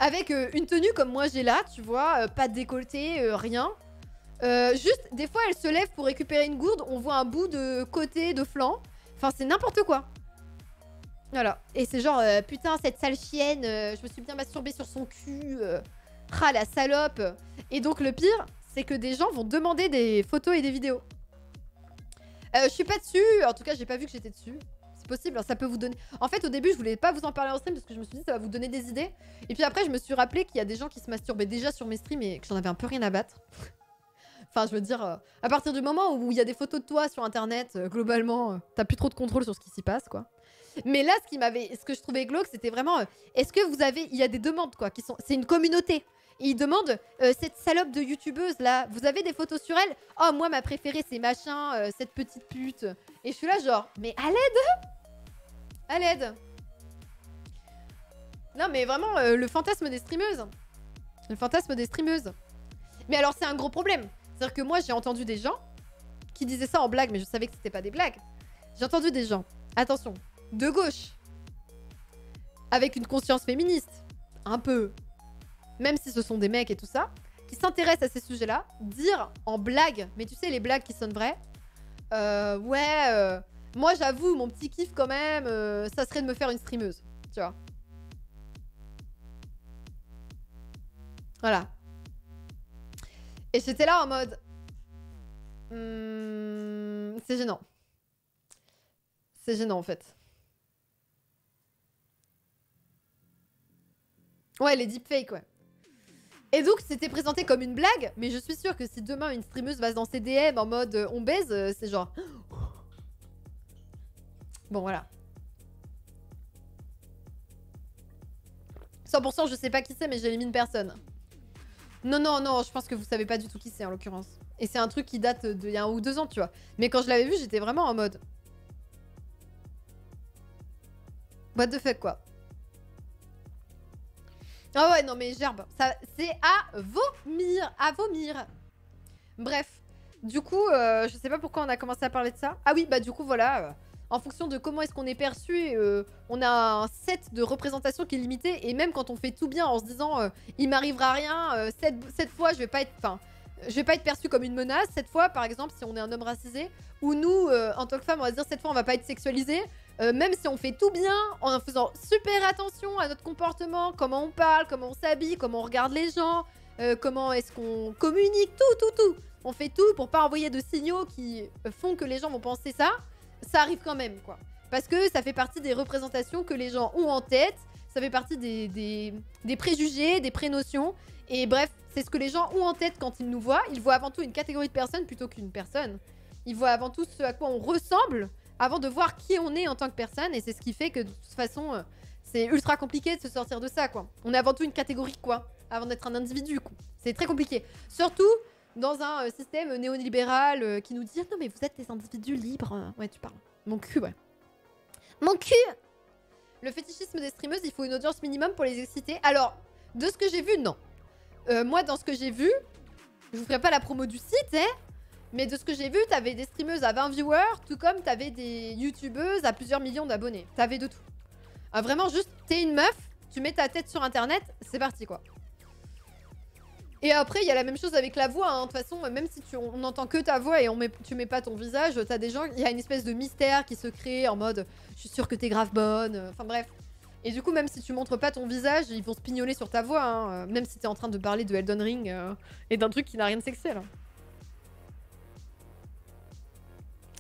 [SPEAKER 1] Avec euh, une tenue comme moi j'ai là, tu vois, euh, pas de décolleté, euh, rien. juste, des fois elles se lèvent pour récupérer une gourde, on voit un bout de côté, de flanc. Enfin, c'est n'importe quoi. Voilà. Et c'est genre, putain, cette sale chienne, je me suis bien masturbée sur son cul. Ah, la salope. Et donc, le pire, c'est que des gens vont demander des photos et des vidéos. Je suis pas dessus, en tout cas j'ai pas vu que j'étais dessus. Possible, ça peut vous donner... En fait au début je voulais pas vous en parler en stream parce que je me suis dit ça va vous donner des idées. Et puis après je me suis rappelé qu'il y a des gens qui se masturbaient déjà sur mes streams et que j'en avais un peu rien à battre. enfin je veux dire, euh, à partir du moment où il y a des photos de toi sur internet, euh, globalement t'as plus trop de contrôle sur ce qui s'y passe quoi. Mais là ce qui m'avait... Ce que je trouvais glauque c'était vraiment... Est-ce que vous avez... Il y a des demandes quoi qui sont... C'est une communauté il demande euh, cette salope de youtubeuse là, vous avez des photos sur elle? Oh, moi ma préférée c'est machin, euh, cette petite pute. Et je suis là genre, mais à l'aide À l'aide Non mais vraiment, euh, le fantasme des streameuses. Le fantasme des streameuses. Mais alors c'est un gros problème. C'est-à-dire que moi j'ai entendu des gens qui disaient ça en blague, mais je savais que c'était pas des blagues. J'ai entendu des gens, attention, de gauche, avec une conscience féministe, un peu, même si ce sont des mecs et tout ça, qui s'intéressent à ces sujets-là, dire en blague, mais tu sais, les blagues qui sonnent vraies, euh, ouais, euh, moi j'avoue, mon petit kiff quand même, euh, ça serait de me faire une streameuse, tu vois. Voilà. Et j'étais là en mode... Hmm, c'est gênant. C'est gênant en fait. Ouais, les deepfakes, ouais. Et donc, c'était présenté comme une blague, mais je suis sûre que si demain une streameuse va dans ses DM en mode euh, on baise, euh, c'est genre. Bon, voilà. 100%, je sais pas qui c'est, mais j'élimine personne. Non, non, non, je pense que vous savez pas du tout qui c'est en l'occurrence. Et c'est un truc qui date d'il y a un ou deux ans, tu vois. Mais quand je l'avais vu, j'étais vraiment en mode. What the fuck, quoi. Ah ouais, non mais gerbe, c'est à vomir, à vomir. Bref, du coup, euh, je sais pas pourquoi on a commencé à parler de ça. Ah oui, bah du coup, voilà, euh, en fonction de comment est-ce qu'on est perçu, euh, on a un set de représentation qui est limité. Et même quand on fait tout bien en se disant, il m'arrivera rien, cette, cette, fois, je vais pas être... Enfin, je vais pas être perçu comme une menace. Cette fois, par exemple, si on est un homme racisé, ou nous, en tant que femme, on va se dire, cette fois, on va pas être sexualisé. Euh, même si on fait tout bien, en faisant super attention à notre comportement, comment on parle, comment on s'habille, comment on regarde les gens, euh, comment est-ce qu'on communique, tout, tout, tout. On fait tout pour pas envoyer de signaux qui font que les gens vont penser ça. Ça arrive quand même, quoi. Parce que ça fait partie des représentations que les gens ont en tête, ça fait partie des, des, préjugés, des prénotions. Et bref, c'est ce que les gens ont en tête quand ils nous voient. Ils voient avant tout une catégorie de personnes plutôt qu'une personne. Ils voient avant tout ce à quoi on ressemble avant de voir qui on est en tant que personne. Et c'est ce qui fait que de toute façon, euh, c'est ultra compliqué de se sortir de ça, quoi. On est avant tout une catégorie, quoi, avant d'être un individu, quoi. C'est très compliqué. Surtout dans un euh, système néolibéral euh, qui nous dit non mais vous êtes des individus libres. Ouais, tu parles. Mon cul, ouais. Mon cul Le fétichisme des streameuses, il faut une audience minimum pour les exciter. Alors, de ce que j'ai vu, non. moi, dans ce que j'ai vu, je vous ferai pas la promo du site, hein, mais de ce que j'ai vu, t'avais des streameuses à 20 viewers, tout comme t'avais des youtubeuses à plusieurs millions d'abonnés. T'avais de tout. Ah, vraiment, juste, t'es une meuf, tu mets ta tête sur internet, c'est parti quoi. Et après, il y a la même chose avec la voix. Hein. De toute façon, même si tu, on n'entend que ta voix et on met, tu mets pas ton visage, t'as des gens, il y a une espèce de mystère qui se crée en mode je suis sûre que t'es grave bonne. Enfin bref. Et du coup, même si tu montres pas ton visage, ils vont se pignoler sur ta voix. Hein. Même si t'es en train de parler de Elden Ring euh, et d'un truc qui n'a rien de sexuel. Hein.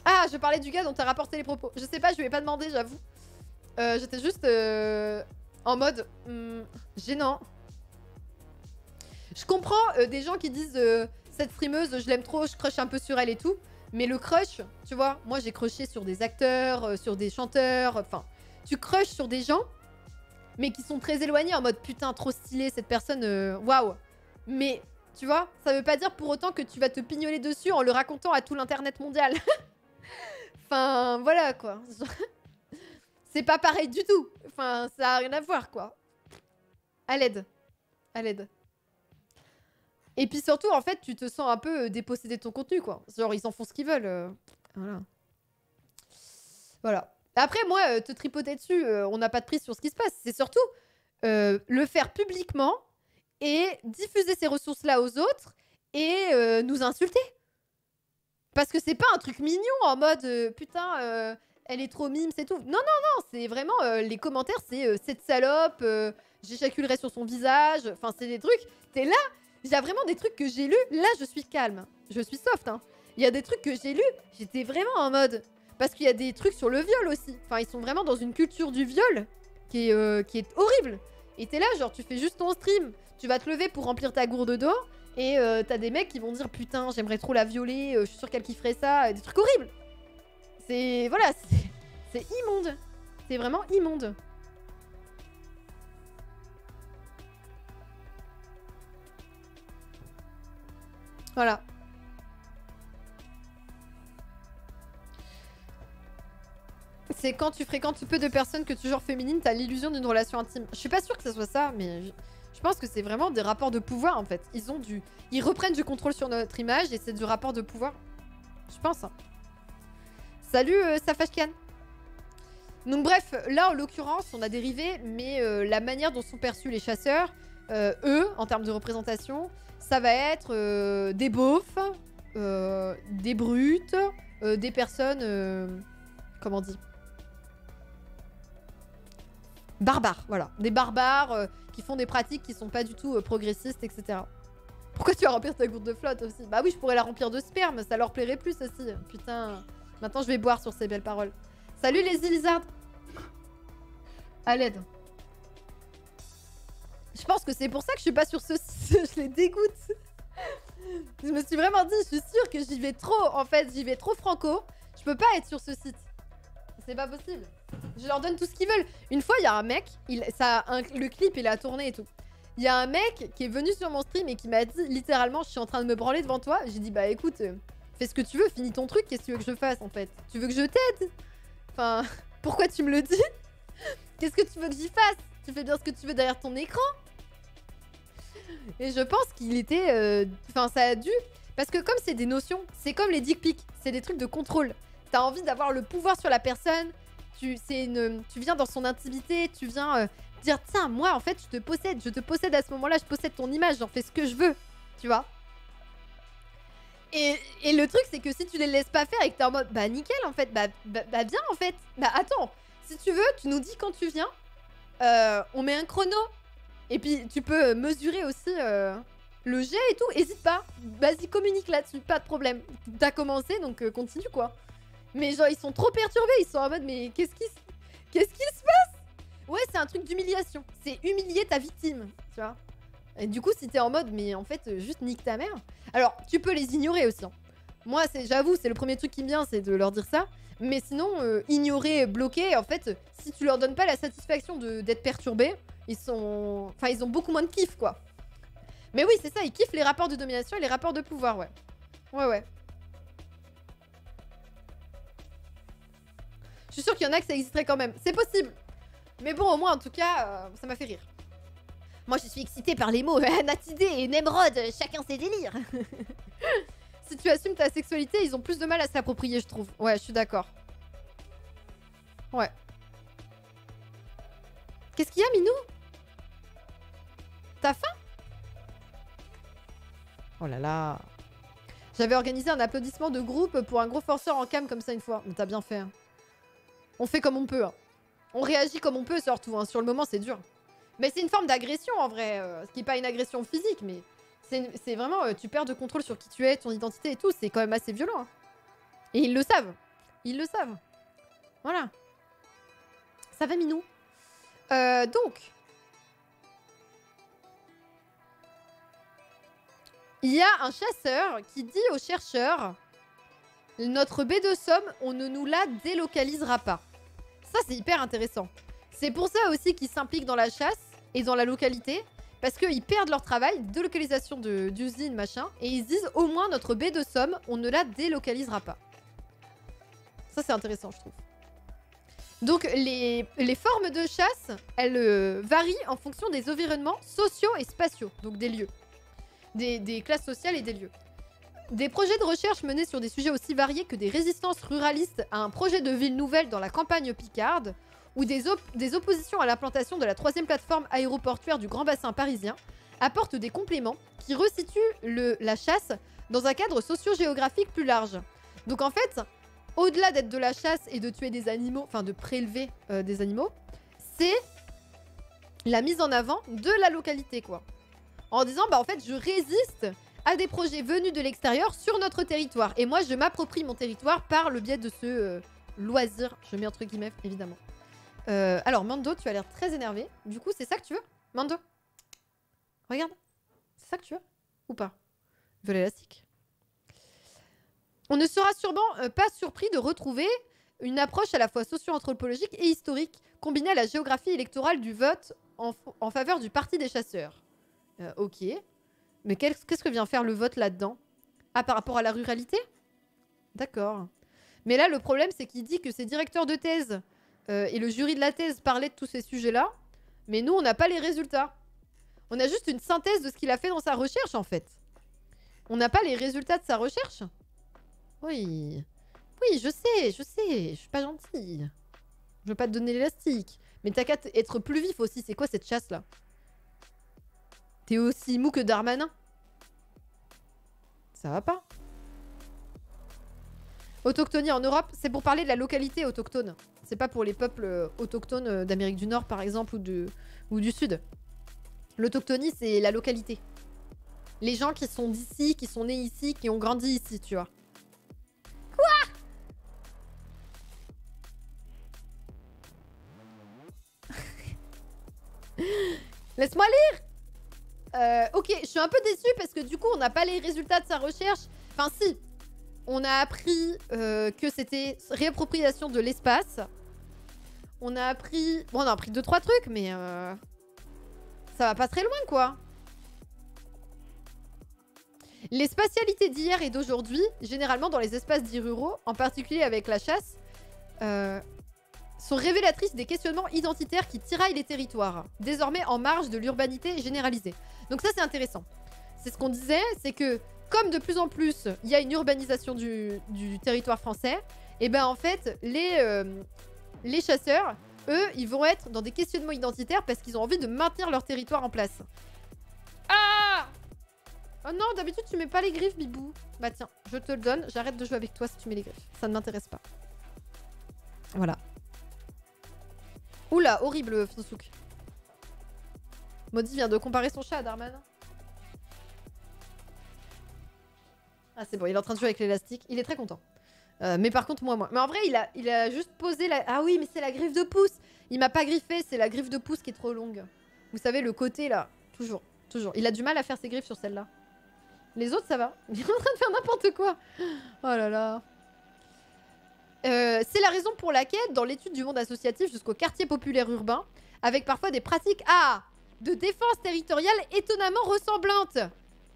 [SPEAKER 1] Ah, je parlais du gars dont t'as rapporté les propos. Je sais pas, je lui ai pas demandé, j'avoue. Euh, j'étais juste euh, en mode hmm, gênant. Je comprends euh, des gens qui disent cette streameuse, je l'aime trop, je crush un peu sur elle et tout. Mais le crush, tu vois, moi j'ai crushé sur des acteurs, sur des chanteurs, enfin, tu crushes sur des gens, mais qui sont très éloignés en mode putain, trop stylé cette personne, waouh. Mais tu vois, ça veut pas dire pour autant que tu vas te pignoler dessus en le racontant à tout l'internet mondial. Enfin, voilà, quoi. C'est pas pareil du tout. Enfin, ça a rien à voir, quoi. À l'aide. À l'aide. Et puis surtout, en fait, tu te sens un peu euh, dépossédé de ton contenu, quoi. Genre, ils en font ce qu'ils veulent. Euh. Voilà. Voilà. Après, moi, euh, te tripoter dessus, on n'a pas de prise sur ce qui se passe. C'est surtout le faire publiquement et diffuser ces ressources-là aux autres et nous insulter. Parce que c'est pas un truc mignon en mode putain, elle est trop mime, c'est tout. Non, non, non, c'est vraiment les commentaires, c'est cette salope, j'éjaculerai sur son visage. Enfin, c'est des trucs. T'es là, Il y a vraiment des trucs que j'ai lus. Là, je suis calme. Je suis soft. Hein. Il y a des trucs que j'ai lus. J'étais vraiment en mode. Parce qu'il y a des trucs sur le viol aussi. Enfin, ils sont vraiment dans une culture du viol qui est, euh, qui est horrible. Et t'es là, genre, tu fais juste ton stream. Tu vas te lever pour remplir ta gourde d'eau. Et euh, t'as des mecs qui vont dire Putain, j'aimerais trop la violer. euh, je suis sûre qu'elle kifferait ça. Des trucs horribles. C'est. Voilà, c'est- c'est immonde. C'est vraiment immonde. Voilà. C'est quand tu fréquentes peu de personnes que tu genre féminine, t'as l'illusion d'une relation intime. Je suis pas sûre que ce soit ça, mais je, pense que c'est vraiment des rapports de pouvoir en fait. Ils ont du, ils reprennent du contrôle sur notre image et c'est du rapport de pouvoir. Je pense. hein. Salut euh, Safashkan. Donc bref, là en l'occurrence, on a dérivé, mais euh, la manière dont sont perçus les chasseurs, euh, eux, en termes de représentation, ça va être euh, des beaufs, euh, des brutes, euh, des personnes, comment on dit, barbares, voilà, des barbares qui font des pratiques qui sont pas du tout progressistes, etc. Pourquoi tu vas remplir ta gourde de flotte aussi? Bah oui, je pourrais la remplir de sperme, ça leur plairait plus aussi. Putain, maintenant je vais boire sur ces belles paroles. Salut les Ilizards À l'aide. Je pense que c'est pour ça que je suis pas sur ce site, je les dégoûte. Je me suis vraiment dit, je suis sûre que j'y vais trop, en fait, j'y vais trop franco. Je peux pas être sur ce site. C'est pas possible. Je leur donne tout ce qu'ils veulent. Une fois, il y a un mec, il, ça, le clip, il a tourné et tout. Il y a un mec qui est venu sur mon stream et qui m'a dit littéralement, je suis en train de me branler devant toi. J'ai dit, bah écoute, euh, fais ce que tu veux, finis ton truc, qu'est-ce que tu veux que je fasse en fait? Tu veux que je t'aide? Enfin, pourquoi tu me le dis? Qu'est-ce que tu veux que j'y fasse? Tu fais bien ce que tu veux derrière ton écran Et je pense qu'il était. euh, Enfin, ça a dû. Parce que comme c'est des notions, c'est comme les dick pics, c'est des trucs de contrôle. T'as envie d'avoir le pouvoir sur la personne. Tu, une, tu viens dans son intimité, tu viens euh, dire tiens moi en fait je te possède, je te possède à ce moment-là, je possède ton image, j'en fais ce que je veux, tu vois. Et, et le truc c'est que si tu les laisses pas faire et que t'es en mode bah nickel en fait, bah, bah, bah viens en fait, bah attends, si tu veux tu nous dis quand tu viens, Euh, on met un chrono et puis tu peux mesurer aussi euh, le jet et tout, hésite pas, vas-y communique là-dessus, pas de problème. T'as commencé donc euh, continue quoi. Mais genre ils sont trop perturbés, ils sont en mode mais qu'est-ce qui se... qu'est-ce se passe? Ouais c'est un truc d'humiliation, c'est humilier ta victime, tu vois. Et du coup si t'es en mode mais en fait euh, juste nique ta mère. Alors tu peux les ignorer aussi. hein. Moi j'avoue c'est le premier truc qui me vient c'est de leur dire ça. Mais sinon ignorer, bloquer, en fait si tu leur donnes pas la satisfaction d'être perturbés, ils sont... Enfin ils ont beaucoup moins de kiff quoi. Mais oui c'est ça, ils kiffent les rapports de domination et les rapports de pouvoir ouais. Ouais ouais. Je suis sûre qu'il y en a que ça existerait quand même. C'est possible. Mais bon, au moins, en tout cas, euh, ça m'a fait rire. Moi, je suis excitée par les mots Natidé et Nemrod, chacun ses délires. si tu assumes ta sexualité, ils ont plus de mal à s'approprier, je trouve. Ouais, je suis d'accord. Ouais. Qu'est-ce qu'il y a, Minou? Oh là là. J'avais organisé un applaudissement de groupe pour un gros forceur en cam comme ça une fois. Mais t'as bien fait. hein. On fait comme on peut. hein. On réagit comme on peut surtout. hein. Sur le moment, c'est dur. Mais c'est une forme d'agression en vrai. euh, ce qui n'est pas une agression physique, mais c'est vraiment. euh, tu perds de contrôle sur qui tu es, ton identité et tout. C'est quand même assez violent. hein. Et ils le savent. Ils le savent. Voilà. Ça va, Minou? Euh, Donc. Il y a un chasseur qui dit aux chercheurs Notre baie de Somme, on ne nous la délocalisera pas. Ça, c'est hyper intéressant. C'est pour ça aussi qu'ils s'impliquent dans la chasse et dans la localité. Parce qu'ils perdent leur travail, de- d'usines, machin. Et ils se disent au moins notre baie de Somme, on ne la délocalisera pas. Ça, c'est intéressant, je trouve. Donc, les, les formes de chasse, elles euh, varient en fonction des environnements sociaux et spatiaux. Donc, des lieux. Des, classes sociales et des lieux. Des projets de recherche menés sur des sujets aussi variés que des résistances ruralistes à un projet de ville nouvelle dans la campagne picarde, ou des oppositions à l'implantation de la troisième plateforme aéroportuaire du Grand Bassin parisien, apportent des compléments qui resituent le- la chasse dans un cadre socio-géographique plus large. Donc en fait, au-delà d'être de la chasse et de tuer des animaux, enfin de prélever euh, des animaux, c'est la mise en avant de la localité, quoi. En disant bah en fait je résiste à des projets venus de l'extérieur sur notre territoire. Et moi je m'approprie mon territoire par le biais de ce euh, loisir, je mets entre guillemets évidemment. Euh, alors Mando, tu as l'air très énervé. Du coup c'est ça que tu veux? Mando? Regarde, c'est ça que tu veux? Ou pas? Veut l'élastique On ne sera sûrement euh, pas surpris de retrouver une approche à la fois socio-anthropologique et historique, combinée à la géographie électorale du vote en, faveur du Parti des chasseurs. Euh, ok. Mais qu'est-ce que vient faire le vote là-dedans? Ah, par rapport à la ruralité? D'accord. Mais là, le problème, c'est qu'il dit que ses directeurs de thèse euh, et le jury de la thèse parlaient de tous ces sujets-là, mais nous, on n'a pas les résultats. On a juste une synthèse de ce qu'il a fait dans sa recherche, en fait. On n'a pas les résultats de sa recherche? Oui. Oui, je sais, je sais. Je suis pas gentille. Je veux pas te donner l'élastique. Mais t'as qu'à être plus vif aussi. C'est quoi cette chasse là T'es aussi mou que Darmanin Ça va pas Autochtonie en Europe, c'est pour parler de la localité autochtone. C'est pas pour les peuples euh, autochtones euh, d'Amérique du Nord par exemple ou, ou du Sud. L'autochtonie, c'est la localité. Les gens qui sont d'ici, qui sont nés ici, qui ont grandi ici, tu vois. Laisse-moi lire euh, Ok, je suis un peu déçue parce que du coup, on n'a pas les résultats de sa recherche. Enfin, si. On a appris euh, que c'était réappropriation de l'espace. On a appris... Bon, on a appris deux, trois trucs, mais... Euh, ça va pas très loin, quoi. Les spatialités d'hier et d'aujourd'hui, généralement dans les espaces dits ruraux, en particulier avec la chasse, sont révélatrices des questionnements identitaires qui tiraillent les territoires, désormais en marge de l'urbanité généralisée. Donc ça, c'est intéressant. C'est ce qu'on disait, c'est que comme de plus en plus, il y a une urbanisation du, territoire français, et eh ben en fait, les, euh, les chasseurs, eux, ils vont être dans des questionnements identitaires parce qu'ils ont envie de maintenir leur territoire en place. Ah Oh non, d'habitude, tu mets pas les griffes, Bibou. Bah tiens, je te le donne, j'arrête de jouer avec toi si tu mets les griffes. Ça ne m'intéresse pas. Voilà. Oula, horrible, Finsouk. Maudit vient de comparer son chat à Darman. Ah, c'est bon, il est en train de jouer avec l'élastique. Il est très content. Euh, mais par contre, moi, moi. Mais en vrai, il a, il a juste posé la. Ah oui, mais c'est la griffe de pouce. Il m'a pas griffé, c'est la griffe de pouce qui est trop longue. Vous savez, le côté là. Toujours, toujours. Il a du mal à faire ses griffes sur celle-là. Les autres, ça va. Il est en train de faire n'importe quoi. Oh là là. Euh, c'est la raison pour laquelle, dans l'étude du monde associatif jusqu'au quartier populaire urbain, avec parfois des pratiques ah, de défense territoriale étonnamment ressemblantes.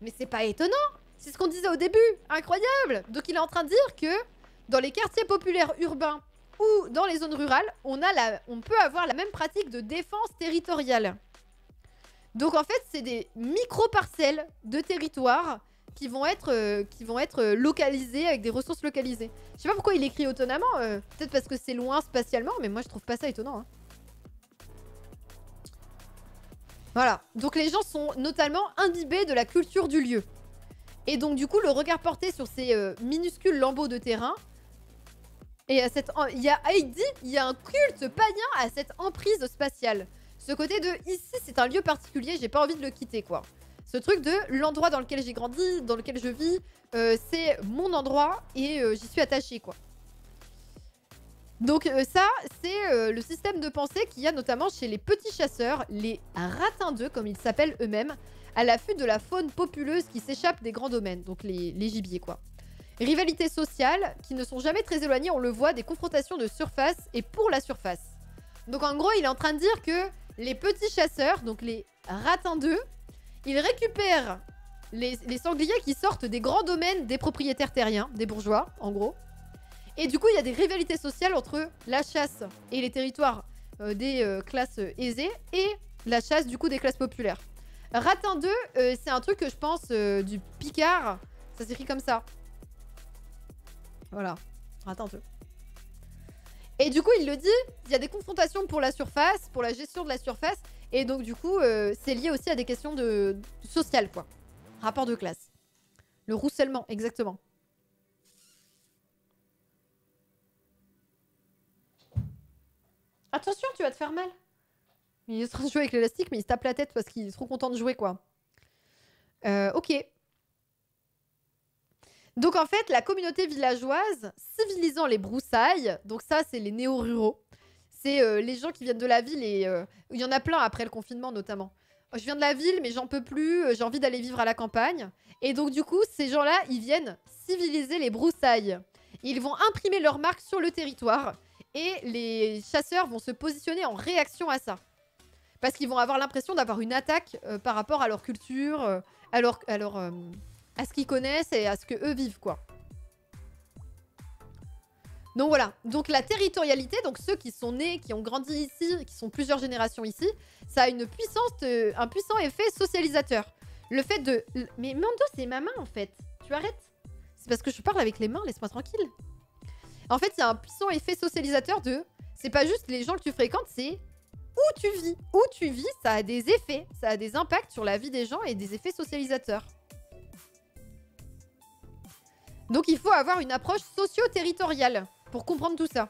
[SPEAKER 1] Mais c'est pas étonnant, c'est ce qu'on disait au début, incroyable Donc il est en train de dire que dans les quartiers populaires urbains ou dans les zones rurales, on, on peut avoir la même pratique de défense territoriale. Donc en fait, c'est des micro-parcelles de territoire qui vont être, euh, qui vont être euh, localisés avec des ressources localisées. Je sais pas pourquoi il écrit étonnamment, euh, peut-être parce que c'est loin spatialement, mais moi je trouve pas ça étonnant. Hein. Voilà, donc les gens sont notamment imbibés de la culture du lieu. Et donc du coup, le regard porté sur ces minuscules lambeaux de terrain, et à cette, il y a, il il y a un culte païen à cette emprise spatiale. Ce côté de ici, c'est un lieu particulier, j'ai pas envie de le quitter, quoi. Ce truc de l'endroit dans lequel j'ai grandi, dans lequel je vis, euh, c'est mon endroit et euh, j'y suis attachée, quoi. Donc euh, ça, c'est le système de pensée qu'il y a notamment chez les petits chasseurs, les ratins d'œufs, comme ils s'appellent eux-mêmes, à l'affût de la faune populeuse qui s'échappe des grands domaines, donc les, gibiers, quoi. Rivalités sociales qui ne sont jamais très éloignées, on le voit, des confrontations de surface et pour la surface. Donc en gros, il est en train de dire que les petits chasseurs, donc les ratins d'œufs, ils récupèrent les, sangliers qui sortent des grands domaines des propriétaires terriens, des bourgeois, en gros. Et du coup, il y a des rivalités sociales entre la chasse et les territoires euh, des euh, classes aisées et la chasse, du coup, des classes populaires. Ratin 2, euh, c'est un truc que je pense du Picard. Ça s'écrit comme ça. Voilà. Ratin 2. Et du coup, il le dit, il y a des confrontations pour la surface, pour la gestion de la surface. Et donc, du coup, euh, c'est lié aussi à des questions de, sociales, quoi. Rapport de classe. Le roussellement, exactement. Attention, tu vas te faire mal. Il est en train de jouer avec l'élastique, mais il se tape la tête parce qu'il est trop content de jouer, quoi. Euh, ok. Donc en fait, la communauté villageoise civilisant les broussailles, donc ça c'est les néo-ruraux, c'est euh, les gens qui viennent de la ville et euh, il y en a plein après le confinement notamment. Je viens de la ville mais j'en peux plus, j'ai envie d'aller vivre à la campagne. Et donc du coup, ces gens-là, ils viennent civiliser les broussailles. Ils vont imprimer leur marque sur le territoire et les chasseurs vont se positionner en réaction à ça. Parce qu'ils vont avoir l'impression d'avoir une attaque par rapport à leur culture, à ce qu'ils connaissent et à ce que eux vivent, quoi. Donc voilà, donc la territorialité, donc ceux qui sont nés, qui ont grandi ici, qui sont plusieurs générations ici, ça a une puissance, euh, un puissant effet socialisateur. Le fait de... Mais Mando, c'est ma main en fait. Tu arrêtes C'est parce que je parle avec les mains, laisse-moi tranquille. En fait, il y a un puissant effet socialisateur de... C'est pas juste les gens que tu fréquentes, c'est où tu vis. Où tu vis, ça a des effets, ça a des impacts sur la vie des gens et des effets socialisateurs. Donc il faut avoir une approche socio-territoriale pour comprendre tout ça.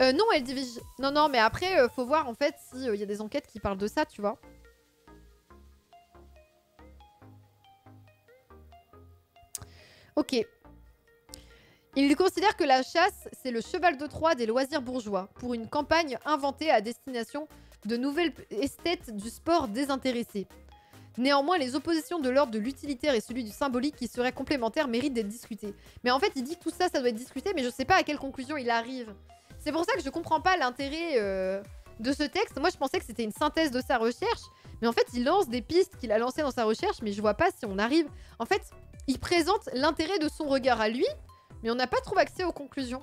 [SPEAKER 1] Euh, non, elle divise... Non, non, mais après, euh, faut voir en fait s'il euh, y a des enquêtes qui parlent de ça, tu vois. Ok. Il considère que la chasse, c'est le cheval de Troie des loisirs bourgeois, pour une campagne inventée à destination de nouvelles esthètes du sport désintéressé. Néanmoins, les oppositions de l'ordre de l'utilitaire et celui du symbolique qui seraient complémentaires méritent d'être discutées. Mais en fait, il dit que tout ça, ça doit être discuté, mais je sais pas à quelle conclusion il arrive. C'est pour ça que je comprends pas l'intérêt euh, de ce texte. Moi, je pensais que c'était une synthèse de sa recherche, mais en fait, il lance des pistes qu'il a lancées dans sa recherche, mais je vois pas si on arrive... En fait, il présente l'intérêt de son regard à lui, mais on n'a pas trop accès aux conclusions.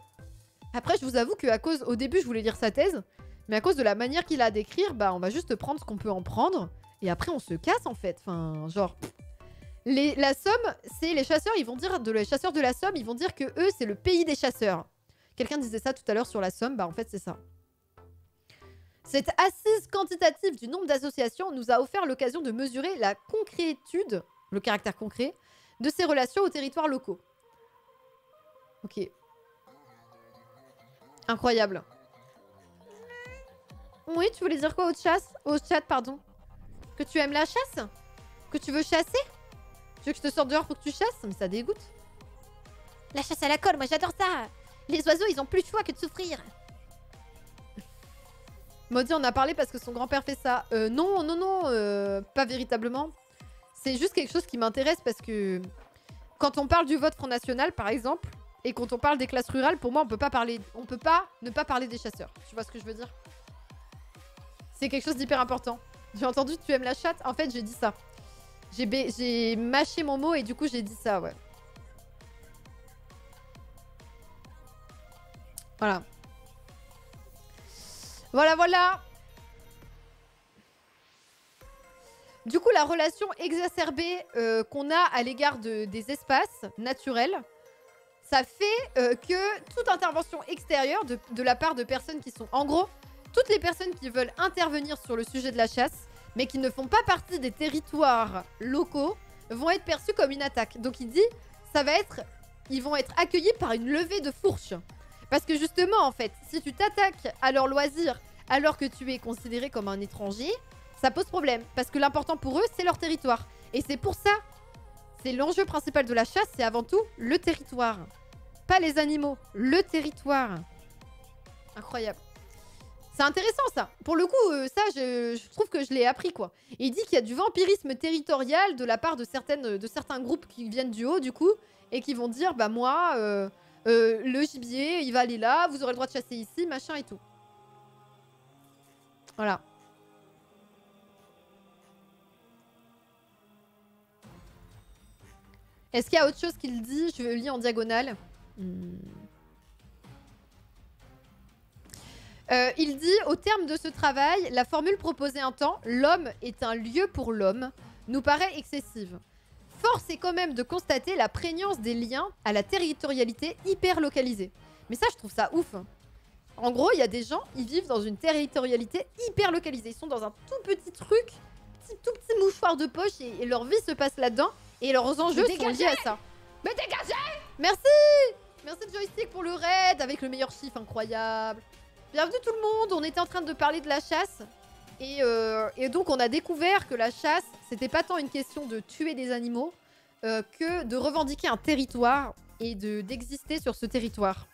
[SPEAKER 1] Après, je vous avoue qu'à cause... Au début, je voulais lire sa thèse, mais à cause de la manière qu'il a décrire, bah, on va juste prendre ce qu'on peut en prendre. Et après, on se casse en fait. Enfin, genre. Les, la Somme, c'est les chasseurs, ils vont dire, de les chasseurs de la Somme, ils vont dire que eux, c'est le pays des chasseurs. Quelqu'un disait ça tout à l'heure sur la Somme, bah en fait, c'est ça. Cette assise quantitative du nombre d'associations nous a offert l'occasion de mesurer la concrétude, le caractère concret, de ces relations aux territoires locaux. Ok. Incroyable. Oui, tu voulais dire quoi au chat? Au chat, pardon. Que tu aimes la chasse Que tu veux chasser Tu veux que je te sorte dehors pour que tu chasses Mais ça dégoûte.
[SPEAKER 2] La chasse à la colle, moi j'adore ça Les oiseaux, ils ont plus de choix que de souffrir.
[SPEAKER 1] Maudit en a parlé parce que son grand-père fait ça. Euh, non, non, non, euh, pas véritablement. C'est juste quelque chose qui m'intéresse parce que quand on parle du vote Front National, par exemple, et quand on parle des classes rurales, pour moi, on peut pas parler, on peut pas ne pas parler des chasseurs. Tu vois ce que je veux dire? C'est quelque chose d'hyper important. J'ai entendu tu aimes la chatte? En fait, j'ai dit ça. J'ai mâché mon mot et du coup, j'ai dit ça, ouais. Voilà. Voilà, voilà. Du coup, la relation exacerbée euh, qu'on a à l'égard de, des espaces naturels, ça fait euh, que toute intervention extérieure de, de la part de personnes qui sont... En gros, toutes les personnes qui veulent intervenir sur le sujet de la chasse, mais qui ne font pas partie des territoires locaux, vont être perçues comme une attaque. Donc il dit, ça va être, ils vont être accueillis par une levée de fourche. Parce que justement, en fait, si tu t'attaques à leur loisir alors que tu es considéré comme un étranger, ça pose problème. Parce que l'important pour eux, c'est leur territoire. Et c'est pour ça, c'est l'enjeu principal de la chasse, c'est avant tout le territoire. Pas les animaux, le territoire. Incroyable. C'est intéressant ça. Pour le coup, euh, ça, je, trouve que je l'ai appris quoi. il dit qu'il y a du vampirisme territorial de la part de, certains groupes qui viennent du haut du coup et qui vont dire bah moi, euh, euh, le gibier, il va aller là, vous aurez le droit de chasser ici, machin et tout. Voilà. Est-ce qu'il y a autre chose qu'il dit? Je lis en diagonale. Hmm. Euh, il dit Au terme de ce travail, la formule proposée un temps, l'homme est un lieu pour l'homme, nous paraît excessive. Force est quand même de constater la prégnance des liens à la territorialité hyper localisée. Mais ça, je trouve ça ouf. Hein. En gros, il y a des gens, ils vivent dans une territorialité hyper localisée. Ils sont dans un tout petit truc, tout petit mouchoir de poche, et, leur vie se passe là-dedans, et leurs enjeux sont liés à ça.
[SPEAKER 2] Mais dégagez
[SPEAKER 1] Merci Merci Joystick pour le raid, avec le meilleur chiffre incroyable. Bienvenue tout le monde, on était en train de parler de la chasse. Et, euh, et donc, on a découvert que la chasse, c'était pas tant une question de tuer des animaux euh, que de revendiquer un territoire et de d'exister sur ce territoire.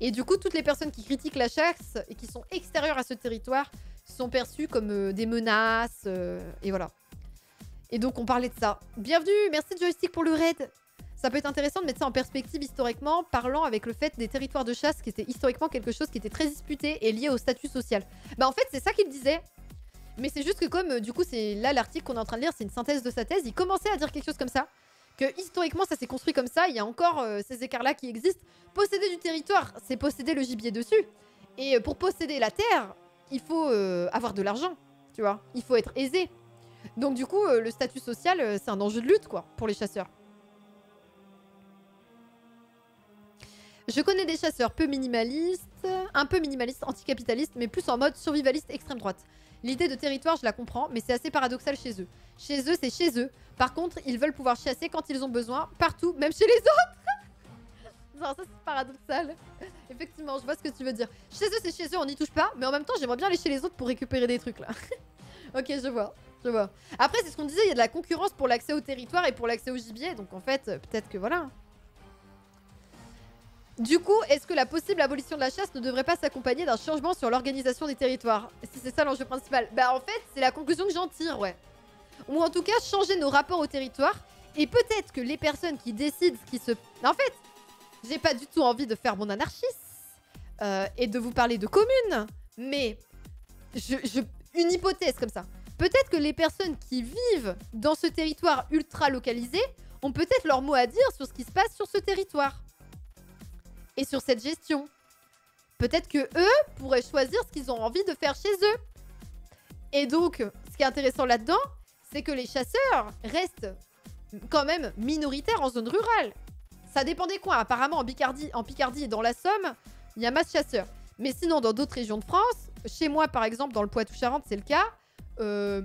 [SPEAKER 1] Et du coup, toutes les personnes qui critiquent la chasse et qui sont extérieures à ce territoire sont perçues comme euh, des menaces. et voilà. Et donc, on parlait de ça. Bienvenue, merci Joystick pour le raid. Ça peut être intéressant de mettre ça en perspective historiquement, parlant avec le fait des territoires de chasse qui étaient historiquement quelque chose qui était très disputé et lié au statut social. Bah en fait, c'est ça qu'il disait. Mais c'est juste que comme euh, du coup, c'est là l'article qu'on est en train de lire, c'est une synthèse de sa thèse, il commençait à dire quelque chose comme ça. Que historiquement, ça s'est construit comme ça, il y a encore euh, ces écarts-là qui existent. Posséder du territoire, c'est posséder le gibier dessus. Et euh, pour posséder la terre, il faut avoir de l'argent, tu vois. Il faut être aisé. Donc du coup, le statut social, c'est un enjeu de lutte, quoi, pour les chasseurs. Je connais des chasseurs peu minimalistes, un peu minimalistes, anticapitalistes, mais plus en mode survivaliste extrême droite. L'idée de territoire, je la comprends, mais c'est assez paradoxal chez eux. Chez eux, c'est chez eux. Par contre, ils veulent pouvoir chasser quand ils ont besoin, partout, même chez les autres. Genre, ça, c'est paradoxal. Effectivement, je vois ce que tu veux dire. Chez eux, c'est chez eux, on n'y touche pas, mais en même temps, j'aimerais bien aller chez les autres pour récupérer des trucs là. ok, je vois. Je vois. Après, c'est ce qu'on disait, il y a de la concurrence pour l'accès au territoire et pour l'accès au gibier, donc en fait, euh, peut-être que voilà. Du coup, est-ce que la possible abolition de la chasse ne devrait pas s'accompagner d'un changement sur l'organisation des territoires? Si c'est ça l'enjeu principal. Bah en fait, c'est la conclusion que j'en tire, ouais. Ou en tout cas, changer nos rapports au territoire. Et peut-être que les personnes qui décident qui se... En fait, j'ai pas du tout envie de faire mon anarchiste euh, et de vous parler de communes, mais une hypothèse comme ça. Peut-être que les personnes qui vivent dans ce territoire ultra localisé ont peut-être leur mot à dire sur ce qui se passe sur ce territoire et sur cette gestion. Peut-être que eux pourraient choisir ce qu'ils ont envie de faire chez eux. Et donc, ce qui est intéressant là-dedans, c'est que les chasseurs restent quand même minoritaires en zone rurale. Ça dépend des coins. Apparemment, en Picardie, en et dans la Somme, il y a masse chasseurs. Mais sinon, dans d'autres régions de France, chez moi par exemple, dans le Poitou-Charentes, c'est le cas, euh,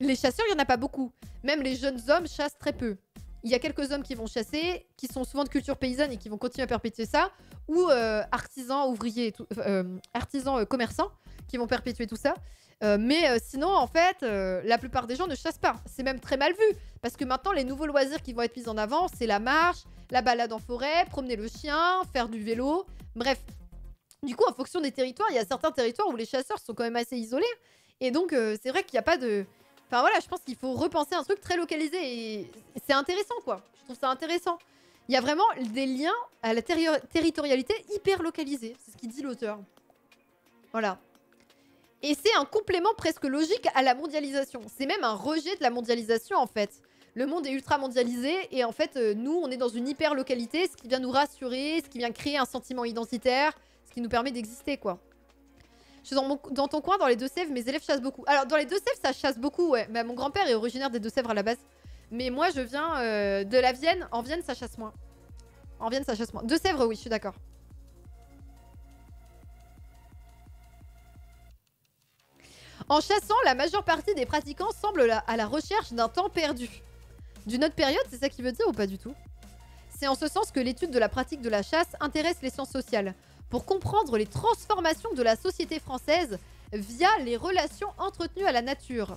[SPEAKER 1] les chasseurs, il n'y en a pas beaucoup. Même les jeunes hommes chassent très peu. Il y a quelques hommes qui vont chasser, qui sont souvent de culture paysanne et qui vont continuer à perpétuer ça, ou euh, artisans, ouvriers, tout- euh, artisans euh, commerçants qui vont perpétuer tout ça. Euh, mais euh, sinon, en fait, euh, la plupart des gens ne chassent pas. C'est même très mal vu. Parce que maintenant, les nouveaux loisirs qui vont être mis en avant, c'est la marche, la balade en forêt, promener le chien, faire du vélo. Bref. Du coup, en fonction des territoires, il y a certains territoires où les chasseurs sont quand même assez isolés. Et donc, euh, c'est vrai qu'il n'y a pas de. Enfin voilà, je pense qu'il faut repenser un truc très localisé. Et c'est intéressant, quoi. Je trouve ça intéressant. Il y a vraiment des liens à la terri- territorialité hyper localisée. C'est ce qu'il dit l'auteur. Voilà. Et c'est un complément presque logique à la mondialisation. C'est même un rejet de la mondialisation en fait. Le monde est ultra mondialisé et en fait euh, nous on est dans une hyper localité, ce qui vient nous rassurer, ce qui vient créer un sentiment identitaire, ce qui nous permet d'exister quoi. Je suis dans, mon- dans ton coin, dans les Deux-Sèvres, mes élèves chassent beaucoup. Alors dans les Deux-Sèvres ça chasse beaucoup, ouais. Mais mon grand-père est originaire des Deux-Sèvres à la base. Mais moi je viens euh, de la Vienne. En Vienne ça chasse moins. En Vienne ça chasse moins. Deux-Sèvres oui, je suis d'accord. En chassant, la majeure partie des pratiquants semblent la- à la recherche d'un temps perdu. D'une autre période, c'est ça qui veut dire ou pas du tout? C'est en ce sens que l'étude de la pratique de la chasse intéresse les sciences sociales, pour comprendre les transformations de la société française via les relations entretenues à la nature.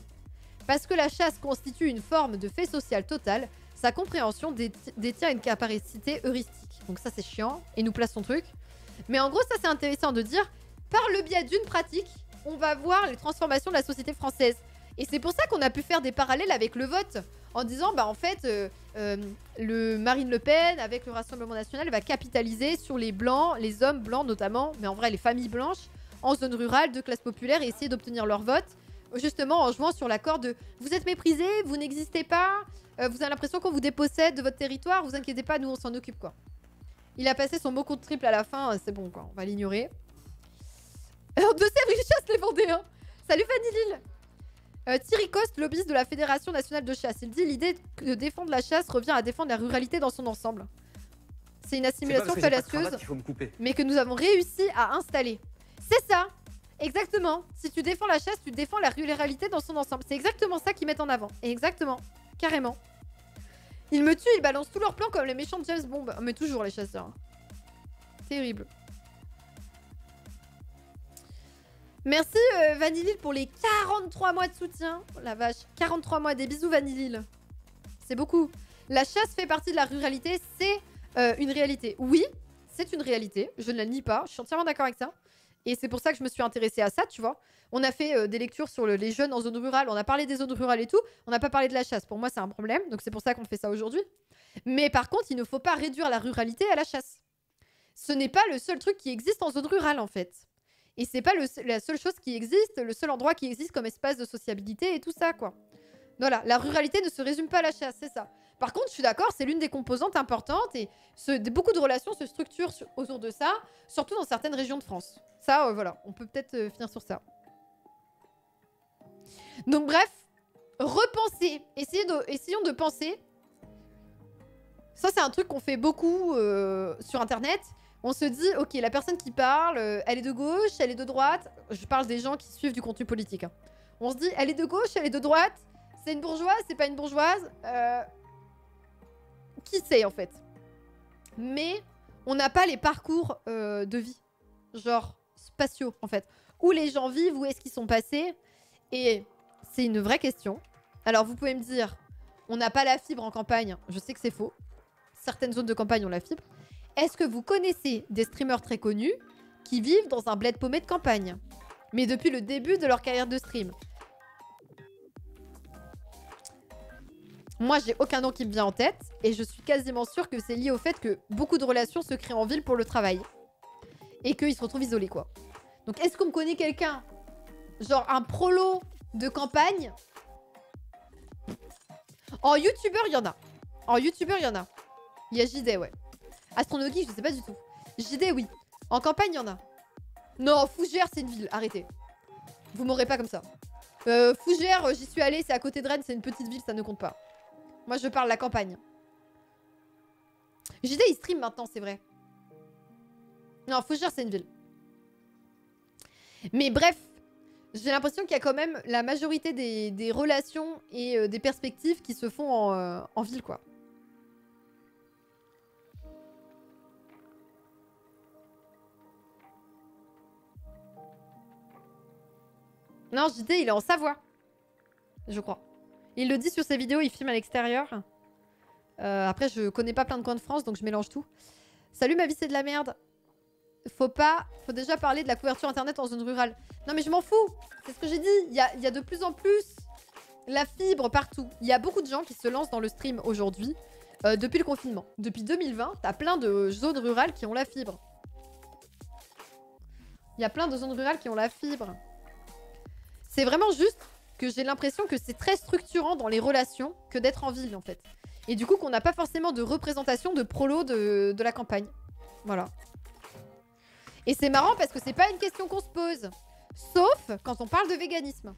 [SPEAKER 1] Parce que la chasse constitue une forme de fait social total, sa compréhension dé- détient une capacité heuristique. Donc ça c'est chiant, et nous place son truc. Mais en gros, ça c'est intéressant de dire, par le biais d'une pratique, on va voir les transformations de la société française. Et c'est pour ça qu'on a pu faire des parallèles avec le vote, en disant, bah en fait, euh, euh, le Marine Le Pen, avec le Rassemblement National, va capitaliser sur les blancs, les hommes blancs notamment, mais en vrai les familles blanches, en zone rurale, de classe populaire, et essayer d'obtenir leur vote, justement en jouant sur l'accord de vous êtes méprisés, vous n'existez pas, euh, vous avez l'impression qu'on vous dépossède de votre territoire, vous inquiétez pas, nous on s'en occupe quoi. Il a passé son mot contre triple à la fin, c'est bon quoi, on va l'ignorer. Alors de Sèvres, il les Vendéens. Salut Fanny Lille. Euh, Thierry Coste, lobbyiste de la Fédération nationale de chasse, il dit l'idée de défendre la chasse revient à défendre la ruralité dans son ensemble. C'est une assimilation fallacieuse mais que nous avons réussi à installer. C'est ça Exactement. Si tu défends la chasse, tu défends la ruralité dans son ensemble. C'est exactement ça qu'ils mettent en avant. Et exactement. Carrément. Ils me tuent, ils balancent tous leurs plans comme les méchants de James Bond. Mais toujours les chasseurs. Terrible. Merci euh, Vanillil pour les 43 mois de soutien. Oh, la vache, 43 mois, des bisous Vanillil. C'est beaucoup. La chasse fait partie de la ruralité, c'est euh, une réalité. Oui, c'est une réalité, je ne la nie pas, je suis entièrement d'accord avec ça. Et c'est pour ça que je me suis intéressée à ça, tu vois. On a fait euh, des lectures sur le- les jeunes en zone rurale, on a parlé des zones rurales et tout, on n'a pas parlé de la chasse. Pour moi, c'est un problème, donc c'est pour ça qu'on fait ça aujourd'hui. Mais par contre, il ne faut pas réduire la ruralité à la chasse. Ce n'est pas le seul truc qui existe en zone rurale, en fait. Et c'est pas la seule chose qui existe, le seul endroit qui existe comme espace de sociabilité et tout ça, quoi. Voilà, la ruralité ne se résume pas à la chasse, c'est ça. Par contre, je suis d'accord, c'est l'une des composantes importantes et beaucoup de relations se structurent autour de ça, surtout dans certaines régions de France. Ça, euh, voilà, on peut peut-être euh, finir sur ça. Donc bref, repenser, essayons de penser. Ça, c'est un truc qu'on fait beaucoup euh, sur Internet. On se dit, ok, la personne qui parle, euh, elle est de gauche, elle est de droite. Je parle des gens qui suivent du contenu politique. hein. On se dit, elle est de gauche, elle est de droite. C'est une bourgeoise, c'est pas une bourgeoise. Euh, Qui sait en fait? Mais on n'a pas les parcours euh, de vie, genre spatiaux en fait. Où les gens vivent, où est-ce qu'ils sont passés? Et c'est une vraie question. Alors vous pouvez me dire, on n'a pas la fibre en campagne. Je sais que c'est faux. Certaines zones de campagne ont la fibre. Est-ce que vous connaissez des streamers très connus qui vivent dans un bled paumé de campagne Mais depuis le début de leur carrière de stream? Moi, j'ai aucun nom qui me vient en tête et je suis quasiment sûre que c'est lié au fait que beaucoup de relations se créent en ville pour le travail et qu'ils se retrouvent isolés, quoi. Donc, est-ce qu'on me connaît quelqu'un Genre un prolo de campagne? En youtubeur, il y en a. En youtubeur, il y en a. Il y a JD, ouais. Astronogeek, je sais pas du tout. JD, oui. En campagne, il y en a. Non, Fougères, c'est une ville. Arrêtez. Vous m'aurez pas comme ça. Euh, Fougères, euh, j'y suis allée, c'est à côté de Rennes, c'est une petite ville, ça ne compte pas. Moi, je parle la campagne. JD, il stream maintenant, c'est vrai. Non, Fougères, c'est une ville. Mais bref, j'ai l'impression qu'il y a quand même la majorité des, relations et euh, des perspectives qui se font en, euh, en ville, quoi. Non, JD, il est en Savoie. Je crois. Il le dit sur ses vidéos, il filme à l'extérieur. Euh, après, je connais pas plein de coins de France, donc je mélange tout. Salut, ma vie, c'est de la merde. Faut pas... Faut déjà parler de la couverture Internet en zone rurale. Non, mais je m'en fous. C'est ce que j'ai dit. Il y a, il y a de plus en plus la fibre partout. Il y a beaucoup de gens qui se lancent dans le stream aujourd'hui, euh, depuis le confinement. Depuis 2020, t'as plein de zones rurales qui ont la fibre. Il y a plein de zones rurales qui ont la fibre. C'est vraiment juste que j'ai l'impression que c'est très structurant dans les relations que d'être en ville, en fait. Et du coup, qu'on n'a pas forcément de représentation de prolo de, la campagne. Voilà. Et c'est marrant parce que c'est pas une question qu'on se pose. Sauf quand on parle de véganisme.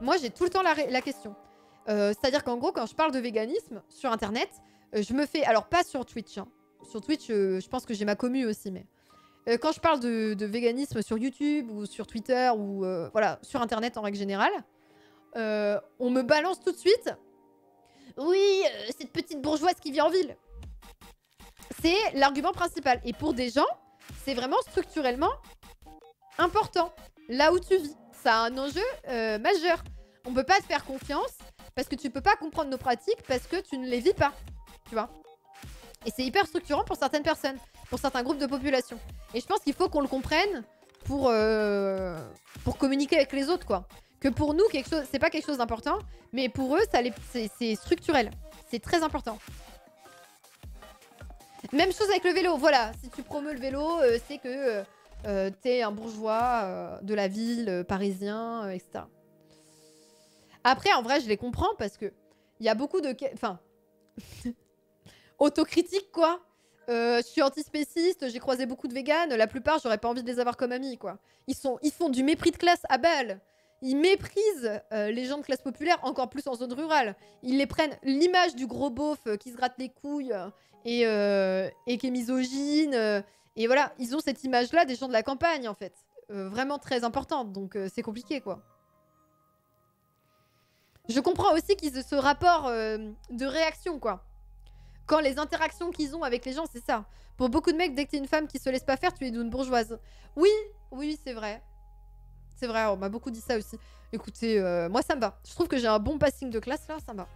[SPEAKER 1] Moi, j'ai tout le temps la question. Euh, C'est-à-dire qu'en gros, quand je parle de véganisme sur Internet, euh, je me fais... Alors, pas sur Twitch. hein. Sur Twitch, euh, je pense que j'ai ma commu aussi, mais... euh, quand je parle de, véganisme sur YouTube ou sur Twitter ou euh, voilà sur Internet en règle générale, euh, on me balance tout de suite. Oui, cette petite bourgeoise qui vit en ville. C'est l'argument principal. Et pour des gens, c'est vraiment structurellement important. Là où tu vis, ça a un enjeu majeur. On peut pas te faire confiance parce que tu peux pas comprendre nos pratiques parce que tu ne les vis pas. Tu vois Et c'est hyper structurant pour certaines personnes, pour certains groupes de population. Et je pense qu'il faut qu'on le comprenne pour, euh, pour communiquer avec les autres, quoi. Que pour nous, quelque chose, c'est pas quelque chose d'important, mais pour eux, ça c'est structurel. C'est très important. Même chose avec le vélo, voilà. Si tu promeus le vélo, euh, c'est que euh, euh, t'es un bourgeois de la ville, parisien, etc. Après, en vrai, je les comprends parce que il y a beaucoup de... Enfin... autocritique, quoi. Euh, je suis antispéciste, j'ai croisé beaucoup de véganes, la plupart, j'aurais pas envie de les avoir comme amis, quoi. Ils, sont, ils font du mépris de classe à balle. Ils méprisent euh, les gens de classe populaire, encore plus en zone rurale. Ils les prennent l'image du gros beauf euh, qui se gratte les couilles et, et qui est misogyne. et voilà, ils ont cette image-là des gens de la campagne, en fait. Vraiment très importante, donc c'est compliqué, quoi. Je comprends aussi qu'ils aient ce rapport de réaction, quoi. Quand les interactions qu'ils ont avec les gens, c'est ça. Pour beaucoup de mecs, dès que t'es une femme qui se laisse pas faire, tu es d'une bourgeoise. Oui, oui, c'est vrai. C'est vrai, on m'a beaucoup dit ça aussi. Écoutez, euh, moi ça me va. Je trouve que j'ai un bon passing de classe là, ça me va.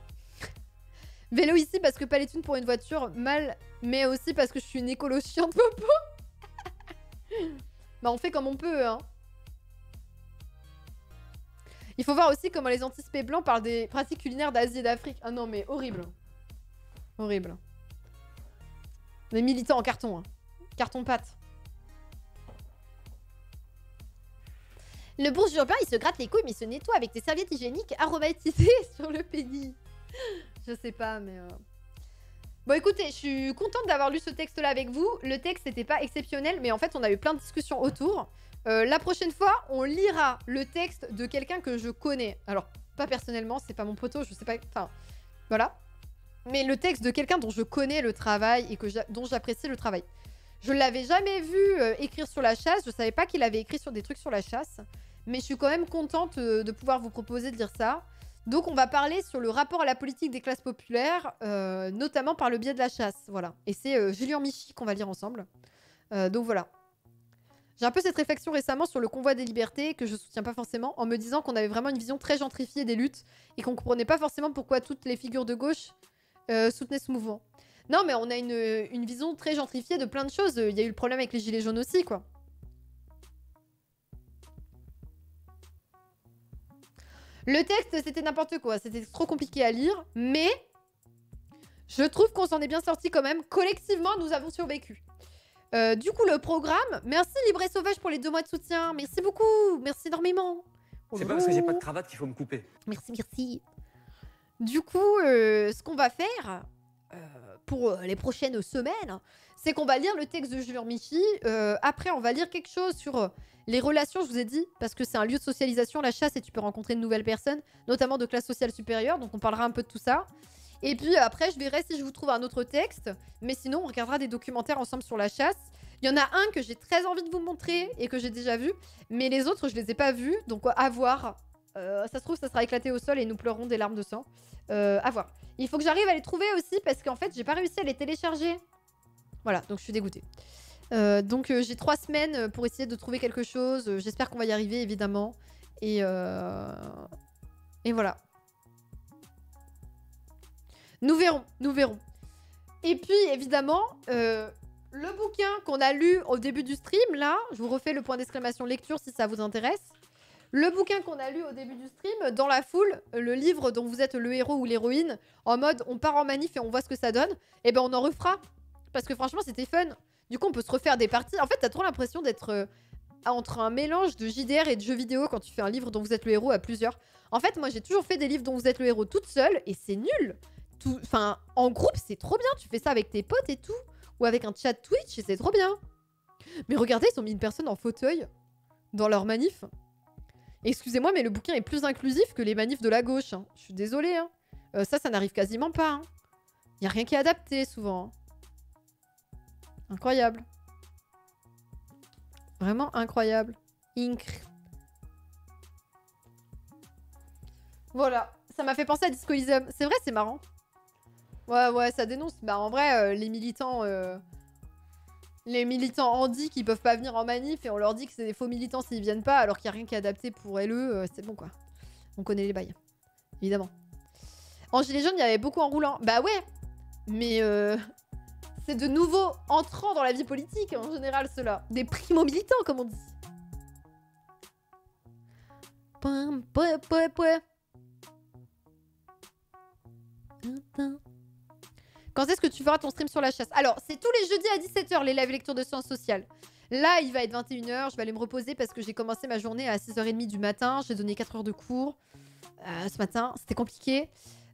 [SPEAKER 1] Vélo ici parce que pas les thunes pour une voiture, mal, mais aussi parce que je suis une écolo chiante popo. bah on fait comme on peut, hein. Il faut voir aussi comment les anticipés blancs parlent des pratiques culinaires d'Asie et d'Afrique. Ah non mais horrible. Horrible. Les militants en carton, hein. Carton pâte.
[SPEAKER 2] Le bourge urbain, il se gratte les couilles, mais il se nettoie avec des serviettes hygiéniques aromatisées sur le pénis.
[SPEAKER 1] Je sais pas, mais... euh. Bon, écoutez, je suis contente d'avoir lu ce texte-là avec vous. Le texte n'était pas exceptionnel, mais en fait, on a eu plein de discussions autour. Euh, la prochaine fois, on lira le texte de quelqu'un que je connais. Alors, pas personnellement, c'est pas mon poteau, je sais pas... Enfin, voilà. Mais le texte de quelqu'un dont je connais le travail et que dont j'apprécie le travail. Je l'avais jamais vu euh, écrire sur la chasse, je savais pas qu'il avait écrit sur des trucs sur la chasse. Mais je suis quand même contente euh, de pouvoir vous proposer de dire ça. Donc on va parler sur le rapport à la politique des classes populaires, euh, notamment par le biais de la chasse. Voilà. Et c'est Julien Michy qu'on va lire ensemble. Donc voilà. J'ai un peu cette réflexion récemment sur le convoi des libertés que je soutiens pas forcément, en me disant qu'on avait vraiment une vision très gentrifiée des luttes et qu'on comprenait pas forcément pourquoi toutes les figures de gauche euh, soutenaient ce mouvement. Non, mais on a une, une vision très gentrifiée de plein de choses. Il y a eu le problème avec les gilets jaunes aussi, quoi. Le texte, c'était n'importe quoi. C'était trop compliqué à lire, mais je trouve qu'on s'en est bien sorti quand même. Collectivement, nous avons survécu. Euh, du coup, le programme. Merci Libre et Sauvage pour les deux mois de soutien. Merci beaucoup. Merci énormément.
[SPEAKER 3] C'est pas parce que j'ai pas de cravate qu'il faut me couper.
[SPEAKER 2] Merci, merci.
[SPEAKER 1] Du coup, euh, ce qu'on va faire euh, pour euh, les prochaines semaines, c'est qu'on va lire le texte de Julien Michi. Après, on va lire quelque chose sur les relations, je vous ai dit, parce que c'est un lieu de socialisation, la chasse, et tu peux rencontrer de nouvelles personnes, notamment de classe sociale supérieure. Donc, on parlera un peu de tout ça. Et puis après, je verrai si je vous trouve un autre texte. Mais sinon, on regardera des documentaires ensemble sur la chasse. Il y en a un que j'ai très envie de vous montrer et que j'ai déjà vu. Mais les autres, je les ai pas vus. Donc, à voir. Euh, ça se trouve, ça sera éclaté au sol et nous pleurerons des larmes de sang. Euh, à voir. Il faut que j'arrive à les trouver aussi parce qu'en fait, j'ai pas réussi à les télécharger. Voilà, donc je suis dégoûtée. Euh, donc euh, j'ai trois semaines pour essayer de trouver quelque chose. J'espère qu'on va y arriver, évidemment. Et, et voilà. Nous verrons, nous verrons. Et puis, évidemment, le bouquin qu'on a lu au début du stream, là, je vous refais le point d'exclamation lecture si ça vous intéresse. Le bouquin qu'on a lu au début du stream, dans la foule, le livre dont vous êtes le héros ou l'héroïne, en mode on part en manif et on voit ce que ça donne, et ben on en refera. Parce que franchement, c'était fun. Du coup, on peut se refaire des parties. En fait, t'as trop l'impression d'être euh, entre un mélange de JDR et de jeux vidéo quand tu fais un livre dont vous êtes le héros à plusieurs. En fait, moi, j'ai toujours fait des livres dont vous êtes le héros toute seule, et c'est nul. Tout... Enfin, en groupe, c'est trop bien. Tu fais ça avec tes potes et tout. Ou avec un chat Twitch, et c'est trop bien. Mais regardez, ils ont mis une personne en fauteuil dans leur manif. Excusez-moi, mais le bouquin est plus inclusif que les manifs de la gauche. hein. Je suis désolée. hein. Euh, ça, ça n'arrive quasiment pas. Il n'y a rien qui est adapté souvent. hein. Incroyable. Vraiment incroyable. Inc. Voilà. Ça m'a fait penser à Disco. C'est vrai, c'est marrant. Ouais, ouais, ça dénonce. Bah, en vrai, euh, les militants. euh, Les militants Andy qui peuvent pas venir en manif et on leur dit que c'est des faux militants s'ils viennent pas alors qu'il n'y a rien qui est adapté pour LE, euh, c'est bon quoi. On connaît les bails. Évidemment. En Gilets jaunes, il y avait beaucoup en roulant. Bah ouais Mais euh, c'est de nouveaux entrants dans la vie politique en général, ceux-là. Des primo-militants, comme on dit. Quand est-ce que tu feras ton stream sur la chasse? Alors, c'est tous les jeudis à 17h, les live lectures de sciences sociales. Là, il va être 21h, je vais aller me reposer parce que j'ai commencé ma journée à 6h30 du matin. J'ai donné 4 heures de cours euh, ce matin. C'était compliqué.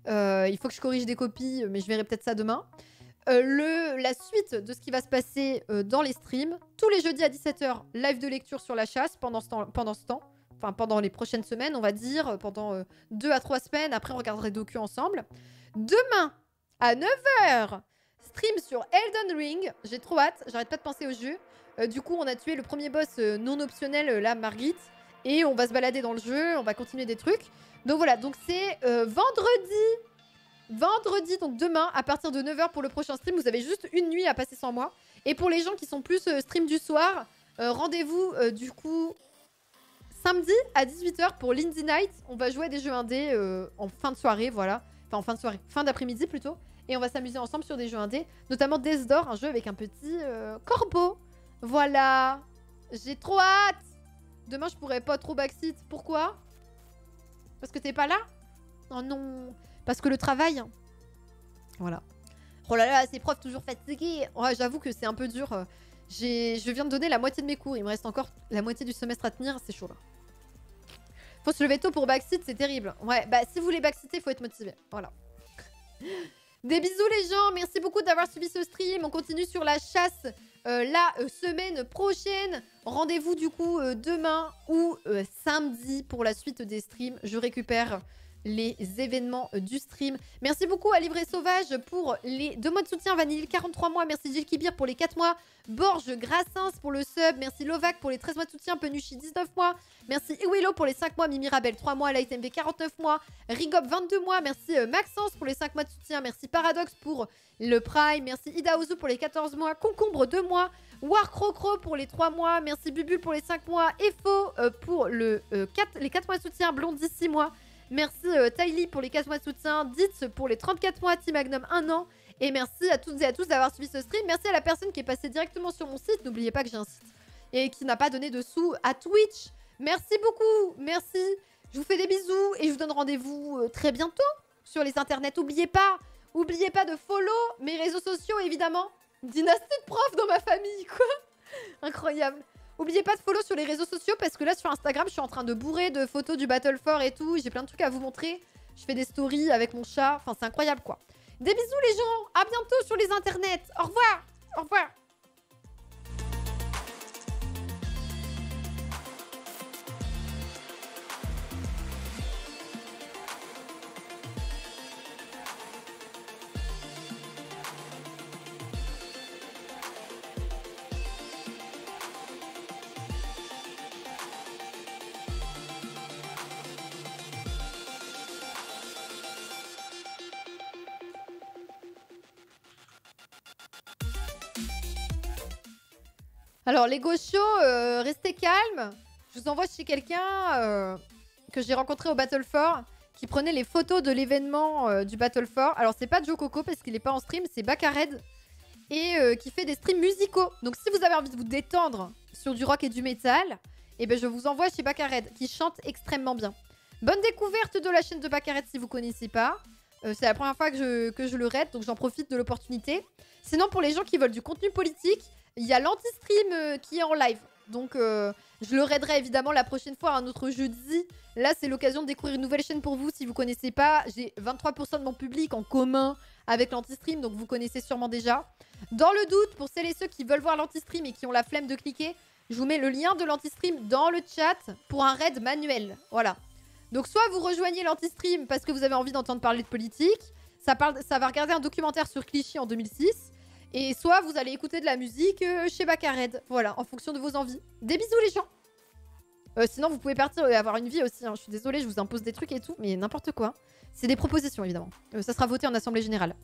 [SPEAKER 1] Euh, il faut que je corrige des copies, mais je verrai peut-être ça demain. Euh, le, la suite de ce qui va se passer dans les streams, tous les jeudis à 17h, live de lecture sur la chasse pendant ce temps. Pendant ce temps. Enfin, pendant les prochaines semaines, on va dire, pendant 2 à 3 semaines. Après, on regarderait docu ensemble. Demain, à 9h, stream sur Elden Ring. J'ai trop hâte, j'arrête pas de penser au jeu. Euh, du coup, on a tué le premier boss euh, non optionnel, euh, là, Margit. Et on va se balader dans le jeu, on va continuer des trucs. Donc voilà, donc c'est vendredi. Vendredi, donc demain, à partir de 9h pour le prochain stream. Vous avez juste une nuit à passer sans moi. Et pour les gens qui sont plus stream du soir, rendez-vous du coup Samedi à 18h pour l'Indie Night, on va jouer à des jeux indés en fin de soirée, voilà. Enfin, en fin de soirée, fin d'après-midi plutôt. Et on va s'amuser ensemble sur des jeux indés, notamment Death un jeu avec un petit euh, corbeau. Voilà. J'ai trop hâte. Demain, je pourrais pas trop backseat. Pourquoi? Parce que t'es pas là? Oh non. Parce que le travail. Voilà. Oh là là, ces profs toujours fatigués. Ouais, j'avoue que c'est un peu dur. Je viens de donner la moitié de mes cours. Il me reste encore la moitié du semestre à tenir. C'est chaud là. Faut se lever tôt pour backseat, c'est terrible. Ouais, bah si vous voulez backseater, faut être motivé. Voilà. Des bisous les gens, merci beaucoup d'avoir suivi ce stream. On continue sur la chasse euh, la euh, semaine prochaine. Rendez-vous du coup euh, demain ou samedi pour la suite des streams. Je récupère les événements euh, du stream. Merci beaucoup à Livret Sauvage pour les deux mois de soutien. Vanille 43 mois. Merci Gilles Kibir pour les 4 mois. Borges Grassins pour le sub. Merci Lovac pour les 13 mois de soutien. Penucci 19 mois. Merci Iwilo pour les 5 mois. Mimi Rabel 3 mois. Light MV 49 mois. Rigop 22 mois. Merci euh, Maxence pour les 5 mois de soutien. Merci Paradox pour le Prime. Merci Ida Ozu pour les 14 mois. Concombre 2 mois. War Crocro pour les 3 mois. Merci Bubule pour les 5 mois. Efo euh, pour le, 4, les 4 mois de soutien. Blondie 6 mois. Merci euh, Tylee pour les 4 mois de soutien. Ditz pour les 34 mois. Team Magnum 1 an. Et merci à toutes et à tous d'avoir suivi ce stream. Merci à la personne qui est passée directement sur mon site. N'oubliez pas que j'ai un site. Et qui n'a pas donné de sous à Twitch. Merci beaucoup. Merci. Je vous fais des bisous et je vous donne rendez-vous euh, très bientôt sur les internets. Oubliez pas, oubliez pas de follow mes réseaux sociaux évidemment. Dynastie de profs dans ma famille, quoi. Incroyable. Oubliez pas de follow sur les réseaux sociaux parce que là sur Instagram, je suis en train de bourrer de photos du Battle 4 et tout. J'ai plein de trucs à vous montrer. Je fais des stories avec mon chat. Enfin, c'est incroyable quoi. Des bisous les gens. À bientôt sur les internets. Au revoir. Au revoir. Alors, les gauchos, euh, restez calmes. Je vous envoie chez quelqu'un euh, que j'ai rencontré au Battle 4 qui prenait les photos de l'événement euh, du Battle 4. Alors, c'est pas Joe Coco parce qu'il est pas en stream, c'est Bakared et qui fait des streams musicaux. Donc, si vous avez envie de vous détendre sur du rock et du métal, eh ben, je vous envoie chez Bakared qui chante extrêmement bien. Bonne découverte de la chaîne de Bakared si vous connaissez pas. C'est la première fois que je, que je le raid, donc j'en profite de l'opportunité. Sinon, pour les gens qui veulent du contenu politique, il y a l'anti-stream euh, qui est en live. Donc, euh, je le raiderai évidemment la prochaine fois, un autre jeudi. Là, c'est l'occasion de découvrir une nouvelle chaîne pour vous. Si vous connaissez pas, j'ai 23% de mon public en commun avec l'anti-stream, donc vous connaissez sûrement déjà. Dans le doute, pour celles et ceux qui veulent voir l'anti-stream et qui ont la flemme de cliquer, je vous mets le lien de l'anti-stream dans le chat pour un raid manuel. Voilà. Donc, soit vous rejoignez l'anti-stream parce que vous avez envie d'entendre parler de politique, ça, ça va regarder un documentaire sur Clichy en 2006. Et soit vous allez écouter de la musique euh, chez Bakared. Voilà, en fonction de vos envies. Des bisous les gens Euh, Sinon, vous pouvez partir et avoir une vie aussi. hein. Je suis désolée, je vous impose des trucs et tout, mais n'importe quoi. C'est des propositions, évidemment. Euh, ça sera voté en Assemblée Générale.